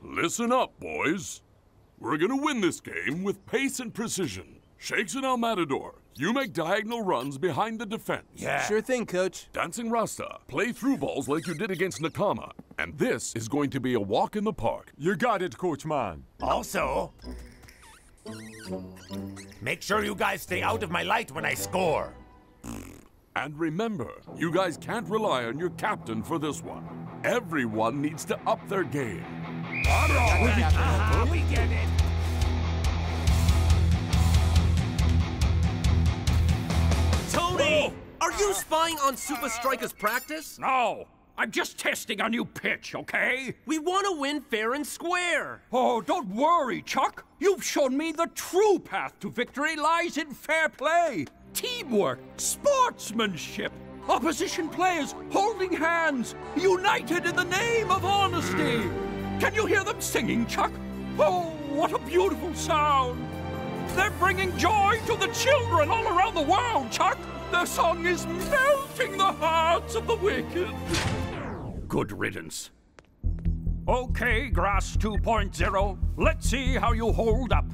S5: Listen up, boys. We're gonna win this game with pace and precision. Shakes and El Matador, you make diagonal runs behind the defense. Yeah.
S4: Sure thing, coach.
S5: Dancing Rasta, play through balls like you did against Nakama. And this is going to be a walk in the park.
S8: You got it, Coach Man.
S6: Also, make sure you guys stay out of my light when I score.
S5: And remember, you guys can't rely on your captain for this one. Everyone needs to up their game.
S6: Uh-huh, we get it.
S2: Tony! Are you spying on Supa Strikas practice?
S44: No, I'm just testing a new pitch, okay?
S2: We want to win fair and square.
S44: Oh, don't worry, Chuck. You've shown me the true path to victory lies in fair play, teamwork, sportsmanship, opposition players holding hands, united in the name of honesty. Can you hear them singing, Chuck? Oh, what a beautiful sound. They're bringing joy to the children all around the world, Chuck. Their song is melting the hearts of the wicked. Good riddance. Okay, Grass 2.0, let's see how you hold up.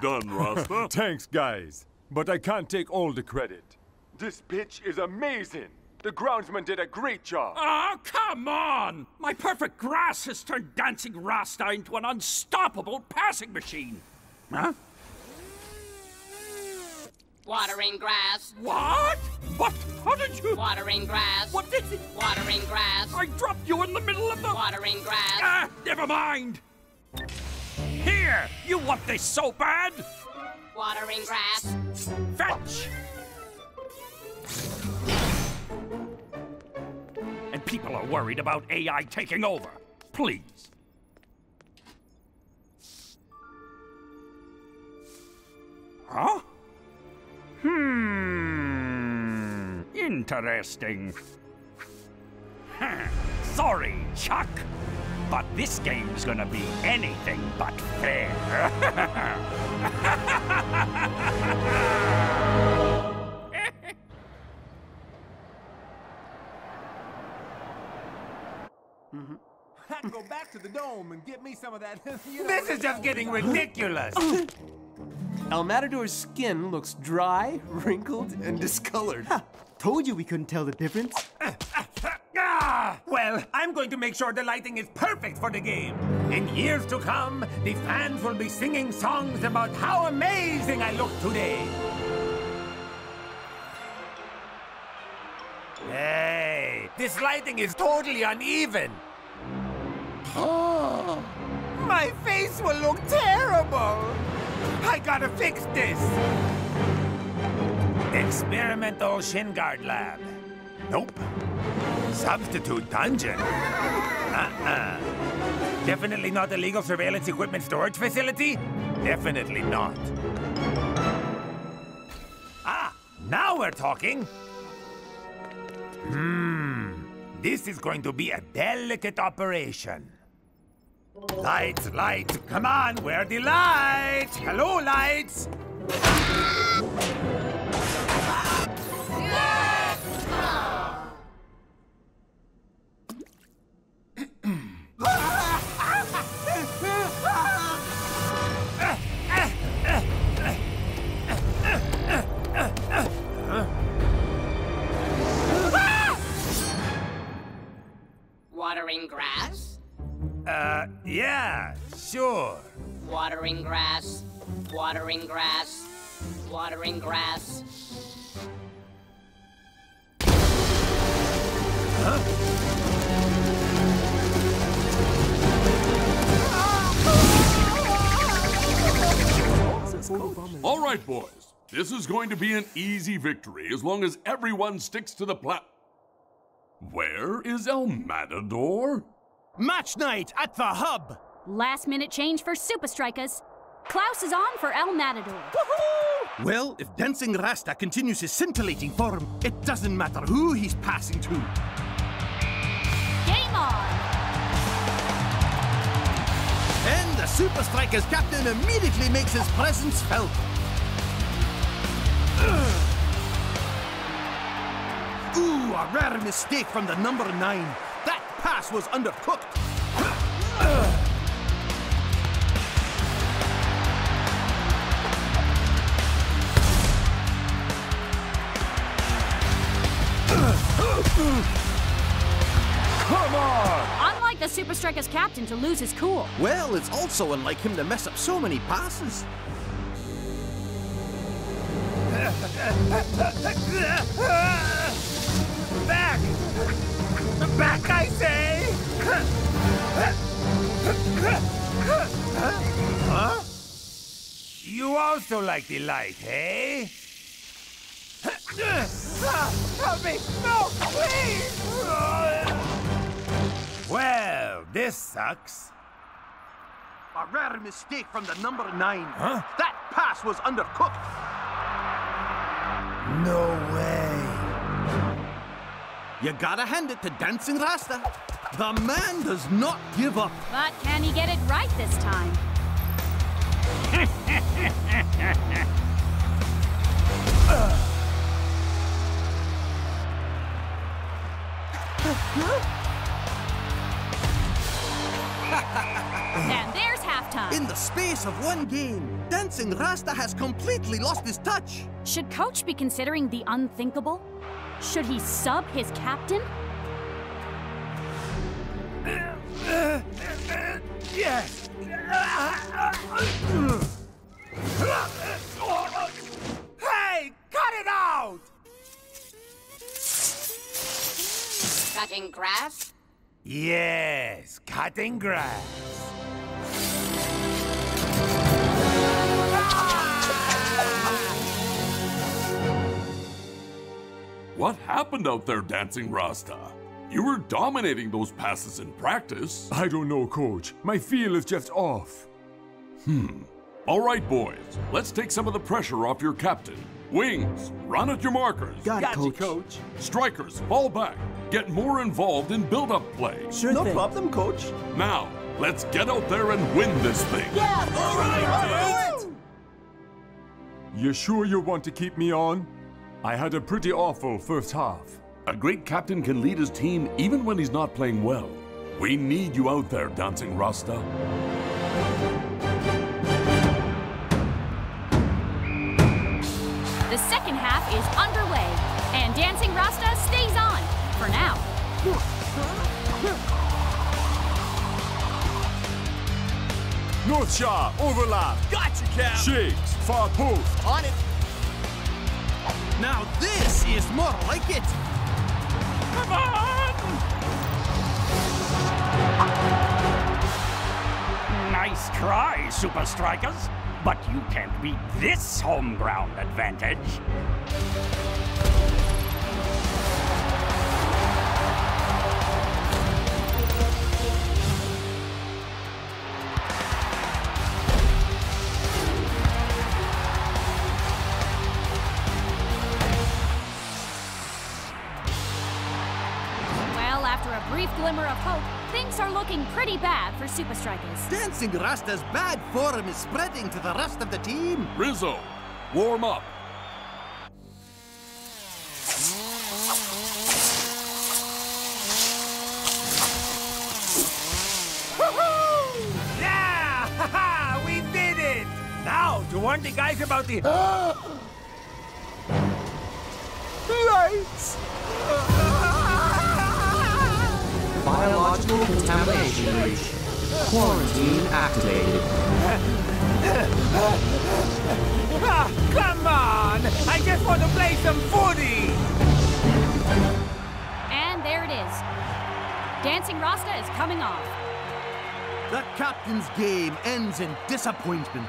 S5: Done, Rasta. <laughs>
S8: Thanks, guys. But I can't take all the credit. This pitch is amazing. The groundsman did a great job.
S44: Oh, come on! My perfect grass has turned Dancing Rasta into an unstoppable passing machine. Huh?
S43: Watering grass?
S44: What? What? How did you?
S43: Watering grass?
S44: What did it?
S43: Watering grass?
S44: I dropped you in the middle of the.
S43: Watering grass?
S44: Ah, never mind. Here, you want this so bad?
S43: Watering grass?
S44: Fetch! And people are worried about AI taking over. Please. Huh? Hmm. Interesting. Sorry, Chuck. But this game's gonna be anything but fair.
S31: I can Go back to the dome and get me some of that. <laughs> <laughs>
S6: This is just getting <laughs> ridiculous.
S4: El Matador's skin looks dry, wrinkled, and discolored.
S23: Told you we couldn't tell the difference. <laughs>
S6: Well, I'm going to make sure the lighting is perfect for the game. In years to come, the fans will be singing songs about how amazing I look today. Hey, this lighting is totally uneven. Oh, <gasps> my face will look terrible. I gotta fix this. Experimental shin guard lab. Nope. Substitute dungeon. Uh-uh. Definitely not illegal surveillance equipment storage facility? Definitely not. Ah, now we're talking. Hmm. This is going to be a delicate operation. Lights, lights, come on, where the lights? Hello, lights!
S43: Watering grass?
S6: Uh, yeah, sure.
S43: Watering grass. Watering grass. Watering grass.
S5: All right, boys. This is going to be an easy victory as long as everyone sticks to the plan. Where is El Matador?
S2: Match night at the hub.
S12: Last minute change for Supa Strikas. Klaus is on for El Matador.
S2: Well, if Dancing Rasta continues his scintillating form, it doesn't matter who he's passing to. Supa Strikas captain immediately makes his presence felt. Ooh, a rare mistake from the number nine. That pass was undercooked.
S6: Come on!
S12: Unlike the Supa Strikas captain to lose his cool.
S2: Well, it's also unlike him to mess up so many passes.
S6: Back! Back, I say! Huh? You also like the light, eh? Help me! No, please! Well, this sucks.
S2: A rare mistake from the number nine.
S6: Huh?
S2: That pass was undercooked.
S6: No way.
S2: You gotta hand it to Dancing Rasta. The man does not give up.
S12: But can he get it right this time? <laughs> <laughs> <laughs> and there's halftime.
S2: In the space of one game, Dancing Rasta has completely lost his touch.
S12: Should Coach be considering the unthinkable? Should he sub his captain?
S6: Yes. Hey, cut it out!
S43: Cutting grass?
S6: Yes, cutting grass.
S5: What happened out there, Dancing Rasta? You were dominating those passes in practice.
S8: I don't know, coach. My feel is just off.
S5: Hmm. All right, boys. Let's take some of the pressure off your captain. Wings, run at your markers.
S23: Got it,
S2: Gotcha,
S23: coach.
S2: coach.
S5: Strikers, fall back. Get more involved in build-up play.
S23: Sure
S2: no
S23: thing.
S2: problem, coach.
S5: Now, let's get out there and win this thing.
S2: Yeah, all right,
S8: You sure you want to keep me on? I had a pretty awful first half.
S5: A great captain can lead his team even when he's not playing well. We need you out there, Dancing Rasta.
S12: The second half is underway, and Dancing Rasta stays on for now.
S8: North Shaw, overlap.
S2: Gotcha, Cap.
S8: Shakes, far post.
S2: On it. Now this is more like it.
S44: Come on! Nice try, Supa Strikas. But you can't beat this home ground advantage.
S12: Looking pretty bad for Supa Strikas.
S2: Dancing Rasta's bad form is spreading to the rest of the team.
S5: Rizzo, warm up.
S6: Yeah! Ha <laughs> ha! We did it! Now, to warn the guys about the... <gasps> Lights!
S47: Biological contamination reached. Quarantine activated.
S6: Ah, come on! I just want to play some footy!
S12: And there it is. Dancing Rasta is coming off.
S2: The captain's game ends in disappointment.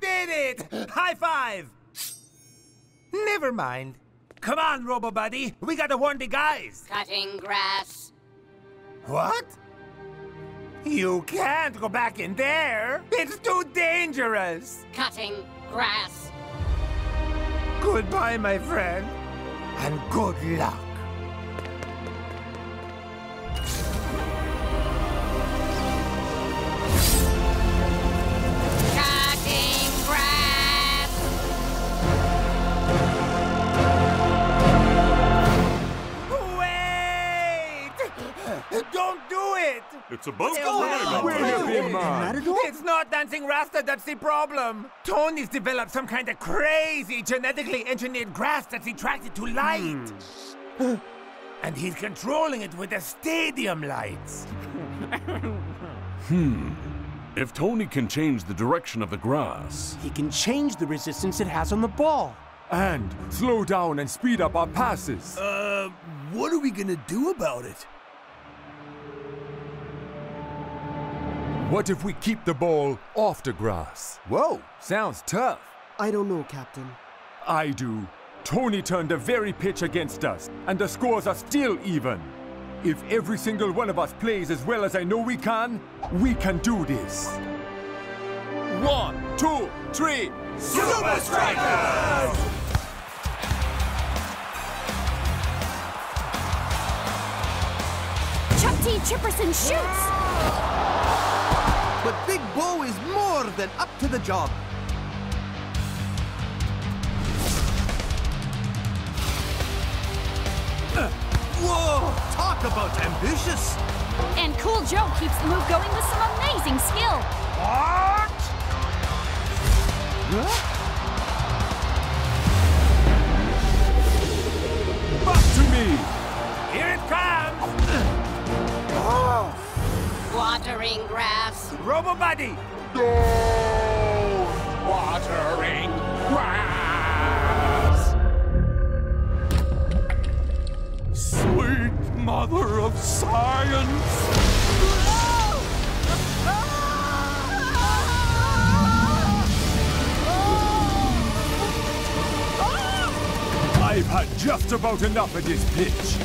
S6: Did it! High five! Never mind. Come on, Robo Buddy. We gotta warn the guys.
S43: Cutting grass.
S6: What? You can't go back in there. It's too dangerous.
S43: Cutting grass.
S6: Goodbye, my friend. And good luck. Don't do it!
S5: It's about
S6: What's
S5: going on?
S8: Wait a bit, man.
S6: It's not Dancing Rasta that's the problem. Tony's developed some kind of crazy genetically engineered grass that's attracted to light. and he's controlling it with the stadium lights. <laughs>
S5: Hmm. If Tony can change the direction of the grass,
S4: He can change the resistance it has on the ball.
S8: And slow down and speed up our passes.
S7: Uh, what are we gonna do about it?
S8: What if we keep the ball off the grass? Whoa, sounds tough.
S23: I don't know, Captain.
S8: I do. Tony turned the very pitch against us, and the scores are still even. If every single one of us plays as well as I know we can, we can do this. One, two, three.
S6: Supa Strikas!
S12: Chuck T. Chipperson shoots!
S2: More than up to the job. Uh, Whoa! Talk about ambitious!
S12: And Cool Joe keeps the move going with some amazing skill.
S6: What?
S8: Back to me!
S6: Here it comes!
S43: Watering grass.
S6: Robo Buddy!
S5: Watering grass. Sweet mother of science.
S8: I've had just about enough of this pitch.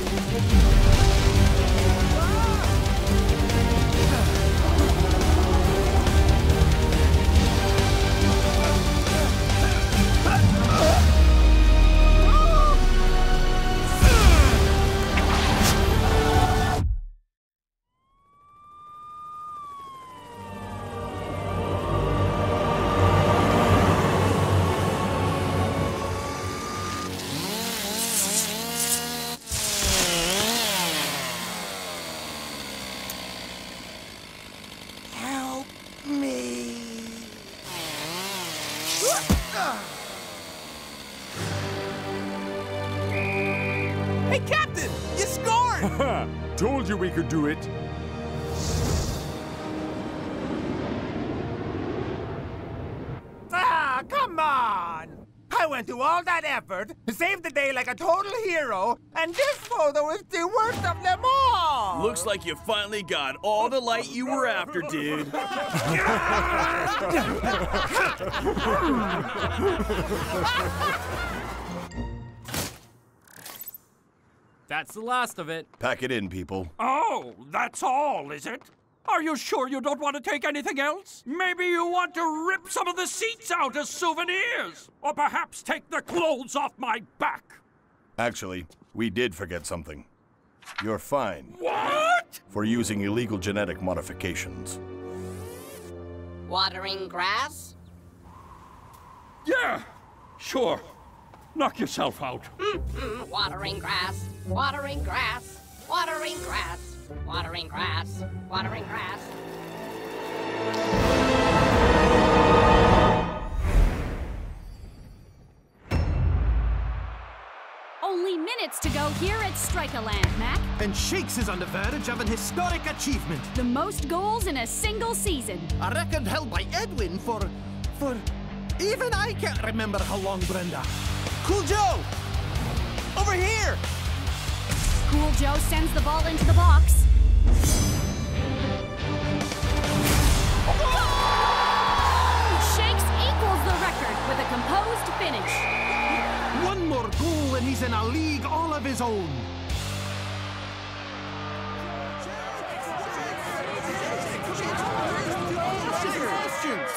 S6: And this photo is the worst of them all!
S7: Looks like you finally got all the light you were after, dude. <laughs>
S48: That's the last of it.
S21: Pack it in, people.
S44: Oh, that's all, is it? Are you sure you don't want to take anything else? Maybe you want to rip some of the seats out as souvenirs? Or perhaps take the clothes off my back?
S21: Actually, we did forget something. You're fine.
S44: What?
S21: For using illegal genetic modifications.
S43: Watering grass?
S44: Yeah, sure. Knock yourself out.
S43: Watering grass. Watering grass. Watering grass. Watering grass. Watering grass.
S12: Only minutes to go here at Strikerland, Mac.
S2: And Shakes is on the verge of an historic achievement.
S12: The most goals in a single season.
S2: A record held by Edwin for... for... Even I can't remember how long, Brenda. Cool Joe! Over here!
S12: Cool Joe sends the ball into the box. Shakes equals the record with a composed finish.
S2: One and he's in a league all of his own.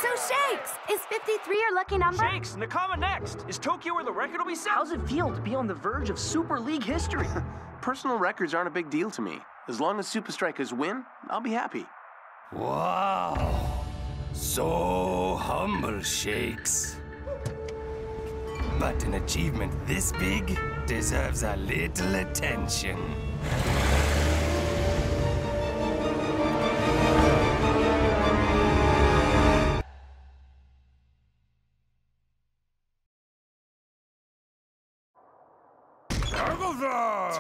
S18: So Shakes, is 53 your lucky number?
S49: Shakes, Nakama next. Is Tokyo where the record will be set? How's it feel to be on the verge of Super League history? <laughs>
S4: Personal records aren't a big deal to me. As long as Supa Strikas win, I'll be happy.
S9: Wow. So humble, Shakes. But an achievement this big deserves a little attention.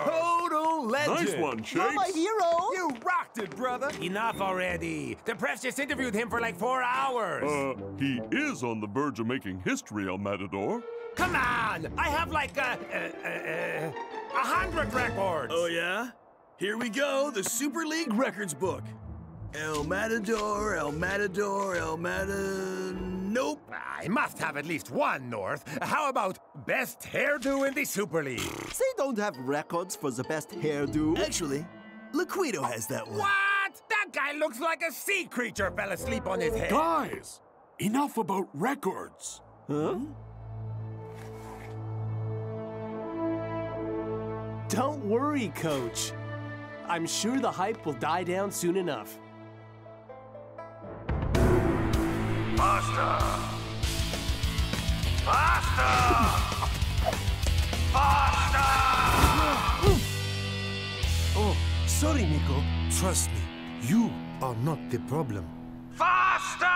S6: Total legend!
S5: Nice one, Chase!
S6: You're my hero! You rocked it, brother! Enough already! The press just interviewed him for like four hours!
S5: Uh, he is on the verge of making history, El Matador.
S6: Come on! I have like a, a, a, a hundred records!
S9: Oh, yeah? Here we go, the Super League Records book. El Matador, El Matador, El Matador. Nope.
S6: I must have at least one, North. How about best hairdo in the Super League?
S3: They don't have records for the best hairdo.
S9: Actually, Liquido has that one.
S6: What? That guy looks like a sea creature fell asleep on his head.
S5: Guys, enough about records.
S3: Huh?
S4: Don't worry, Coach. I'm sure the hype will die down soon enough.
S50: Faster! Faster! Faster!
S6: Oh, sorry, Nico. Trust me, you are not the problem.
S50: Faster!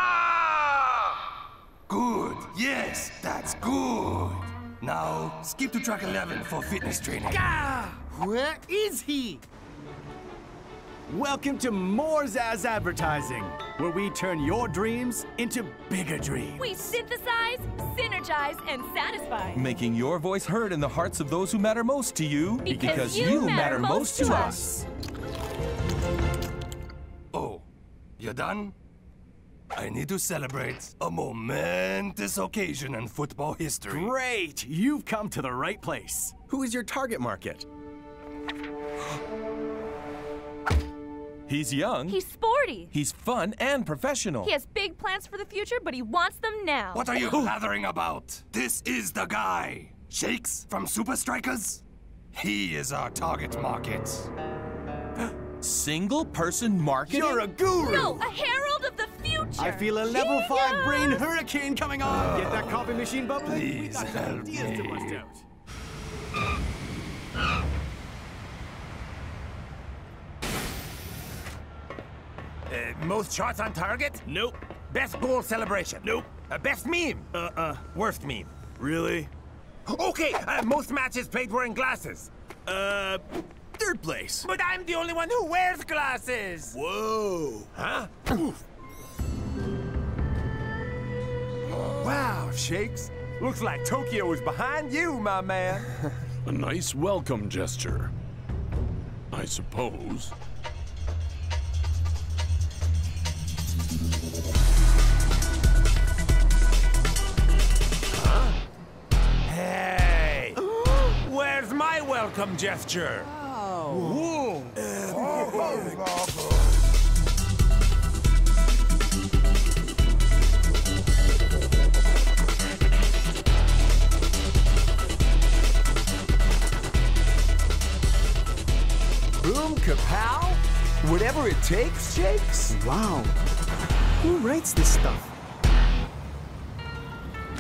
S9: Good. Yes, that's good. Now, skip to track 11 for fitness training.
S6: Gah! Where is he?
S23: Welcome to More Zaz Advertising, where we turn your dreams into bigger dreams.
S32: We synthesize, synergize, and satisfy.
S51: Making your voice heard in the hearts of those who matter most to you.
S32: Because you matter most to us.
S9: Oh, you're done? I need to celebrate a momentous occasion in football history.
S23: Great! You've come to the right place.
S51: Who is your target market? <gasps> He's young.
S32: He's sporty.
S51: He's fun and professional.
S32: He has big plans for the future, but he wants them now.
S9: What are you <gasps> blathering about? This is the guy. Shakes from Supa Strikas? He is our target market. <gasps>
S51: Single person marketing?
S23: You're a guru!
S32: No, a herald of the future.
S23: I feel a level
S32: Genius!
S23: 5 brain hurricane coming on! Get that coffee machine bubbling?
S9: Please
S23: we got
S9: help
S23: ideas to bust out.
S6: Uh, most shots on target?
S9: Nope.
S6: Best goal celebration?
S9: Nope.
S6: Uh, best meme.
S7: Uh-uh.
S6: Worst meme.
S7: Really?
S6: Okay, uh, most matches played wearing glasses.
S7: Uh, third place.
S6: But I'm the only one who wears glasses.
S7: Whoa.
S6: Huh?
S8: Wow, Shakes. Looks like Tokyo is behind you, my man. <laughs>
S5: A nice welcome gesture. I suppose. Huh?
S6: Hey! <gasps> Where's my welcome gesture?
S2: Oh.
S8: Boom, <laughs> kapow. Whatever it takes, Shakes.
S23: Wow. Who writes this stuff?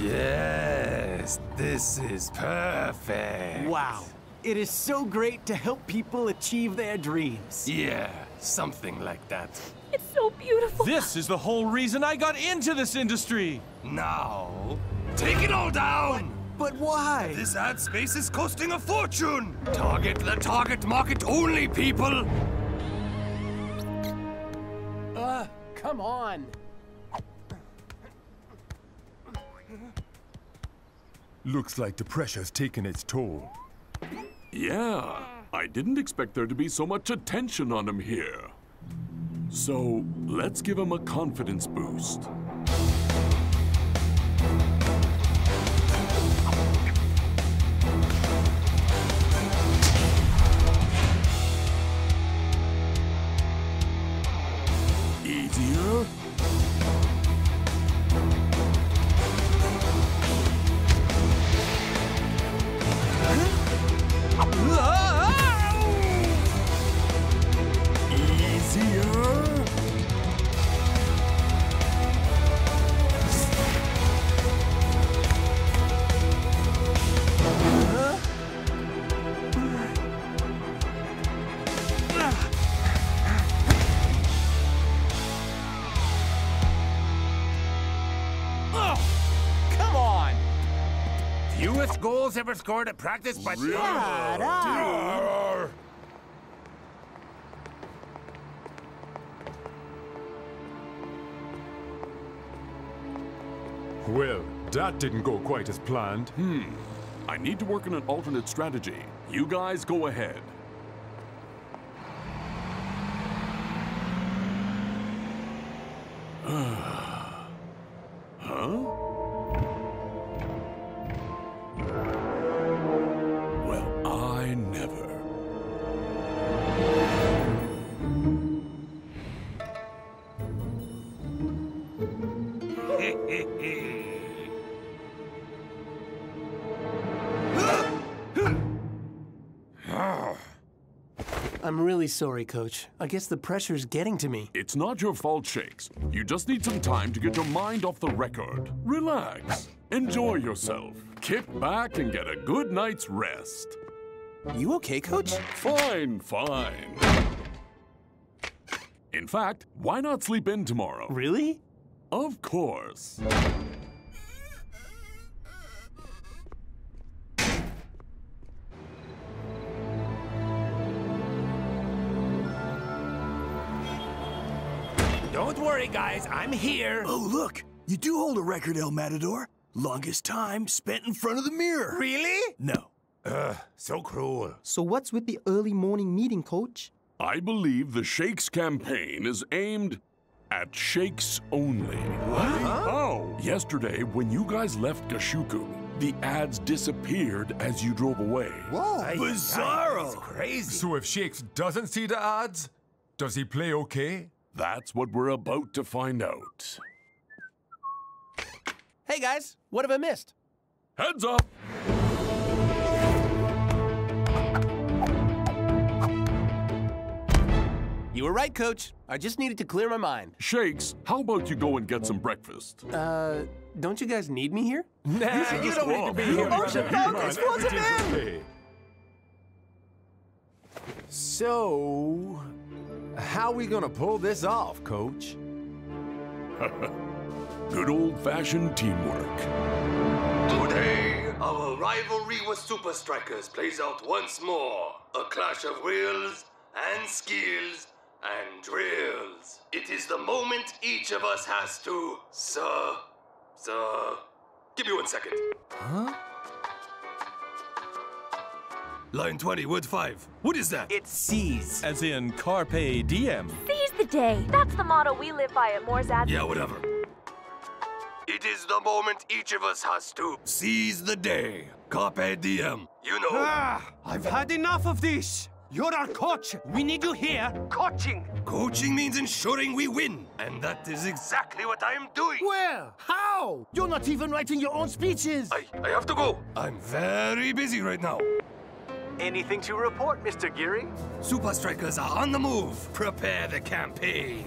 S8: Yes, this is perfect.
S4: Wow. It is so great to help people achieve their dreams.
S8: Yeah, something like that.
S52: It's so beautiful.
S53: This is the whole reason I got into this industry.
S8: Now, take it all down.
S4: But why?
S8: This ad space is costing a fortune. Target the target market only, people.
S4: Uh, come on.
S8: Looks like the pressure's taking its toll.
S5: Yeah, I didn't expect there to be so much attention on him here. So, let's give him a confidence boost.
S6: Fewest scored at practice, but
S4: Shut up.
S8: Well, that didn't go quite as planned.
S5: Hmm. I need to work on an alternate strategy. You guys go ahead. <sighs> huh?
S4: Really sorry, Coach. I guess the pressure's getting to me.
S5: It's not your fault, Shakes. You just need some time to get your mind off the record. Relax. Enjoy yourself. Kick back and get a good night's rest.
S4: You okay, Coach?
S5: Fine, fine. In fact, why not sleep in tomorrow?
S4: Really?
S5: Of course.
S6: Don't worry, guys. I'm here.
S7: Oh, look. You do hold a record, El Matador. Longest time spent in front of the mirror.
S6: Really?
S7: No.
S6: Ugh, so cruel.
S23: So what's with the early morning meeting, coach?
S5: I believe the Shakes campaign is aimed at Shakes only.
S6: What?
S5: Oh, yesterday when you guys left Gashuku, the ads disappeared as you drove away.
S8: Whoa,
S6: Bizarro. crazy.
S8: So if Shakes doesn't see the ads, does he play okay?
S5: That's what we're about to find out.
S4: Hey, guys. What have I missed?
S5: Heads up!
S4: You were right, Coach. I just needed to clear my mind.
S5: Shakes, how about you go and get some breakfast?
S4: Uh, don't you guys need me here?
S8: Nah, you, don't need to be here.
S4: Motion Falcons wasn't in!
S8: So, how we gonna pull this off, coach? <laughs>
S5: Good old fashioned teamwork.
S9: Today, our rivalry with Supa Strikas plays out once more. A clash of wills and skills and drills. It is the moment each of us has to, sir, sir. Give me one second.
S54: Huh? Line 20, word 5. What is that?
S4: It's seize. As in Carpe Diem.
S32: Seize the day. That's the motto we live by at Morzad.
S54: Yeah, whatever.
S9: It is the moment each of us has to.
S54: Seize the day. Carpe diem.
S9: You know.
S2: Ah, I've had enough of this. You're our coach. We need you here.
S9: Coaching.
S54: Coaching means ensuring we win. And that is
S9: exactly what I am doing.
S2: Well, How? You're not even writing your own speeches.
S9: I, I have to go.
S54: I'm very busy right now.
S55: Anything to report, Mr. Geary?
S54: Supa Strikas are on the move. Prepare the campaign.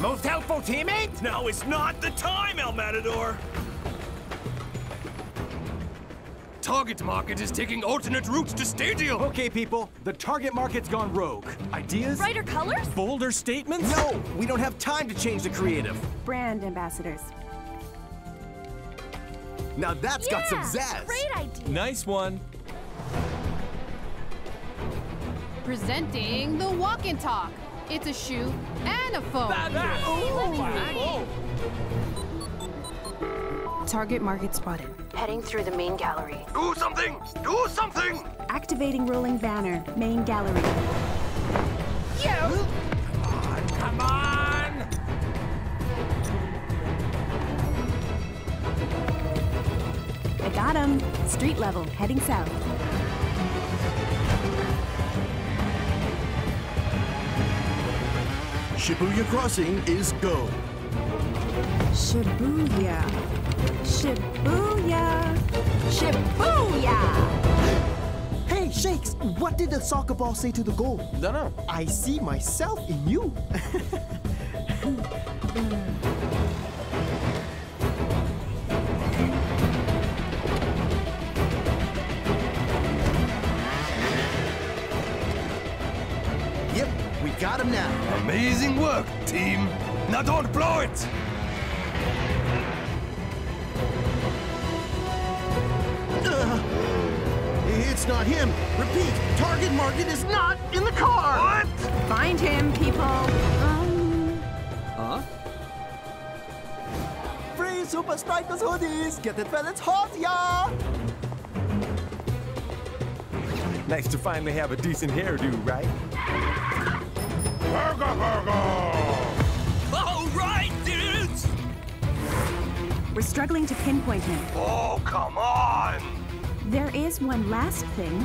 S6: Most helpful teammate?
S7: Now is not the time, El Matador!
S54: Target market is taking alternate routes to stadium.
S23: Okay, people, the target market's gone rogue. Ideas?
S32: Brighter colors?
S4: Bolder statements?
S23: No, we don't have time to change the creative.
S56: Brand ambassadors.
S23: Now that's
S32: yeah,
S23: got some zazz.
S32: Great idea.
S4: Nice one.
S18: Presenting the walk and talk. It's a shoe and a phone.
S56: Target market spotted.
S40: Heading through the main gallery.
S9: Do something! Do something!
S56: Activating rolling banner. Main gallery.
S6: You! Come on!
S56: I got him. Street level. Heading south.
S23: Shibuya Crossing is go.
S56: Shibuya. Shibuya. Shibuya!
S3: Hey, Shakes, what did the soccer ball say to the goal?
S57: Dunno.
S3: I see myself in you.
S23: Yep, we got him now.
S54: Amazing work, team. Now don't blow it!
S23: It's not him. Repeat, target market is not in the car.
S9: What?
S18: Find him, people. Um,
S57: Huh?
S3: Free Supa Strikas hoodies! Get it when it's hot, yeah!
S8: Nice to finally have a decent hairdo, right?
S9: Burger, burger!
S7: All right, dudes!
S56: We're struggling to pinpoint him.
S9: Oh, come on!
S56: There is one last thing.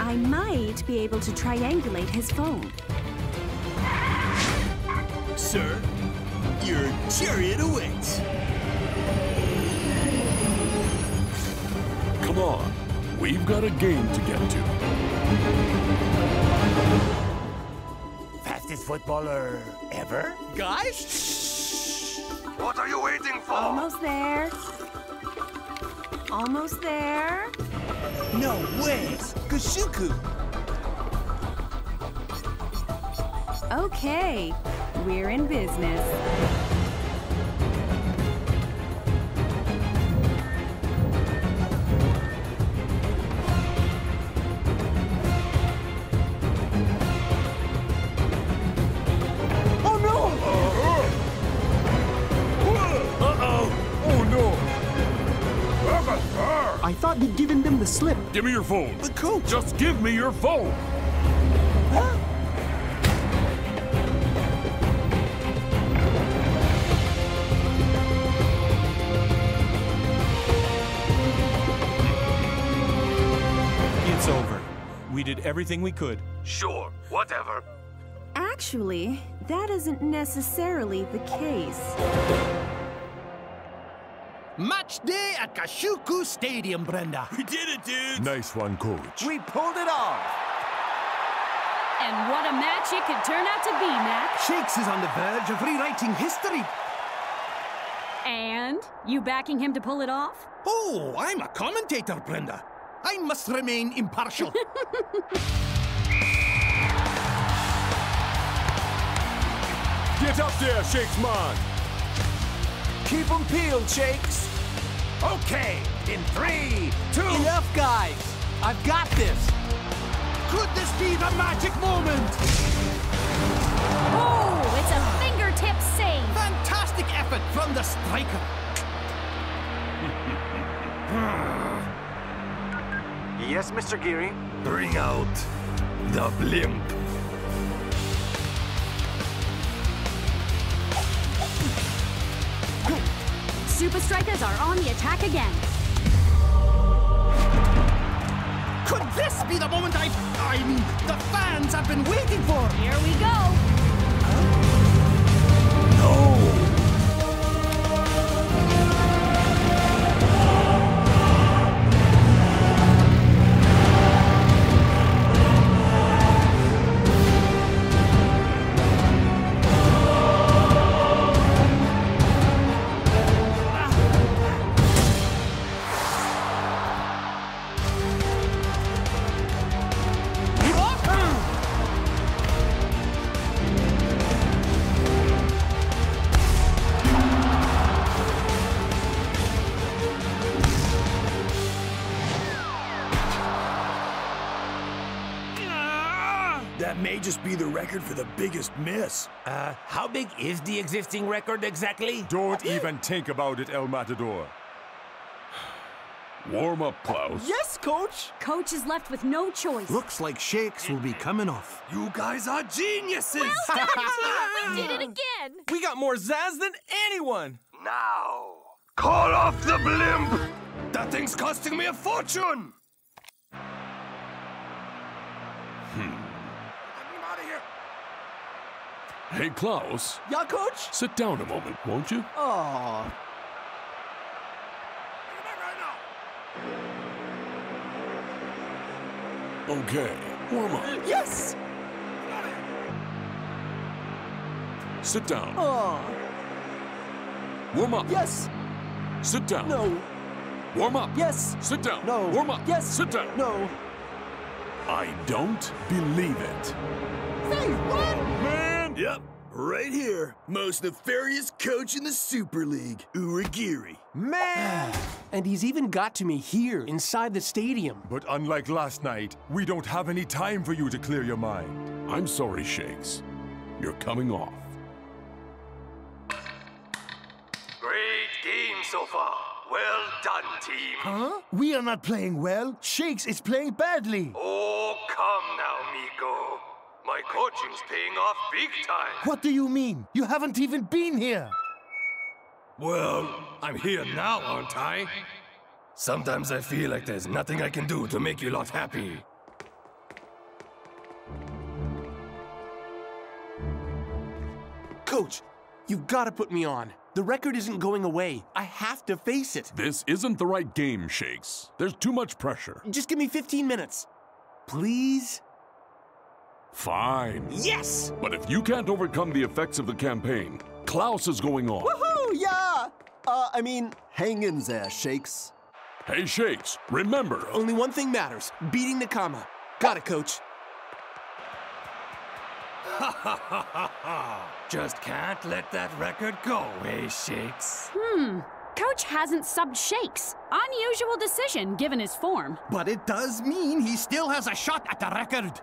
S56: I might be able to triangulate his phone.
S7: Sir, your chariot awaits.
S5: Come on. We've got a game to get to.
S6: Fastest footballer ever?
S7: Guys?
S9: What are you waiting for?
S56: Almost there. Almost there.
S2: No way! Gashuku!
S56: Okay, we're in business.
S3: Thought you'd given them the slip.
S5: Give me your phone.
S2: The coach!
S5: Just give me your phone.
S4: It's over. We did everything we could.
S9: Sure, whatever.
S56: Actually, that isn't necessarily the case.
S2: Match day at Kashuku Stadium, Brenda.
S7: We did it, dudes!
S8: Nice one, coach.
S2: We pulled it off.
S12: And what a match it could turn out to be, Mac.
S2: Shakes is on the verge of rewriting history.
S12: And you backing him to pull it off?
S2: Oh, I'm a commentator, Brenda. I must remain impartial. <laughs>
S8: Get up there, Shakes Man!
S4: Keep them peeled, Shakes.
S6: Okay, in three, two.
S4: Enough, guys. I've got this.
S2: Could this be the magic moment?
S12: Oh, it's a fingertip save.
S2: Fantastic effort from the striker. <laughs>
S58: yes, Mr. Geary?
S9: Bring out the blimp.
S12: Supa Strikas are on the attack again.
S2: Could this be the moment I... I mean, the fans have been waiting for?
S12: Here we go.
S7: Record for the biggest miss.
S6: Uh, how big is the existing record exactly?
S8: Don't even think about it, El Matador. <sighs>
S5: Warm up, Klaus.
S4: Yes, Coach.
S12: Coach is left with no choice.
S59: Looks like Shakes will be coming off.
S9: You guys are geniuses! <laughs>
S52: we did it again!
S53: We got more Zaz than anyone!
S9: now, call off the blimp! That thing's costing me a fortune!
S5: Hey, Klaus.
S4: Yeah, Coach?
S5: Sit down a moment, won't you?
S4: Oh.
S5: Okay, warm up.
S4: Yes!
S5: Sit down.
S4: Oh.
S5: Warm up.
S4: Yes.
S5: Sit down.
S4: No.
S5: Warm up.
S4: Yes.
S5: Sit down.
S4: No.
S5: Warm up.
S4: Yes.
S5: Sit down.
S4: No.
S5: I don't believe it.
S2: Say what?
S7: Man! Yep, right here. Most nefarious coach in the Super League, Uragiri.
S4: Man! and he's even got to me here, inside the stadium.
S8: But unlike last night, we don't have any time for you to clear your mind.
S5: I'm sorry, Shakes. You're coming off.
S9: Great game so far. Well done, team.
S45: Huh? We are not playing well. Shakes is playing badly.
S9: Oh, come now, Miko. My coaching's paying off big time.
S45: What do you mean? You haven't even been here.
S9: Well, I'm here now, aren't I? Sometimes I feel like there's nothing I can do to make you lot happy.
S4: Coach, you've got to put me on. The record isn't going away. I have to face it.
S5: This isn't the right game, Shakes. There's too much pressure.
S4: Just give me 15 minutes. Please?
S5: Fine.
S4: Yes!
S5: But if you can't overcome the effects of the campaign, Klaus is going on.
S60: Woohoo! Yeah! Uh, I mean, hang in there, Shakes.
S5: Hey, Shakes, remember.
S4: Only one thing matters beating Nakama. Got it, coach.
S9: Ha ha ha ha ha! Just can't let that record go, eh, Shakes?
S12: Hmm. Coach hasn't subbed Shakes. Unusual decision given his form.
S2: But it does mean he still has a shot at the record.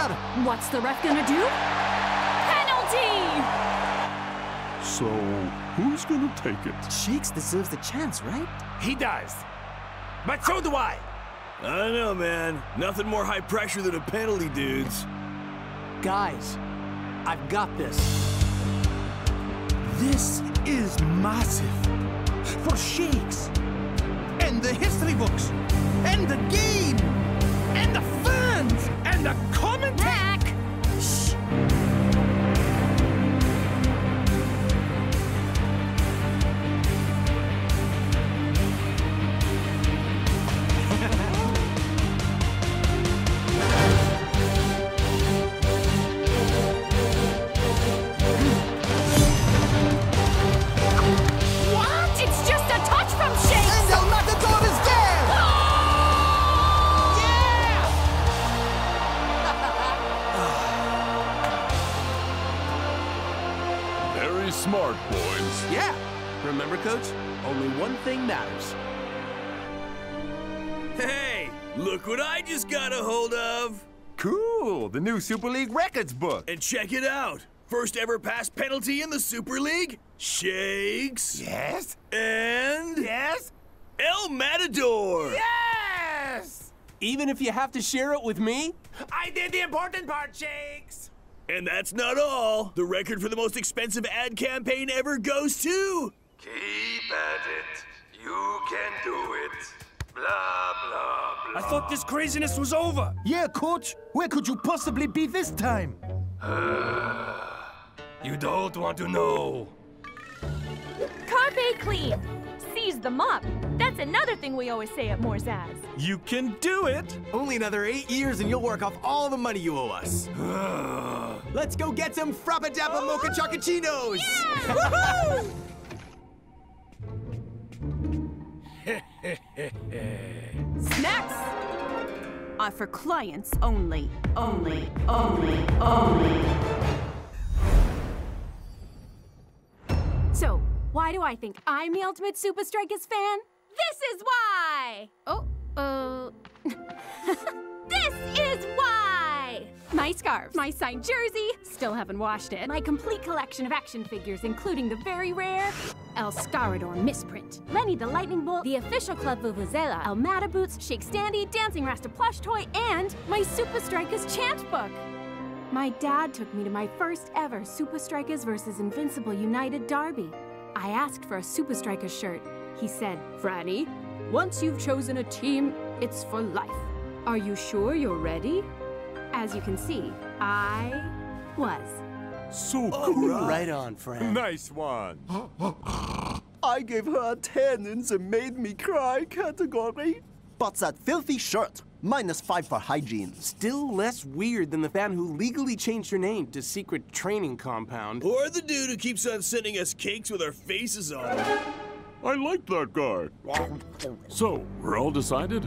S2: From the.
S12: What's the ref gonna do? Penalty!
S5: So, who's gonna take it?
S23: Shakes deserves the chance, right?
S6: He does. But so do I.
S7: I don't know, man. Nothing more high pressure than a penalty, dudes.
S4: Guys, I've got this.
S2: This is massive. For Shakes. And the history books. And the game. And the And the commentators.
S8: The new Super League Records book.
S7: And check it out. First ever pass penalty in the Super League? Shakes.
S6: Yes?
S7: And.
S6: Yes?
S7: El Matador!
S6: Yes!
S4: Even if you have to share it with me?
S6: I did the important part, Shakes!
S7: And that's not all. The record for the most expensive ad campaign ever goes to.
S9: Keep at it. You can do it. Blah, blah, blah.
S2: I thought this craziness was over.
S61: Yeah, coach. Where could you possibly be this time? <sighs>
S9: you don't want to know.
S52: Carpe clean. Seize the mop. That's another thing we always say at Morzaz.
S62: You can do it!
S63: Only another eight years and you'll work off all the money you owe us. <sighs> Let's go get some Frappa Dappa Mocha Chocochinos! <laughs>
S40: Snacks are for clients only. Only, only, only.
S18: So, why do I think I'm the ultimate Supa Strikas fan? This is why! Oh, uh. <laughs> this is why! My scarves, my signed jersey, still haven't washed it, my complete collection of action figures, including the very rare El Scarador misprint, Lenny the Lightning Bolt, the official Club Vuvuzela, El Mata Boots, Shake Standy, Dancing Rasta plush toy, and my Supa Strikas chant book. My dad took me to my first ever Supa Strikas versus Invincible United derby. I asked for a Supa Strikas shirt. He said, Franny, once you've chosen a team, it's for life. Are you sure you're ready? As you can see, I was.
S8: So
S4: cool. Right on, friend.
S8: Nice one. <gasps>
S3: I gave her a 10 in the made me cry category. But that filthy shirt, minus five for hygiene.
S4: Still less weird than the fan who legally changed her name to Secret Training Compound.
S7: Or the dude who keeps on sending us cakes with our faces on.
S5: I like that guy. So, we're all decided?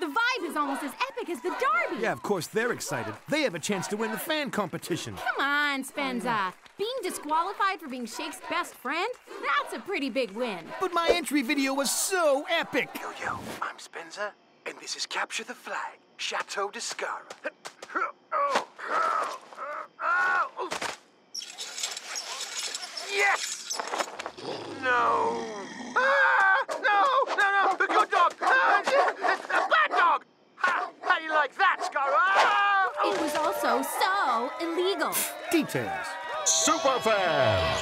S5: The
S18: vibe is almost as epic as the derby!
S2: Yeah, of course they're excited. They have a chance to win the fan competition.
S18: Come on, Spenza. Being disqualified for being Shake's best friend? That's a pretty big win.
S2: But my entry video was so epic.
S64: Yo, yo, I'm Spencer, and this is Capture the Flag, Chateau de Scara. Yes! No! Ah! No! No, no! The good dog! Ah, it's the bad dog! Ha! How do you like that, Scara? Ah!
S18: It was also so illegal.
S2: Details.
S5: Superfans,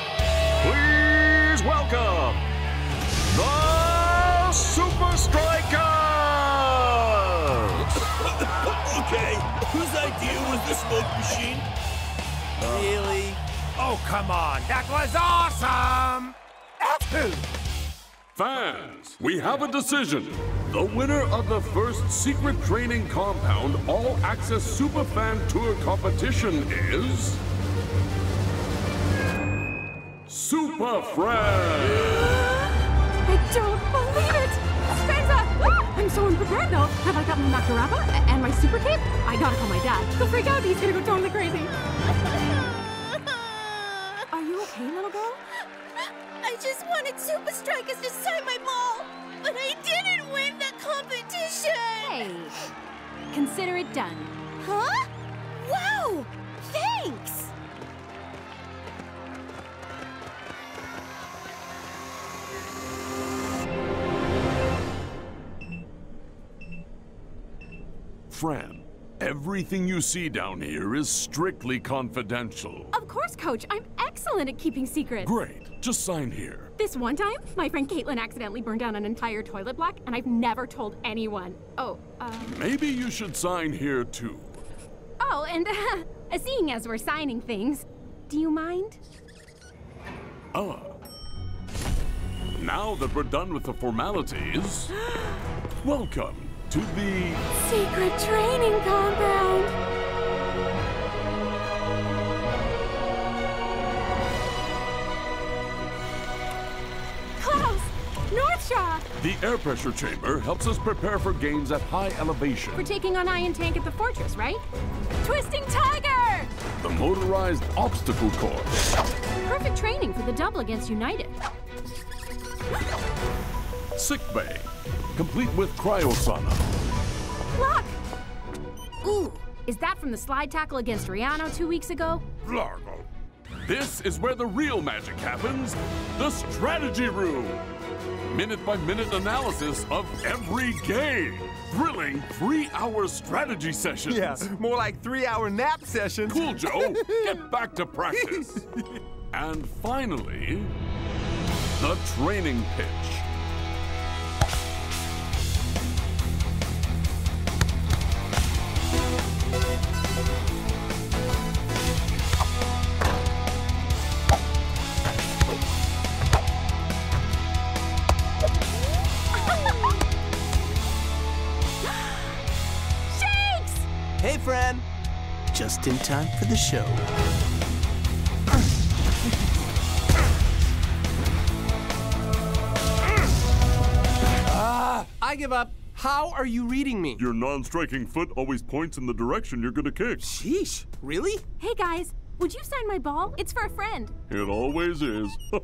S5: please welcome the Supa Strikas! <coughs>
S7: okay, whose idea was the smoke machine?
S4: Really?
S6: Oh, come on. That was awesome! Achoo!
S5: Fans, we have a decision. The winner of the first Secret Training Compound All Access Superfan Tour competition is. Super Friend!
S18: I don't believe it! Spenza! Ah! I'm so unprepared though. Have I got my Macarapa and my super cape? I gotta call my dad. He'll freak out. He's gonna go totally crazy. Are you okay, little girl?
S52: I just wanted Supa Strikas to sign my ball, but I didn't win the competition!
S18: Hey, consider it done.
S52: Huh? Wow! Thanks!
S5: Fran, everything you see down here is strictly confidential.
S18: Of course, Coach. I'm excellent at keeping secrets.
S5: Great, just sign here.
S18: This one time, my friend Caitlin accidentally burned down an entire toilet block, and I've never told anyone. Oh, uh.
S5: Maybe you should sign here too.
S18: Oh, and <laughs> uh, seeing as we're signing things, do you mind?
S5: Ah. Now that we're done with the formalities, <gasps> welcome to the
S18: secret training compound. Close! Northshaw!
S5: The air pressure chamber helps us prepare for games at high elevation.
S18: We're taking on Iron Tank at the fortress, right? Twisting Tiger!
S5: The motorized obstacle course.
S18: Perfect training for the double against United.
S5: Sick Bay, complete with cryosauna.
S18: Look! Ooh, is that from the slide tackle against Riano two weeks ago?
S5: Largo. This is where the real magic happens the strategy room. Minute by minute analysis of every game. Thrilling three hour strategy sessions.
S8: Yeah, more like three hour nap sessions.
S5: Cool, Joe. <laughs> Get back to practice. <laughs> and finally, the training pitch.
S4: Time for the show. Ah, I give up. How are you reading me?
S5: Your non striking foot always points in the direction you're gonna kick.
S4: Sheesh, really?
S18: Hey guys, would you sign my ball? It's for a friend.
S5: It always is. <laughs>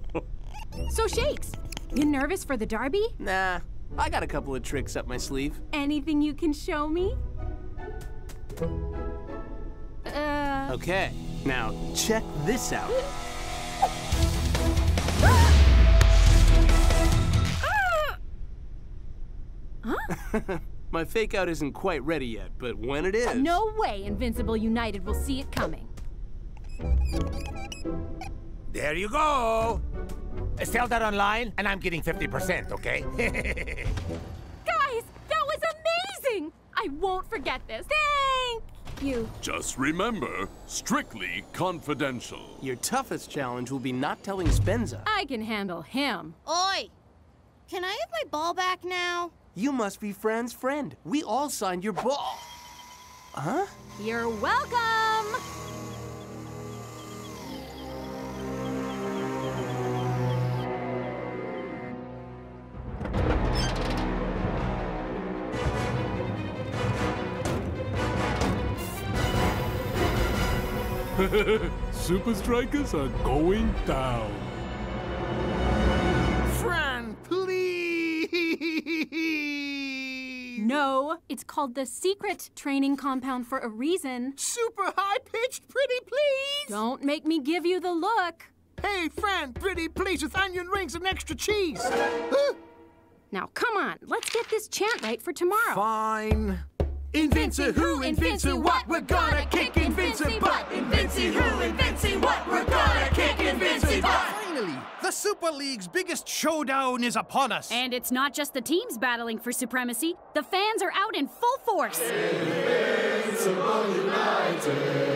S18: So Shakes, you nervous for the derby?
S4: Nah, I got a couple of tricks up my sleeve.
S18: Anything you can show me? Uh.
S4: Okay, now check this out. <laughs> <laughs> My fake out isn't quite ready yet, but when it is.
S18: No way Invincible United will see it coming.
S6: There you go. Sell that online, and I'm getting 50%, okay? <laughs>
S18: Guys, that was amazing! I won't forget this. Thank you.
S5: Just remember strictly confidential.
S4: Your toughest challenge will be not telling Spenza.
S18: I can handle him.
S52: Oi! Can I have my ball back now?
S4: You must be Fran's friend. We all signed your ball. Huh?
S18: You're welcome! <laughs>
S5: Supa Strikas are going down.
S2: Fran, please!
S18: No, it's called the secret training compound for a reason.
S2: Super high pitched, pretty please!
S18: Don't make me give you the look.
S2: Hey, Fran, pretty please with onion rings and extra cheese.
S18: Now, come on, let's get this chant right for tomorrow.
S2: Fine. Invinci who, Invinci what, we're gonna kick Invinci butt. Invinci who, Invinci what, we're gonna kick Invinci butt. Finally, the Super League's biggest showdown is upon us.
S18: And it's not just the teams battling for supremacy, the fans are out in full force.
S12: Invincible United.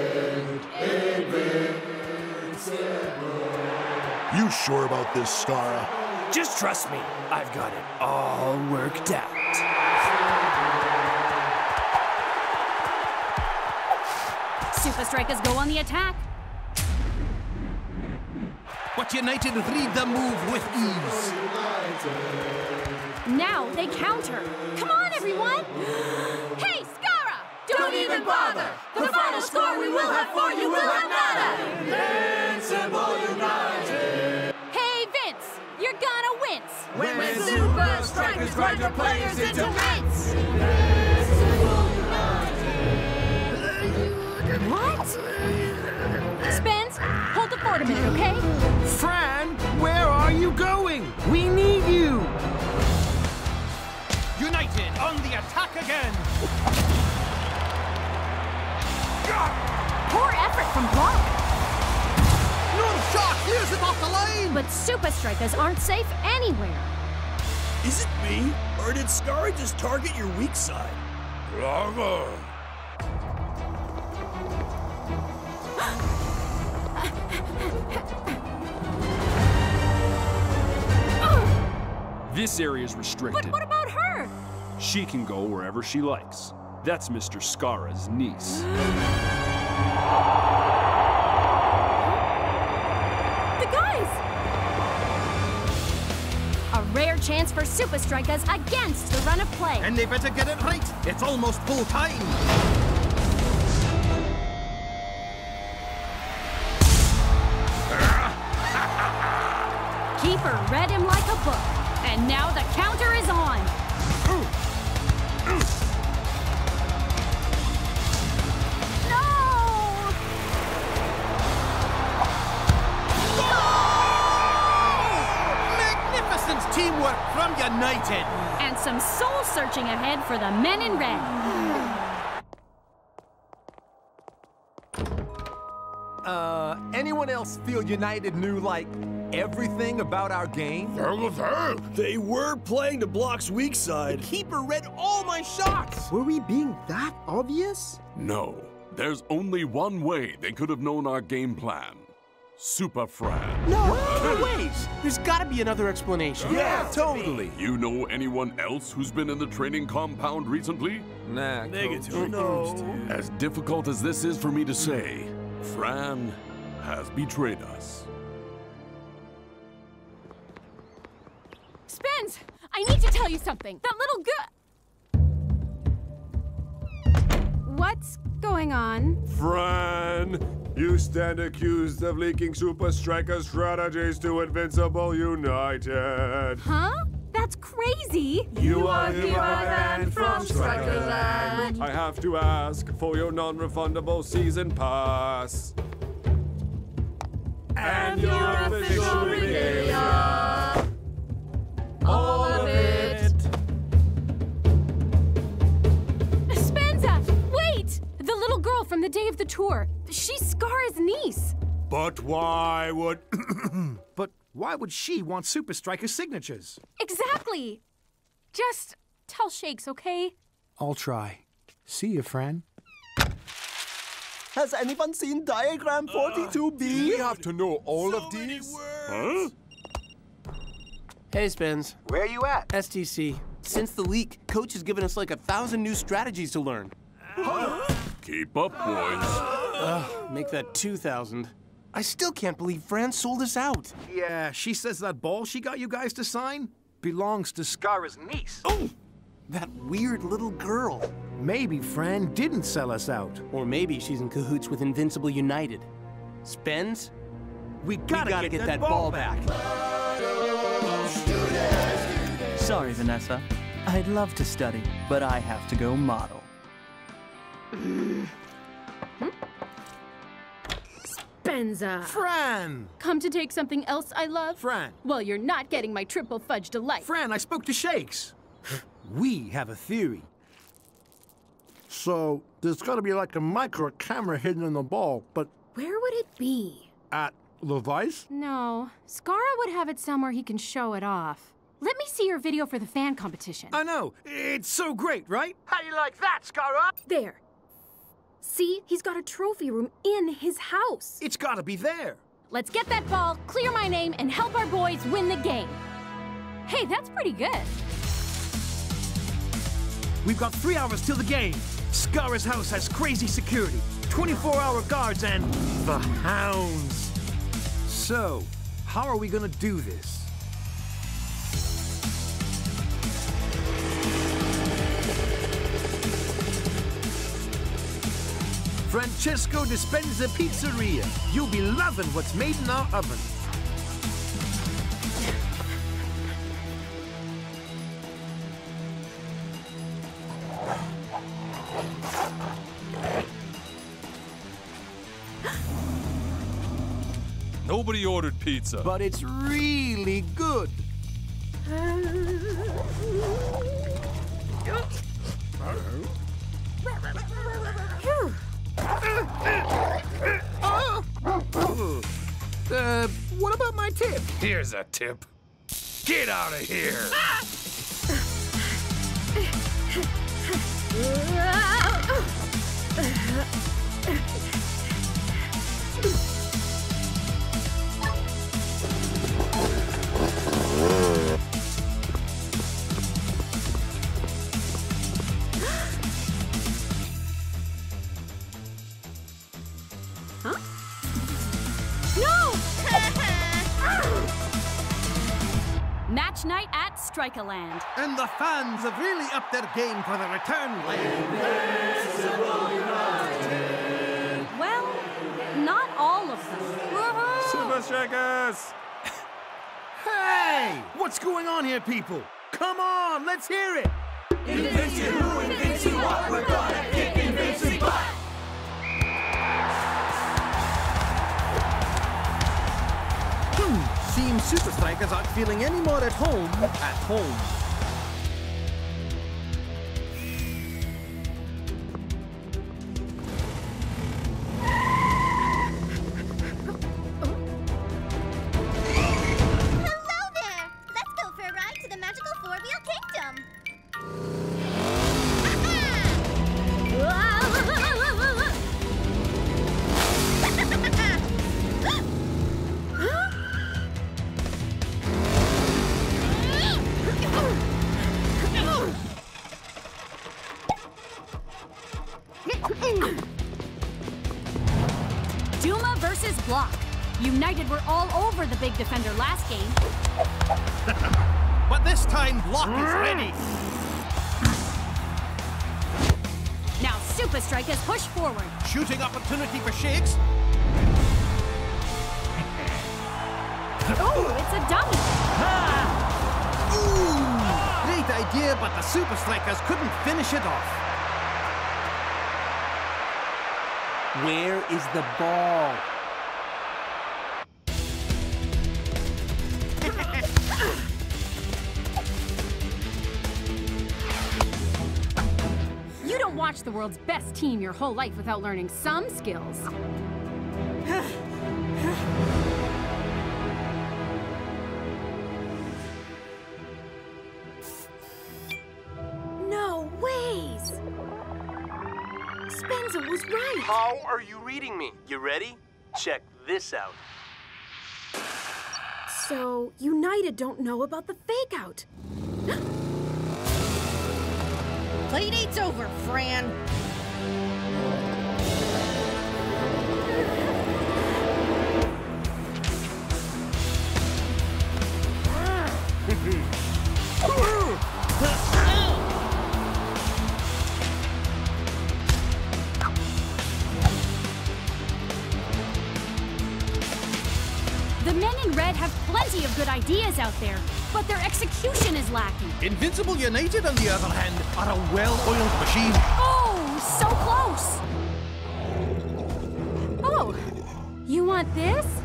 S65: You sure about this, Skara?
S7: Just trust me, I've got it all worked out.
S18: Supa Strikas go on the attack.
S2: But United read the move with ease.
S18: Now they counter. Come on, everyone! hey, Skara!
S52: Don't even bother! The final score we will have for you will have nada!
S12: Invincible United.
S18: Hey, Vince! You're gonna wince!
S52: When, when Supa Strikas grind your players into mints!
S18: What? Spence, hold the fort a minute, okay?
S2: Fran, where are you going? We need you. United on the attack again.
S18: Poor effort from Block.
S2: No shot clears it off the line.
S18: But Supa Strikas aren't safe anywhere.
S7: Is it me, or did Skara just target your weak side?
S5: Largo.
S66: This area is restricted.
S18: But what about her?
S66: She can go wherever she likes. That's Mr. Skara's niece. <gasps>
S18: The guys! A rare chance for Supa Strikas against the run of play.
S2: And they better get it right. It's almost full time.
S18: Keeper read him like a book. And now the counter is on. No!
S2: Magnificent teamwork from United.
S18: And some soul searching ahead for the men in red.
S8: Uh, anyone else feel United knew, like, everything about our game?
S7: They were playing the block's weak side.
S2: The Keeper read all my shots.
S67: Were we being that obvious?
S5: No, there's only one way they could have known our game plan. Super Fran.
S4: No, no ways. There's gotta be another explanation.
S8: Yeah, totally.
S5: You know anyone else who's been in the training compound recently?
S8: Nah,
S7: Negative.
S8: No.
S5: As difficult as this is for me to say, Fran has betrayed us.
S18: Spence, I need to tell you something. That little girl. What's going on?
S8: Fran, you stand accused of leaking Super Striker strategies to Invincible United.
S18: Huh? That's crazy.
S8: You are He-Man from Strikerland. I have to ask for your non-refundable season pass.
S68: And your official regalia. All of it.
S18: Spenza, wait! The little girl from the day of the tour. She's Scar's niece.
S8: But why would... <clears throat>
S2: But why would she want Super Striker signatures?
S18: Exactly. Just tell Shakes, okay?
S2: I'll try. See you, Fran.
S3: Has anyone seen diagram 42B?
S8: we have to know all of these?
S5: Huh?
S4: Hey, Spence.
S68: Where are you at?
S4: STC. Since the leak, Coach has given us like a thousand new strategies to learn.
S5: Keep up, boys.
S4: Ugh, make that 2,000. I still can't believe Fran sold us out.
S2: Yeah, she says that ball she got you guys to sign belongs to Scar's niece.
S4: Oh! That weird little girl.
S2: Maybe Fran didn't sell us out.
S4: Or maybe she's in cahoots with Invincible United. Spence?
S2: We gotta,
S4: we gotta
S2: get,
S4: get,
S2: that,
S4: that,
S2: ball
S4: ball back.
S69: Sorry, Vanessa. I'd love to study, but I have to go model.
S18: Spenza.
S2: Fran!
S18: Come to take something else I love?
S2: Fran.
S18: Well, you're not getting my triple fudge delight.
S2: Fran, I spoke to Shakes. <sighs> we have a theory.
S70: So there's gotta be like a micro camera hidden in the ball, but
S18: Where would it be?
S70: at Levi's?
S18: No. Scara would have it somewhere he can show it off. Let me see your video for the fan competition.
S2: I know. It's so great, right?
S68: How you like that, Scara?
S18: There. See, he's got a trophy room in his house.
S2: It's gotta be there.
S18: Let's get that ball, clear my name, and help our boys win the game. Hey, that's pretty good.
S2: We've got three hours till the game. Scar's house has crazy security, 24-hour guards, and the hounds. So, how are we gonna do this? Francesco Dispenza Pizzeria. You'll be loving what's made in our oven.
S71: Nobody ordered pizza.
S2: But it's really good. Uh, what about my tip?
S72: Here's a tip. Get out of here.
S18: Match night at
S12: Striker Land.
S2: And the fans have really upped their game for the return leg.
S12: Well, not all of them.
S8: Supa Strikas!
S2: Hey! What's going on here, people? Come on, let's hear it!
S52: Invinci who, Invinci what, we're gonna
S2: Supa Strikas aren't feeling any more at home at home. Shooting opportunity for Shakes.
S12: Oh, it's a dummy. Ah!
S2: Ooh, great idea, but the Supa Strikas couldn't finish it off.
S4: Where is the ball?
S12: The world's best team your whole life without learning some skills.
S73: No ways! Spencer was right.
S4: How are you reading me? You ready? Check this out.
S73: So, United don't know about the fake out. <gasps>
S52: Playdate's over, Fran.
S12: The men in red have plenty of good ideas out there, but their execution
S2: Invincible United, on the other hand, are a well-oiled machine.
S12: Oh, so close! Oh, you want this?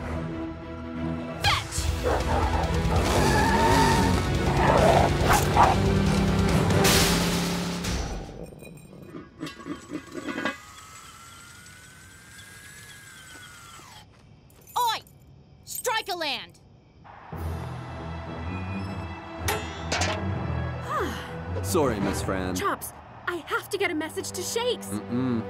S73: To message to Shakes.
S74: Mm-mm.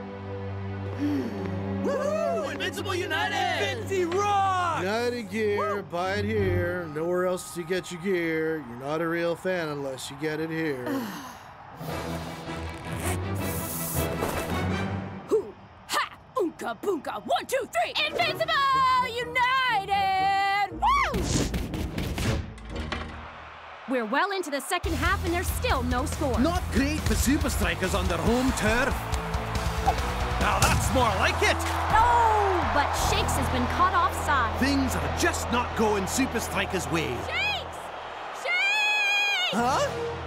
S7: Woohoo! Invincible United! Vinci rock!
S75: United gear, buy it here. Nowhere else to get your gear. You're not a real fan unless you get it here. <sighs> Hoo!
S12: Ha! Oonka boonka! One, two, three! Invincible United! We're well into the second half and there's still no score.
S2: Not great for Supa Strikas on their home turf. Now that's more like it.
S12: Oh, but Shakes has been caught offside.
S2: Things are just not going Supa Strikas' way.
S12: Shakes! Shakes!
S2: Huh?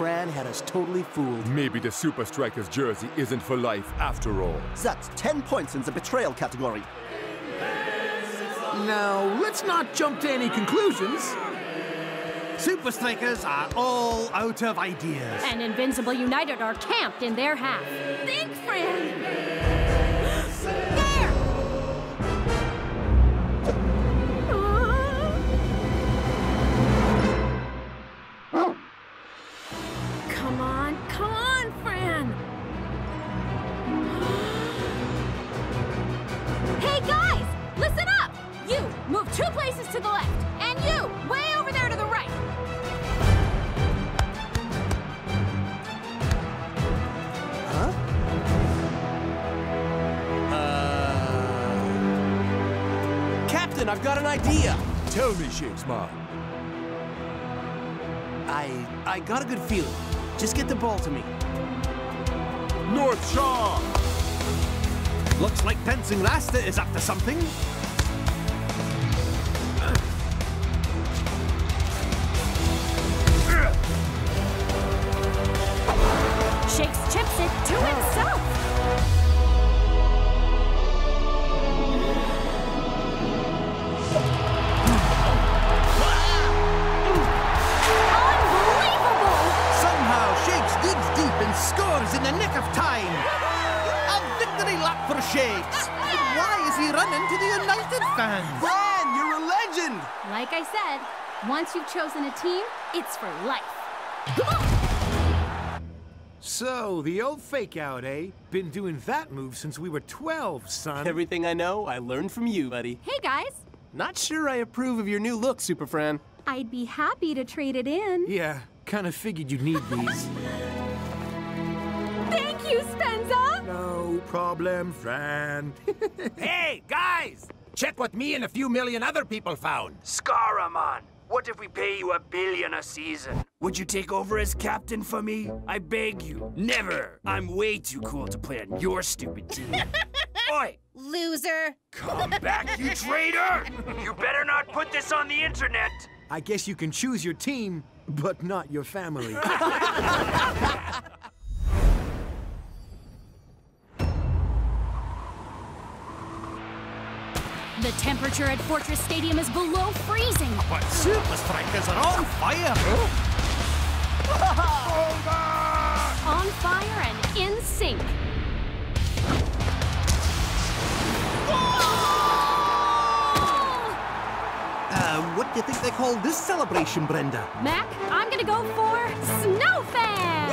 S53: Fran had us totally fooled.
S8: Maybe the Supa Strikas jersey isn't for life after all.
S60: That's 10 points in the betrayal category.
S2: Now, let's not jump to any conclusions. Supa Strikas are all out of ideas.
S12: And Invincible United are camped in their half. Think, Fran! Two places to the left. And you, way over there to the right.
S2: Huh? Uh...
S4: Captain, I've got an idea.
S8: Tell me, Shakespeare.
S4: I... I got a good feeling. Just get the ball to me.
S8: North Shore!
S2: Looks like Dancing Rasta is up to something.
S12: Shakes chips it to himself.
S2: Unbelievable! Somehow Shakes digs deep and scores in the nick of time. A victory lap for Shakes. But <laughs> why is he running to the United fans?
S76: Fran, you're a legend!
S18: Like I said, once you've chosen a team, it's for life. <laughs>
S2: So, the old fake out, eh? Been doing that move since we were 12, son.
S4: Everything I know, I learned from you, buddy.
S18: Hey guys,
S4: Not sure I approve of your new look, Super Fran.
S18: I'd be happy to trade it in.
S2: Yeah, kind of figured you'd need these.
S18: Thank you, Spenza!
S6: No problem, Fran. <laughs> hey, guys! Check what me and a few million other people found.
S9: Scaramon, what if we pay you a billion a season? Would you take over as captain for me? I beg you. Never. I'm way too cool to play on your stupid team. <laughs> Oi,
S52: Loser.
S9: come back, you <laughs> traitor! You better not put this on the internet.
S2: I guess you can choose your team, but not your family. <laughs>
S18: The temperature at Fortress Stadium is below freezing.
S2: But Supa Strikas are on fire! <laughs>
S18: On fire and in sync.
S2: Uh, what do you think they call this celebration, Brenda?
S18: Mac, I'm gonna go for Snowfan!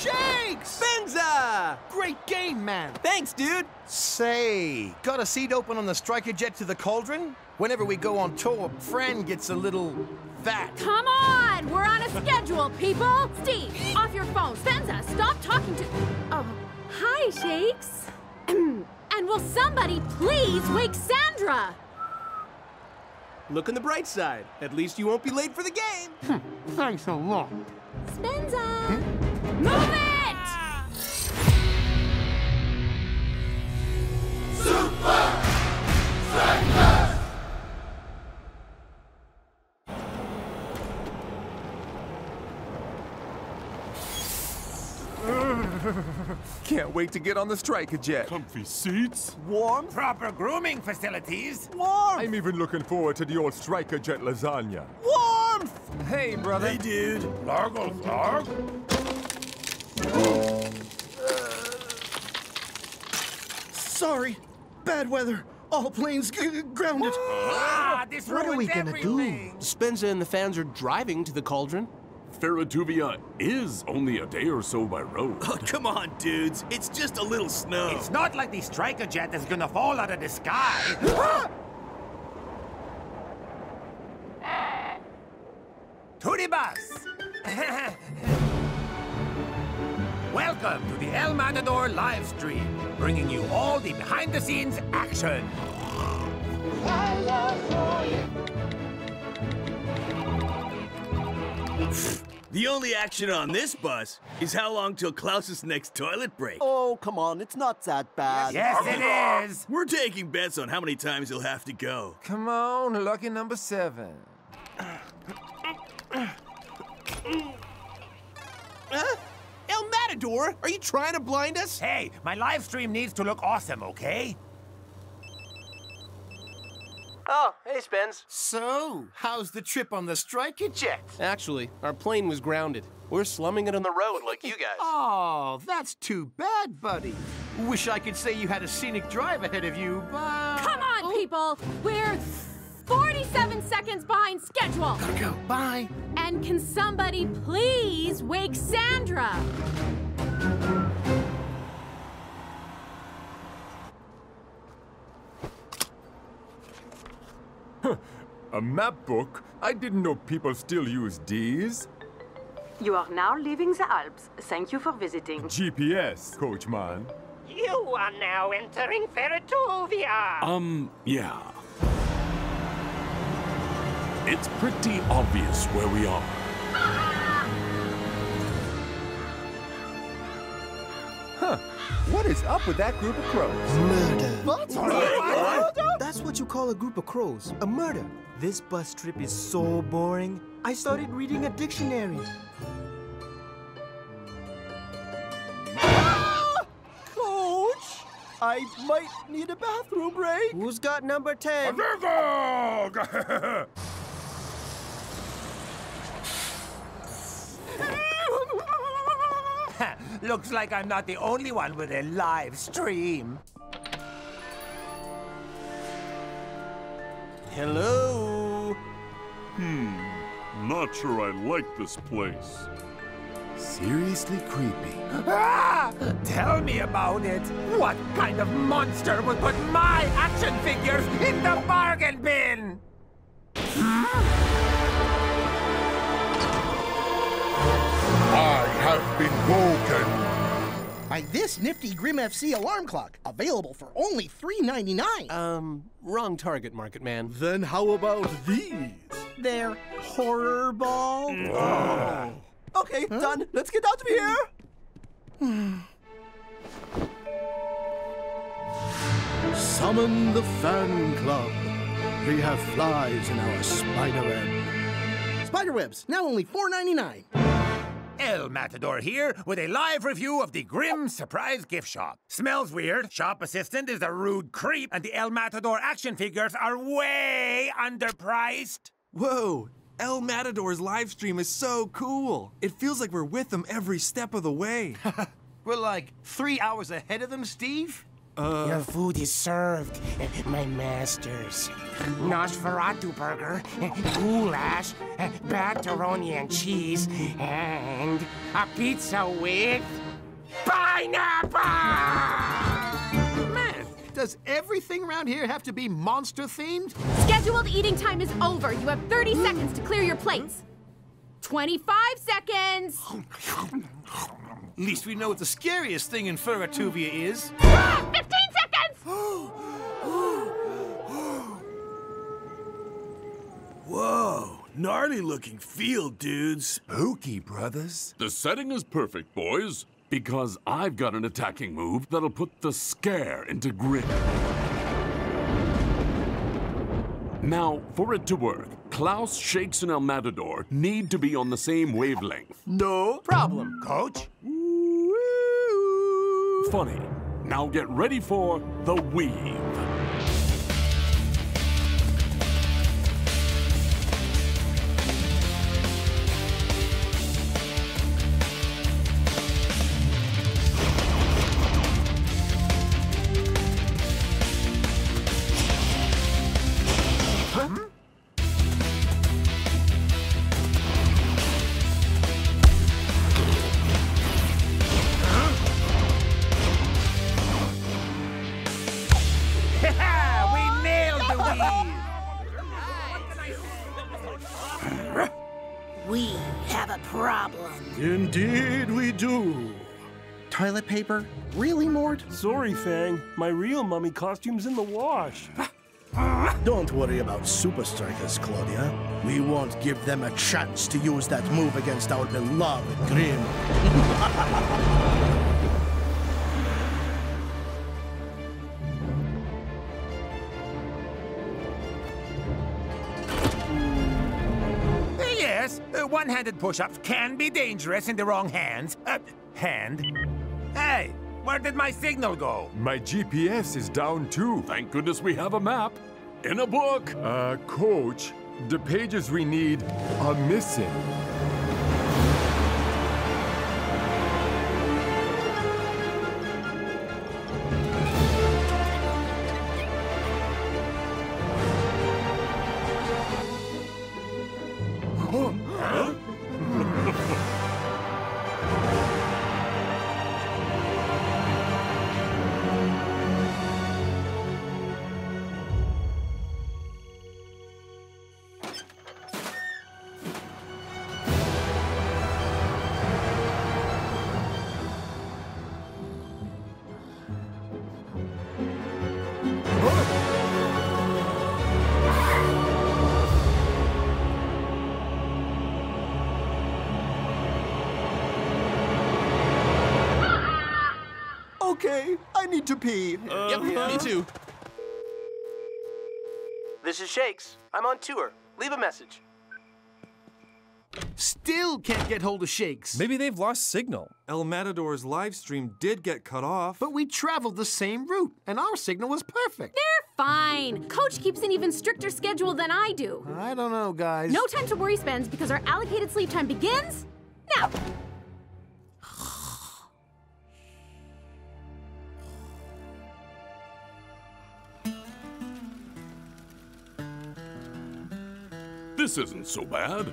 S2: Shakes!
S76: Benza!
S2: Great game, man!
S76: Thanks, dude!
S2: Say, got a seat open on the striker jet to the cauldron? Whenever we go on tour, Fran gets a little fat.
S18: Come on! We're on a schedule, people! Steve, off your phone. Spenza, stop talking to. Oh, hi, Shakes. <clears throat> and will somebody please wake Sandra?
S4: Look on the bright side. At least you won't be late for the game. <laughs>
S2: Thanks a lot.
S18: Spenza! Move it! <laughs>
S77: Can't wait to get on the striker jet.
S5: Comfy seats?
S3: Warm?
S6: Proper grooming facilities.
S3: Warm!
S8: I'm even looking forward to the old striker jet lasagna.
S3: Warmth!
S77: Hey, brother.
S7: Hey, dude.
S6: Largle, larg.
S2: Sorry. Bad weather. All planes g- grounded.
S6: Ah, this
S2: What are we gonna do?
S6: everything.
S4: Spenza and the fans are driving to the cauldron.
S5: Feratuvia is only a day or so by road.
S7: Oh, come on, dudes. It's just a little snow.
S6: It's not like the striker jet is gonna fall out of the sky. To the bus. Welcome to the El Matador live stream, bringing you all the behind-the-scenes action. <laughs>
S7: The only action on this bus is how long till Klaus's next toilet break.
S3: Oh, come on, it's not that bad.
S6: Yes, it <laughs> is.
S7: We're taking bets on how many times he'll have to go.
S77: Come on, lucky number seven. <sighs> <laughs>
S4: Huh? El Matador, are you trying to blind us?
S6: Hey, my live stream needs to look awesome, okay?
S4: Oh, hey, Spence.
S2: So, how's the trip on the striker jet?
S4: Actually, our plane was grounded. We're slumming it on the road like you guys.
S2: Oh, that's too bad, buddy. Wish I could say you had a scenic drive ahead of you, but.
S18: Come on, oh. people! We're 47 seconds behind schedule!
S2: Gotta go. Bye.
S18: And can somebody please wake Sandra?
S8: A map book? I didn't know people still use these.
S78: You are now leaving the Alps. Thank you for visiting.
S8: GPS, Coachman.
S79: You are now entering Feratuvia.
S5: Um, yeah. It's pretty obvious where we are.
S80: Huh. What is up with that group of crows?
S23: Murder.
S80: What?
S23: That's what you call a group of crows. A murder. This bus trip is so boring. I started reading a dictionary. Ah!
S3: Coach, I might need a bathroom break.
S23: Who's got number 10? <laughs>
S6: Looks like I'm not the only one with a live stream.
S80: Hello?
S5: Hmm, not sure I like this place.
S8: Seriously creepy.
S6: Ah! Tell me about it. What kind of monster would put my action figures in the bargain bin?
S81: I have been woken by this nifty Grim FC alarm clock, available for only $3.99.
S4: Um, wrong target, Market Man.
S2: Then how about these?
S4: They're horror ball.
S3: Oh. Okay, done. Let's get out of here. <sighs>
S2: Summon the fan club. We have flies in our spider web.
S81: Spider webs, now only $4.99.
S6: El Matador here with a live review of the Grim Surprise Gift Shop. Smells weird, shop assistant is a rude creep, and the El Matador action figures are way underpriced.
S82: Whoa! El Matador's live stream is so cool. It feels like we're with them every step of the way. <laughs>
S7: We're like three hours ahead of them, Steve?
S82: Uh,
S83: Your food is served, my masters. Nosferatu burger, goulash, batteroni and cheese, and a pizza with pineapple!
S7: Man, does everything around here have to be monster themed?
S18: Scheduled eating time is over. You have 30 seconds to clear your plates. 25 seconds.
S7: At least we know what the scariest thing in Feratuvia is.
S18: Ah, 15 seconds! <gasps>
S7: Whoa, gnarly looking field, dudes.
S8: Spooky, brothers.
S5: The setting is perfect, boys, because I've got an attacking move that'll put the scare into Grim. Now, for it to work, Klaus, Shakes, and El Matador need to be on the same wavelength.
S4: No problem.
S6: Coach?
S5: Funny. Now get ready for the weave.
S81: Toilet paper? Really, Mort?
S84: Sorry, Fang. My real mummy costume's in the wash.
S2: Don't worry about Super Strikers, Claudia. We won't give them a chance to use that move against our beloved Grim.
S6: Yes, uh, one-handed push-ups can be dangerous in the wrong hands. Uh, hand? Hey, where did my signal go?
S8: My GPS is down too.
S5: Thank goodness we have a map. In a book.
S8: Uh, coach, the pages we need are missing.
S60: To pee. Uh-huh.
S4: yep, me too. This is Shakes. I'm on tour. Leave a message.
S2: Still can't get hold of Shakes.
S53: Maybe they've lost signal.
S85: El Matador's live stream did get cut off.
S2: But we traveled the same route, and our signal was perfect.
S12: They're fine. Coach keeps an even stricter schedule than I do.
S2: I don't know, guys.
S12: No time to worry, Spence, because our allocated sleep time begins now.
S5: This isn't so bad.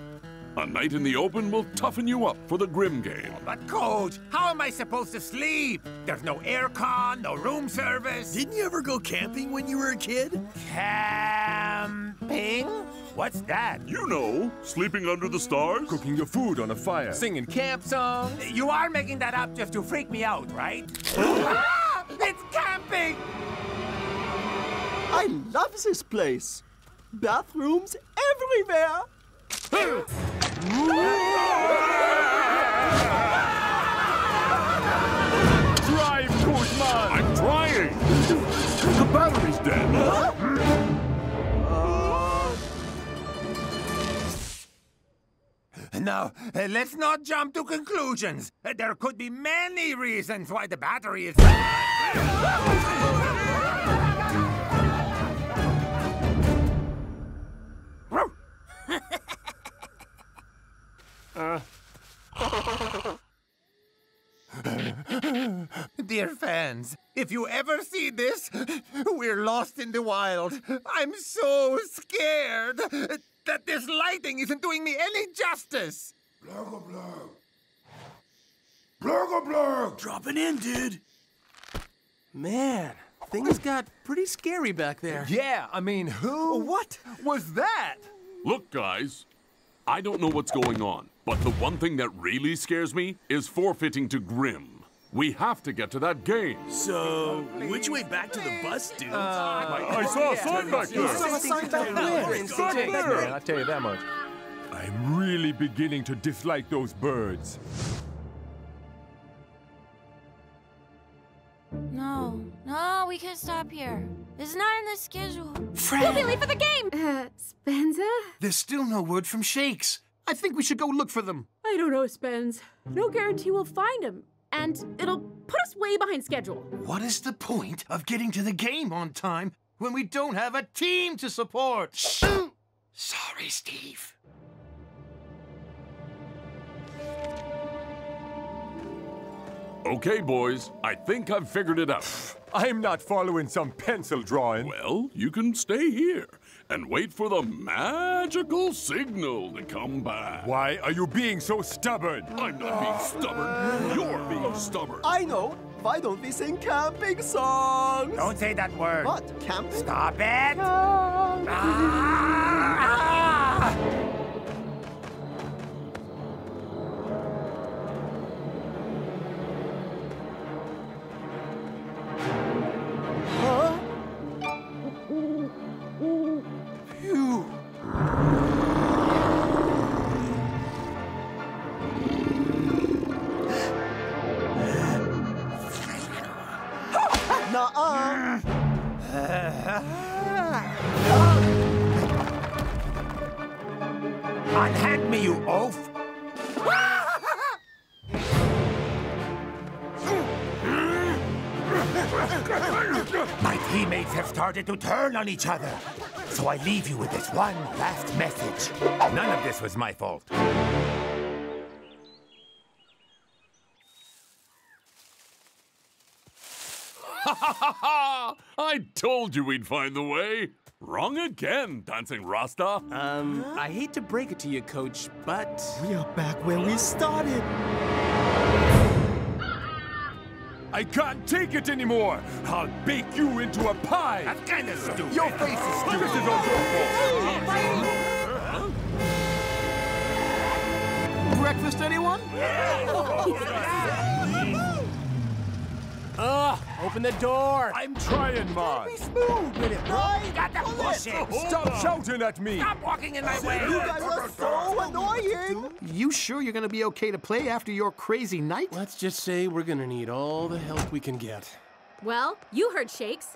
S5: A night in the open will toughen you up for the Grim game.
S6: But, Coach, how am I supposed to sleep? There's no aircon, no room service.
S7: Didn't you ever go camping when you were a kid?
S6: Camping? What's that?
S5: You know, sleeping under the stars.
S8: Cooking your food on a fire.
S85: Singing camp songs.
S6: You are making that up just to freak me out, right? <gasps> ah! It's camping!
S60: I love this place. Bathrooms everywhere.
S5: Drive, Kuzman! I'm trying! The battery's dead.
S6: Now, uh, let's not jump to conclusions. Uh, There could be many reasons why the battery is. Uh. <laughs> Dear fans, if you ever see this, we're lost in the wild. I'm so scared that this lighting isn't doing me any justice.
S7: Blurgle blurg. Blurgle blurg. Dropping in, dude.
S4: Man, things got pretty scary back there.
S85: Yeah, I mean, who? What was that?
S5: Look, guys, I don't know what's going on, but the one thing that really scares me is forfeiting to Grim. We have to get to that game.
S7: So, which way back to the bus, dude?
S5: Uh, I saw a sign back there.
S85: Yeah, I'll tell you that much.
S8: I'm really beginning to dislike those birds.
S86: No, no, we can't stop here. It's not in the schedule.
S12: We'll be late for the game. Uh, Spenza?
S2: There's still no word from Shakes. I think we should go look for them.
S12: I don't know, Spence. No guarantee we'll find him. And it'll put us way behind schedule.
S2: What is the point of getting to the game on time when we don't have a team to support? Sorry, Steve.
S5: Okay, boys, I think I've figured it out. <sighs>
S8: I'm not following some pencil drawing.
S5: Well, you can stay here and wait for the magical signal to come back.
S8: Why are you being so stubborn?
S5: I'm not being stubborn. You're being stubborn.
S60: I know. Why don't we sing camping songs?
S6: Don't say that word.
S60: What? Camping?
S6: Stop it! Ah! Ah! Unhand me, you oaf! My teammates have started to turn on each other. So I leave you with this one last message. None of this was my fault.
S5: Ha ha ha ha! I told you we'd find the way. Wrong again, Dancing Rasta.
S4: Um, I hate to break it to you, Coach, but...
S60: We are back where we started.
S8: I can't take it anymore. I'll bake you into a pie.
S6: That's kind of stupid.
S8: Your face is stupid. This is all your fault.
S2: Breakfast, anyone?
S4: Ugh! <laughs> Open the door!
S8: I'm trying, Mars.
S6: Be smooth with it, bro. You got to push it.
S8: Stop shouting at me.
S6: Stop walking in my way.
S60: You guys are so annoying!
S2: You sure you're gonna be okay to play after your crazy night?
S4: Let's just say we're gonna need all the help we can get.
S12: Well, you heard Shakes.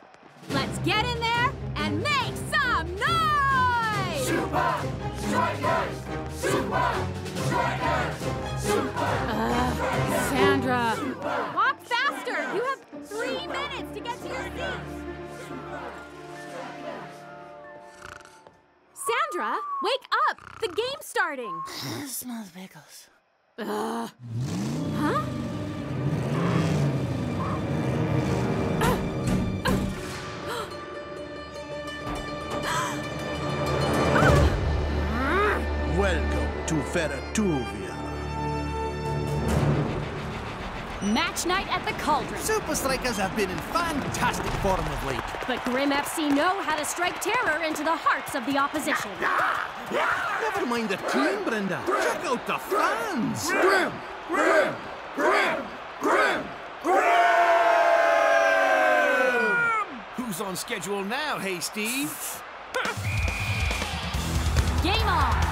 S12: Let's get in there and make some noise!
S52: Supa Strikas! Supa Strikas! Super
S12: Uh, Sandra, walk faster! You have three minutes to get to your seat! Sandra, wake up! The game's starting!
S86: smells pickles.
S12: Uh, huh?
S75: Welcome to Feratuvia.
S12: Match night at the Cauldron.
S2: Supa Strikas have been in fantastic form of late.
S12: But Grim FC know how to strike terror into the hearts of the opposition.
S2: Never mind the team, Brenda. Check out the fans.
S52: Grim! Grim! Grim! Grim! Grim!
S2: Who's on schedule now, hey, Steve?
S12: Game on!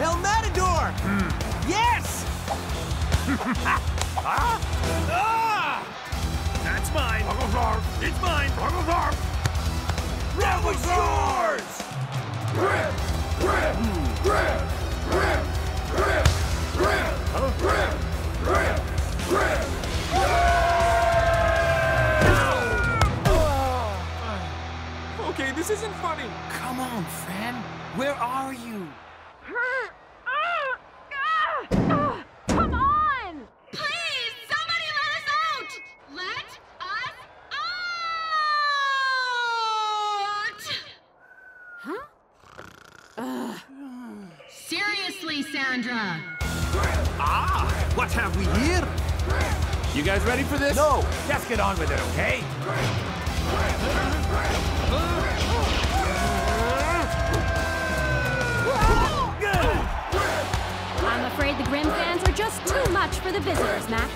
S2: El Matador! Mm. Yes! huh? <laughs> Ah. ah! That's mine. It's mine. That was yours!
S52: Grip! Grip! Grip! Grip! Grip! Grip! Huh? Grip! Grip! Grip!
S85: Okay, this isn't funny.
S2: Come on, Fran. Where are you? Ah! Ah! Ah!
S12: Come on!
S52: Please, somebody let us out! Let us out!
S12: Huh?
S52: Seriously, Sandra.
S2: Ah! What have we here?
S4: You guys ready for this?
S6: No, just get on with it, okay?
S12: The Grim fans are just too much for the visitors, Mac.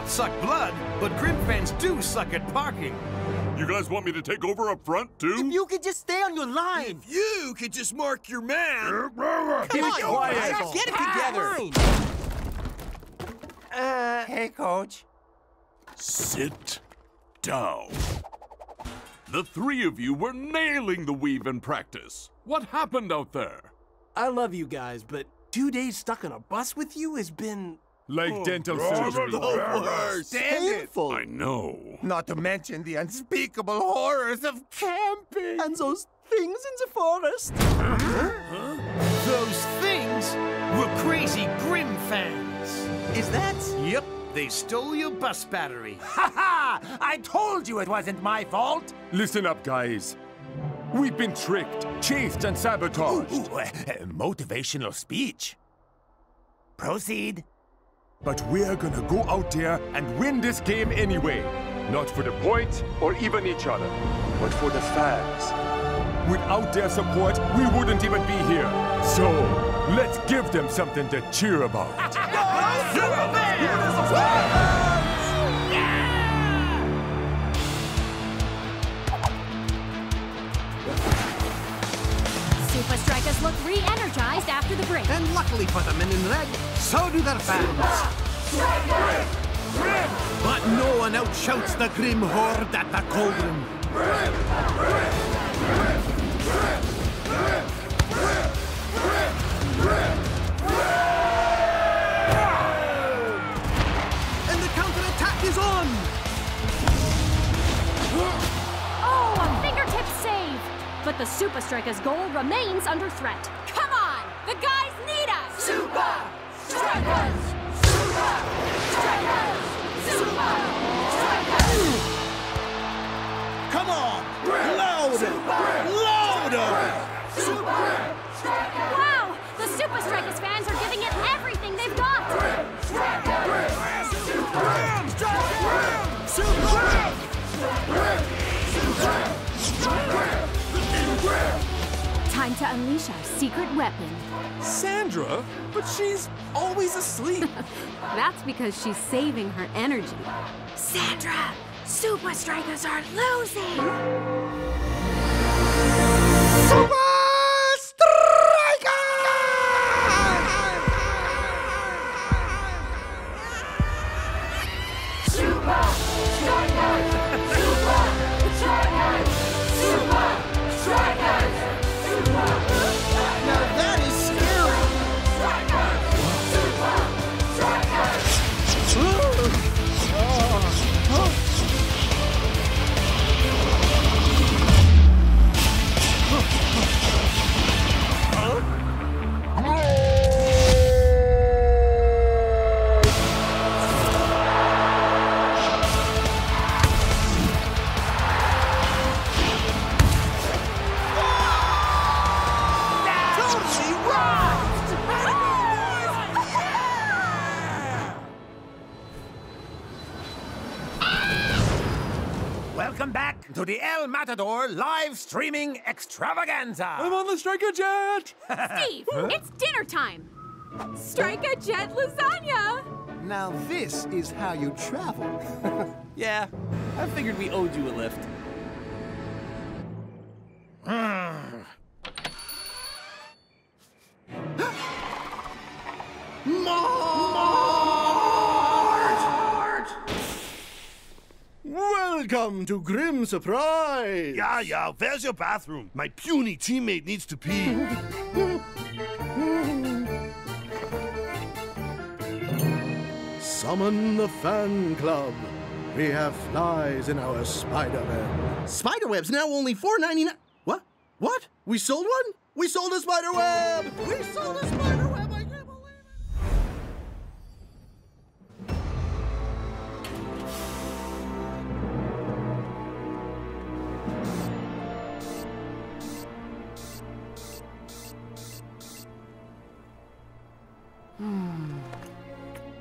S2: Not suck blood, but Grim fans do suck at parking.
S5: You guys want me to take over up front, too?
S60: If you could just stay on your line.
S7: If you could just mark your man.
S2: Come on, guys, get it together.
S87: Uh, hey, coach.
S5: Sit down. The three of you were nailing the weave in practice. What happened out there?
S4: I love you guys, but two days stuck on a bus with you has been.
S8: Like dental
S7: Oh,
S8: surgery.
S7: the worst.
S60: Painful.
S5: I know.
S6: Not to mention the unspeakable horrors of camping.
S60: And those things in the forest. huh?
S2: Those things were crazy Grim fans.
S6: Is that?
S2: Yep, they stole your bus battery. <laughs>
S6: Ha ha! I told you it wasn't my fault.
S8: Listen up, guys. We've been tricked, chased, and sabotaged.
S6: Ooh, uh, uh, motivational speech. Proceed.
S8: But we're gonna go out there and win this game anyway. Not for the point or even each other, but for the fans. Without their support, we wouldn't even be here. So, let's give them something to cheer about.
S12: Supa Strikas look re-energized after the break.
S2: And luckily for the men in red, so do their fans. But no one outshouts the Grim Horde at the Cauldron. And the
S12: But the Supa Strikas' goal remains under threat. Come on! The guys need us!
S52: Supa Strikas! Supa Strikas! Supa
S18: Strikas! Come on! Louder! Louder! Supa
S88: Strikas! Wow! The Supa Strikas
S18: fans are giving it everything they've
S89: got! Supa Strikas! Supa Strikas!
S90: Supa
S89: Strikas! Time to unleash our secret weapon.
S90: Sandra? But she's always
S89: asleep. <laughs> That's
S6: because she's saving her energy. Sandra, Supa Strikas are losing! Streaming extravaganza.
S88: I'm on the striker jet. <laughs>
S18: Steve, it's dinner time. Strike a jet lasagna.
S91: Now this is how you travel. <laughs>
S4: yeah, I figured we owed you a lift. Hmm. <gasps>
S21: Welcome to Grim Surprise!
S7: Yeah, yeah, where's your bathroom? My puny teammate needs to pee.
S21: Summon the fan club. We have flies in our spider web. Spider web's now only $4.99. What? What? We sold one? We sold a spider web! We sold a spider web!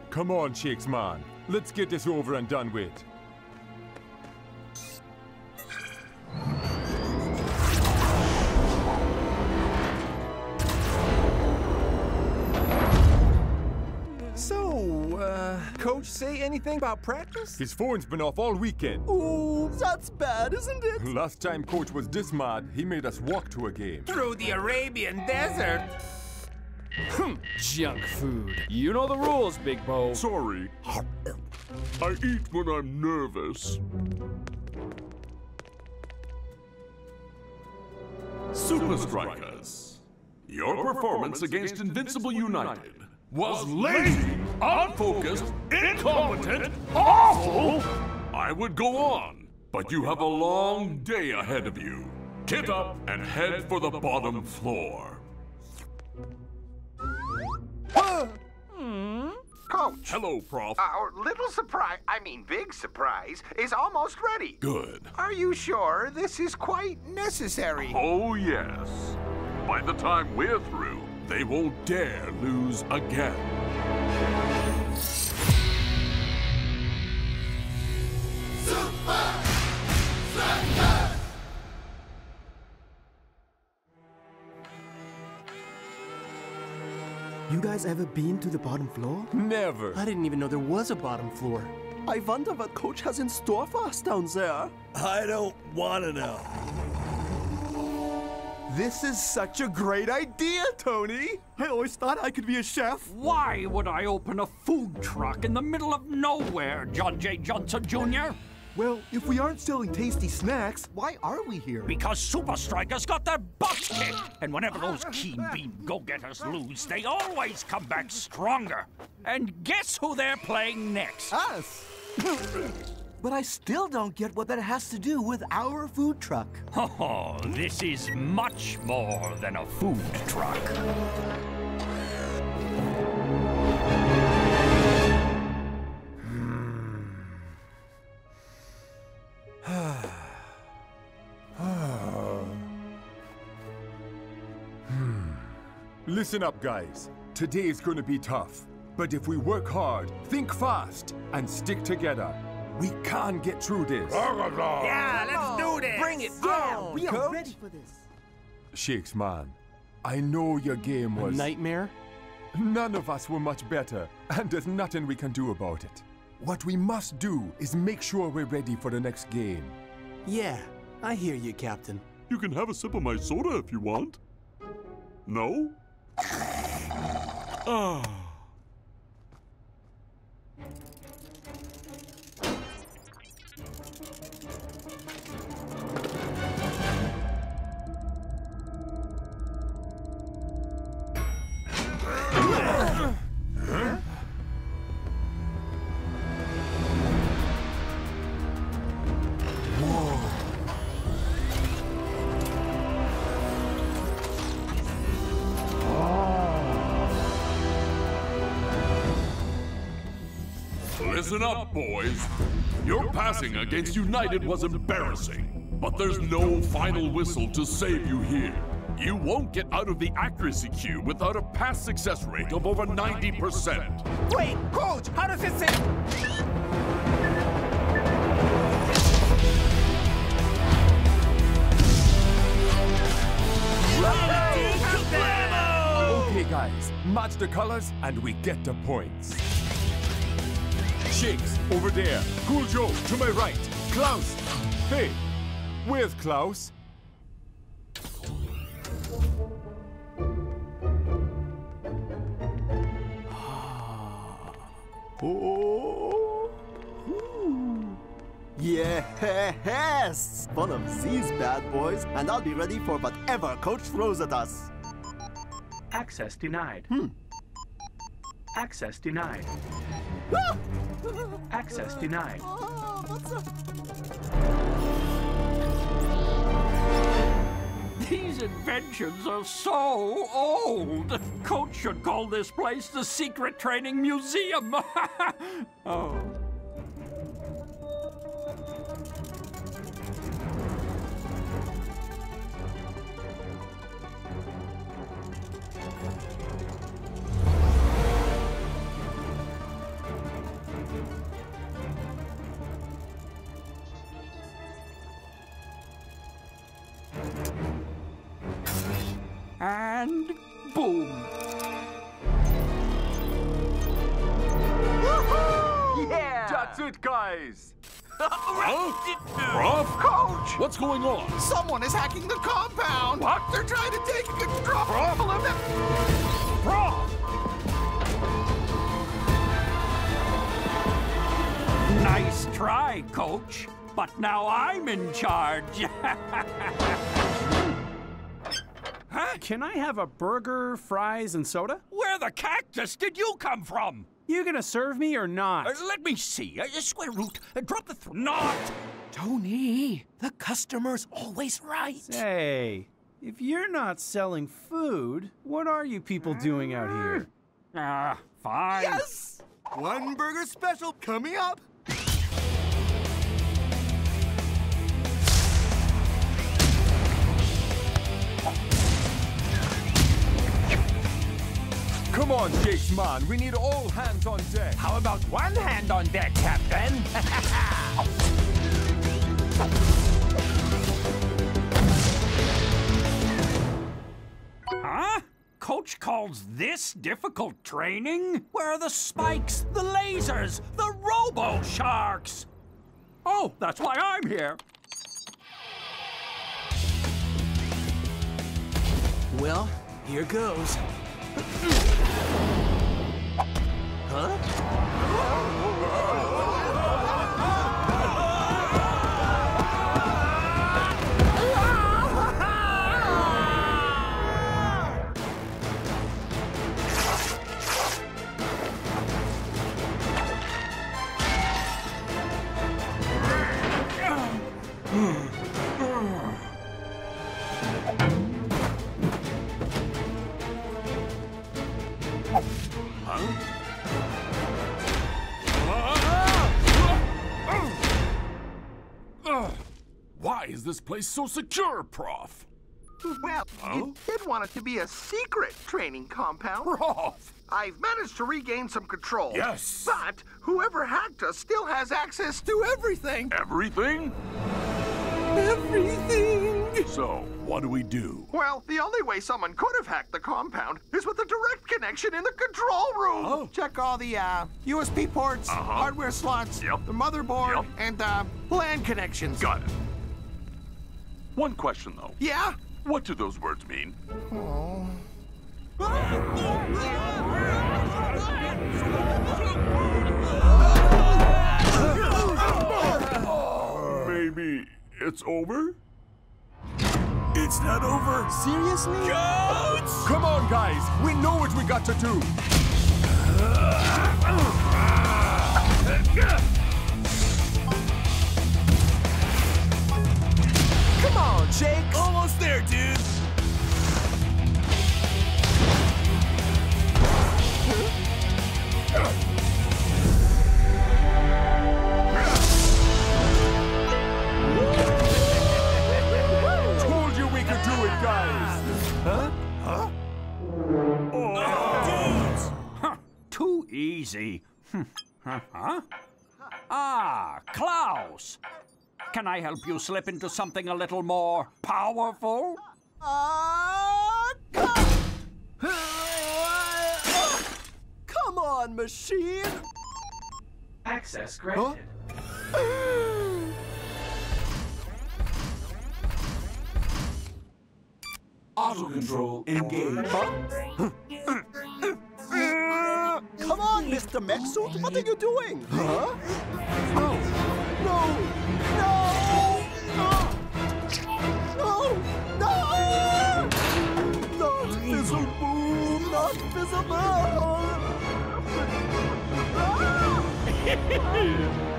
S8: Come on, Shakes Man. Let's get this over and done with.
S88: So, uh, coach say anything about practice?
S8: His phone's been off all weekend.
S3: Ooh, that's bad, isn't it?
S8: Last time coach was this mad, he made us walk to a game.
S6: Through the Arabian desert.
S92: Hmm, junk food. You know the rules, Big Bo.
S5: Sorry. I eat when I'm nervous. Supa Strikas. Your performance against Invincible United was lazy, unfocused, incompetent, awful. I would go on, but you have a long day ahead of you. Get up and head for the bottom floor.
S6: Coach. Hmm.
S5: Hello, Prof.
S6: Our little surprise, I mean big surprise, is almost ready.
S5: Good.
S6: Are you sure this is quite necessary?
S5: Oh, yes. By the time we're through, they won't dare lose again.
S23: You guys ever been to the bottom floor?
S8: Never.
S4: I didn't even know there was a bottom floor.
S3: I wonder what Coach has in store for us down there.
S7: I don't want to know.
S23: This is such a great idea, Tony. I always thought I could be a chef.
S44: Why would I open a food truck in the middle of nowhere, John J. Johnson Jr.?
S23: Well, if we aren't selling tasty snacks, why are we here?
S44: Because Supa Strikas got their butts kicked. And whenever those keen beam go-getters lose, they always come back stronger. And guess who they're playing next?
S23: Us. <laughs> but I still don't get what that has to do with our food truck. <laughs>
S44: Oh, this is much more than a food truck. <sighs>
S8: Listen up, guys. Today is gonna be tough. But if we work hard, think fast, and stick together, we can get through this.
S6: Yeah, let's do this.
S88: Bring it
S23: Yeah,
S88: on,
S23: we are
S88: coach.
S23: ready for this.
S8: Shakes, man. I know your game was...
S4: A
S8: was.
S4: nightmare?
S8: None of us were much better, and there's nothing we can do about it. What we must do is make sure we're ready for the next game.
S4: Yeah, I hear you, Captain.
S5: You can have a sip of my soda if you want. No? Ah. Listen up, boys. Your passing against United was embarrassing, but there's no final whistle to save you here. You won't get out of the accuracy queue without a pass success rate of over 90%.
S90: Wait, coach, how does it say?
S8: Okay, guys, match the colors and we get the points. Shakes, over there. Cool Joe, to my right. Klaus! Hey, where's Klaus? <gasps>
S3: Oh. Ooh. Yes! One of these bad boys, and I'll be ready for whatever coach throws at us.
S93: Access denied.
S3: Hmm.
S93: Access denied. Access denied.
S44: These inventions are so old. Coach should call this place the Secret Training Museum. <laughs> oh. And boom.
S8: Yeah! That's it, guys! <laughs>
S5: Huh? Prof?
S90: Coach!
S5: What's going on?
S90: Someone is hacking the compound! What? They're trying to take control of it!
S44: Prof! Nice try, Coach. But now I'm in charge. <laughs>
S23: Huh? Can I have a burger, fries, and soda?
S44: Where the cactus did you come from?
S23: You gonna serve me or not?
S44: Uh, let me see. Uh, square root. Uh, drop the th- not.
S4: Tony, the customer's always right.
S23: Hey, if you're not selling food, what are you people doing out here?
S44: Ah, fine.
S94: Yes! One burger special coming up.
S8: Come on, Shakes, man. We need all hands on deck.
S90: How about one hand on deck, Captain? <laughs>
S44: Huh? Coach calls this difficult training? Where are the spikes, the lasers, the robo sharks? Oh, that's why I'm here.
S4: Well, here goes. Huh?
S5: Is this place so secure, Prof?
S90: Well, you did want it to be a secret training compound.
S5: Prof!
S90: I've managed to regain some control.
S5: Yes.
S90: But whoever hacked us still has access to everything.
S5: Everything?
S90: Everything.
S5: So, what do we do?
S90: Well, the only way someone could have hacked the compound is with a direct connection in the control room.
S6: Oh. Check all the uh, USB ports,
S5: Uh-huh.
S6: hardware slots, the motherboard, and uh, LAN connections.
S5: Got it. One question, though.
S6: Yeah?
S5: What do those words mean?
S6: Oh.
S5: Maybe it's over?
S8: It's not over.
S3: Seriously?
S8: Coach! Come on, guys. We know what we got to do.
S6: Jake.
S7: Almost there, dude.
S8: Told you we could do it, guys.
S44: Huh? Huh? Huh, Too easy. <laughs> huh? Ah, Klaus. Can I help you slip into something a little more powerful?
S3: Ah, come on, machine!
S95: Access granted.
S5: Auto control engaged.
S3: Come on, Mr. Mech Suit, what are you doing? Huh? No! No! No!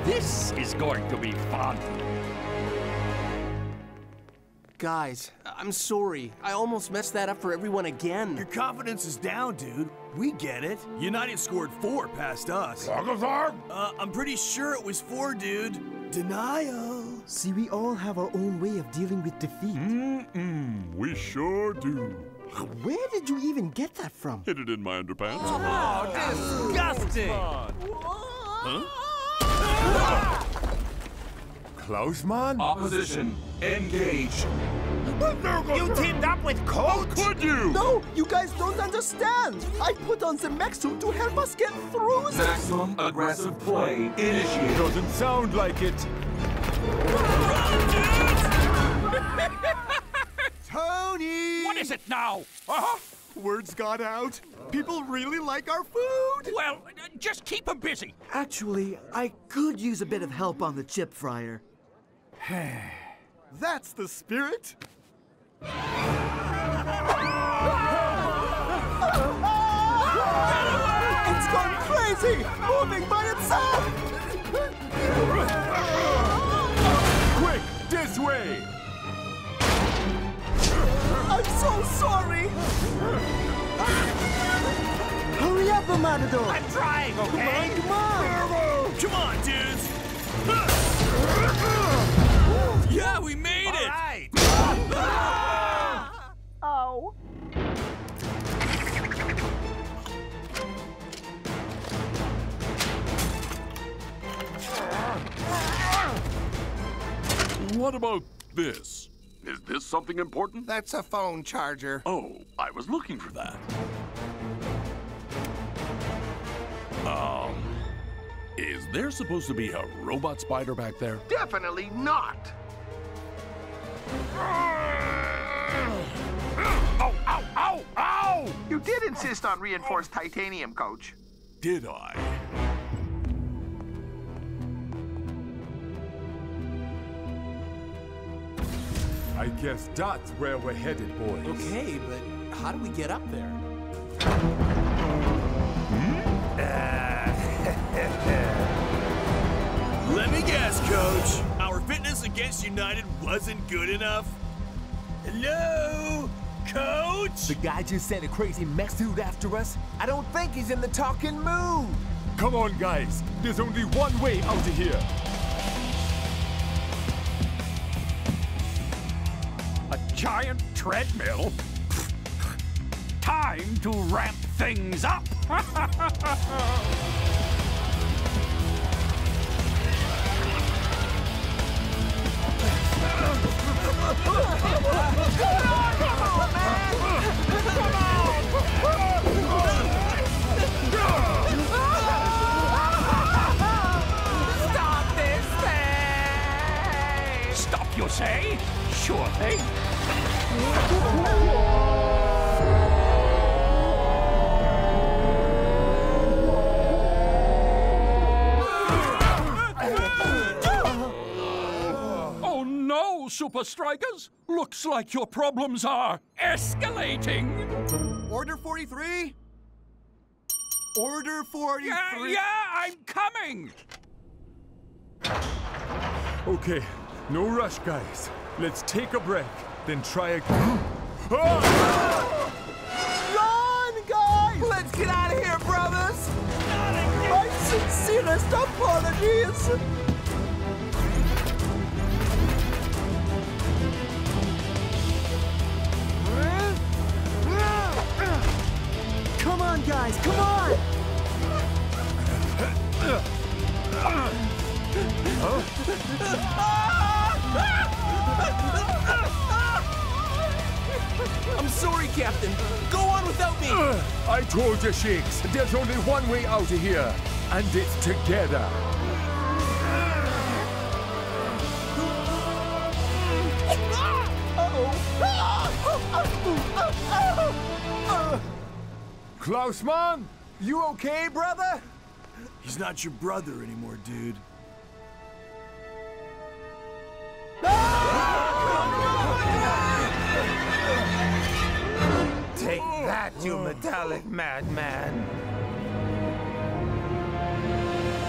S44: This is going to be fun.
S4: Guys, I'm sorry. I almost messed that up for everyone again.
S7: Your confidence is down, dude. We get it. United scored four past us.
S5: Zagazag?
S7: Uh, I'm pretty sure it was four, dude. Denial.
S23: See, we all have our own way of dealing with defeat.
S5: Mm-mm, we sure do.
S23: Where did you even get that from?
S5: Hid it in my underpants.
S44: Oh, disgusting!
S8: Klausman?
S5: Opposition, engage.
S6: You teamed up with Coach?
S5: Could you?
S3: No, you guys don't understand! I put on the mech suit to help us get through this!
S5: Maximum aggressive play initiated.
S8: Doesn't sound like it. <laughs>
S44: Tony! What is it now? Uh-huh.
S96: Words got out. People really like our food.
S44: Well, just keep them busy.
S97: Actually, I could use a bit of help on the chip fryer. <sighs>
S96: That's the spirit.
S3: It's gone crazy! Moving by itself! <laughs>
S8: Quick, this way!
S3: I'm so sorry!
S23: Hurry up, Matador!
S44: I'm trying, okay?
S3: Come on!
S7: Come on, Come on, dudes. Yeah, we made
S44: All
S7: it.
S44: right. <laughs>
S3: Ow. Oh.
S5: What about this? Is this something important?
S6: That's a phone charger.
S5: Oh, I was looking for that. Um, is there supposed to be a robot spider back there?
S90: Definitely not.
S44: Ow, ow, ow, ow!
S90: You did insist on reinforced titanium, Coach.
S5: Did I?
S8: I guess that's where we're headed, boys.
S4: Okay, but how do we get up there? <laughs>
S7: Let me guess, Coach. Our fitness against United wasn't good enough. Hello, Coach.
S97: The guy just sent a crazy mech suit after us. I don't think he's in the talking mood.
S8: Come on, guys. There's only one way out of here.
S44: giant treadmill. Time to ramp things up. Stop this thing! Stop you say? Sure thing. Oh no, Supa Strikas! Looks like your problems are escalating!
S23: Order 43? Order 43?
S44: Yeah, yeah, I'm coming!
S8: Okay, no rush, guys. Let's take a break, then try again. <gasps> Ah!
S3: Run, guys!
S6: Let's get out of here, brothers!
S3: My sincerest apologies! Come on, guys, come on! <laughs>
S4: I'm sorry, Captain. Go on without me.
S8: Uh, I told you, Shakes, there's only one way out of here, and it's together. Klausman, you okay, brother?
S7: He's not your brother anymore, dude.
S6: Take that, you metallic madman!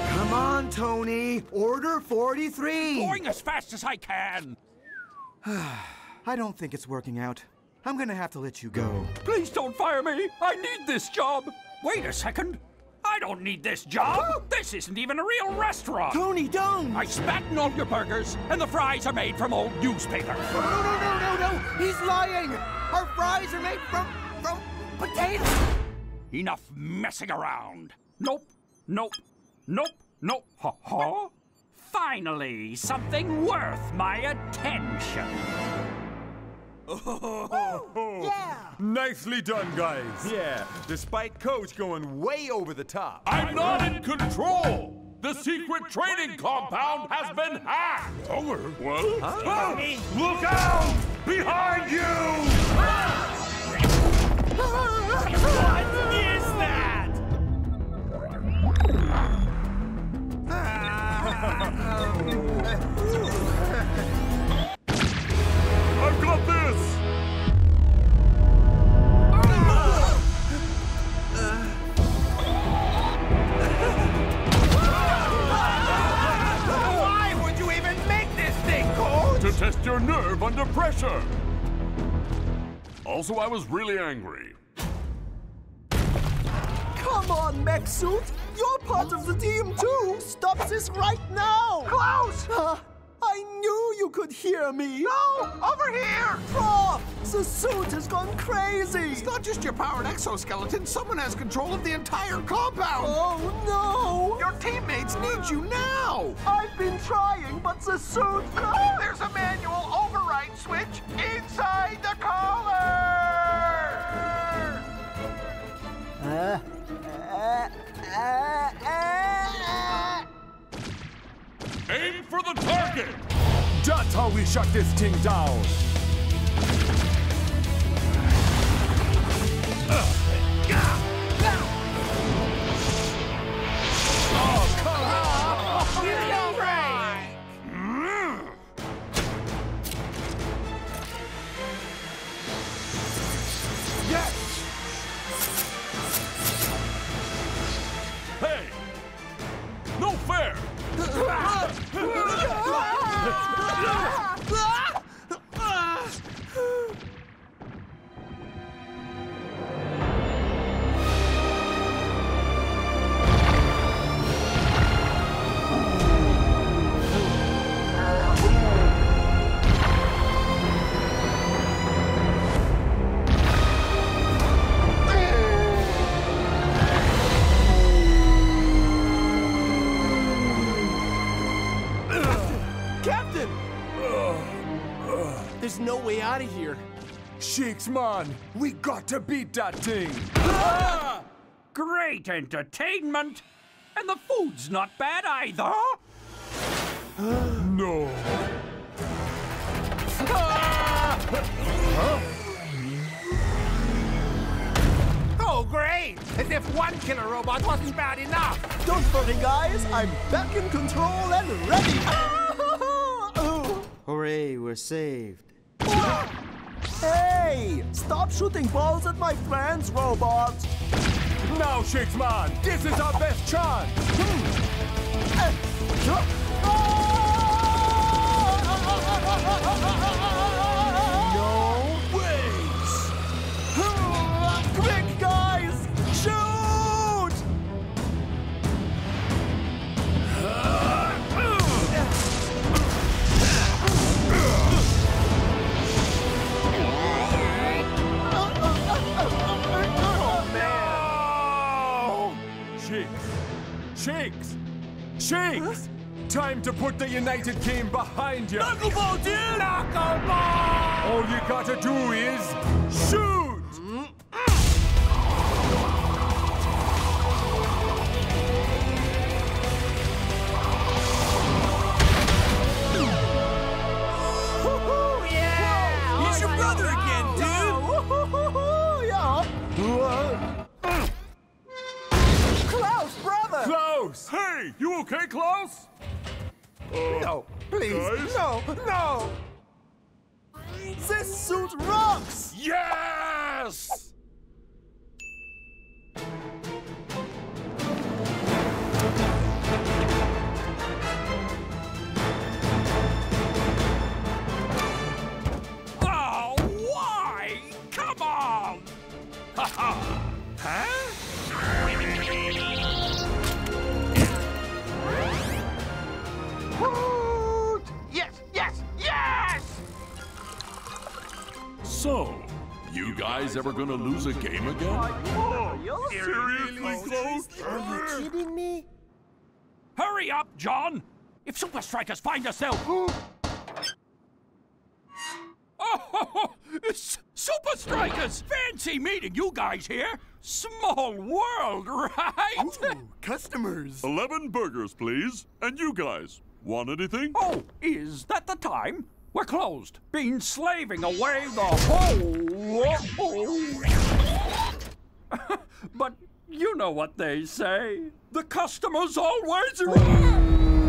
S23: Come on, Tony. Order 43.
S44: Going as fast as I can! <sighs>
S23: I don't think it's working out. I'm gonna have to let you go.
S44: Please don't fire me! I need this job! Wait a second! I don't need this job! <gasps> This isn't even a real restaurant!
S23: Tony, don't!
S44: I spat in all your burgers, and the fries are made from old newspaper!
S23: No, no, no, no, no! He's lying! Our fries are made from, from potatoes!
S44: Enough messing around! Nope, nope, nope, nope, ha ha! Finally, something worth my attention!
S8: Oh, yeah! Nicely done, guys. Yeah, despite Coach going way over the top.
S5: I'm not in control! The secret training compound has been hacked! Over? What?
S6: Huh?
S5: Look out! Behind you! Ah!
S6: What is that? <laughs>
S5: I've got this!
S6: Why would you even make this thing?
S5: To test your nerve under pressure! Also, I was really angry.
S3: Come on, mech suit! You're part of the team too! Stop this right now!
S90: Klaus!
S3: Uh, I knew you could hear me!
S90: No! Over here!
S3: Prof! The suit has gone crazy!
S98: It's not just your powered exoskeleton. Someone has control of the entire compound.
S3: Oh, no!
S98: Your teammates need you now!
S3: I've been trying, but the suit... <laughs>
S90: There's a manual override switch inside the collar!
S3: Uh, uh, uh, uh,
S5: Aim for the target!
S8: That's how we shut this thing down.
S6: Oh, come on! Give me a break!
S5: Yes! Hey! No fair! <laughs>
S4: There's no way out of here.
S8: Shakes, man, we got to beat that thing. <laughs>
S44: Great entertainment! And the food's not bad either! <gasps>
S8: no. <laughs>
S6: Oh, great! As if one killer robot wasn't bad enough!
S3: Don't worry, guys. I'm back in control and ready. <laughs>
S23: Hooray, we're saved.
S3: Hey! Stop shooting balls at my friends, robot!
S8: Now, Shakes Man, this is our best chance!
S3: No
S8: Shakes! Shakes! Time to put the United game behind you!
S6: Knuckleball, dude! Knuckleball!
S8: All you gotta do is shoot!
S6: He's your brother again, dude!
S3: Brother!
S8: Klaus!
S5: Hey, you okay, Klaus?
S3: No, oh, please,
S5: guys?
S3: no, no! This suit rocks!
S5: Yes!
S44: Oh, why? Come on! <laughs> Ha ha! Huh?
S99: Woot! Yes, yes, yes!
S5: So, you guys ever gonna lose a game again? Seriously, Klaus?
S23: Are you kidding me?
S44: Hurry up, John! If Supa Strikas find us, they'll. Oh, <laughs> it's Supa Strikas! Fancy meeting you guys here. Small world, <laughs> right?
S5: customers. Eleven burgers, please. And you guys, want anything?
S44: Oh, is that the time? We're closed. Been slaving away the whole. <laughs> but you know what they say. The customers always. <laughs>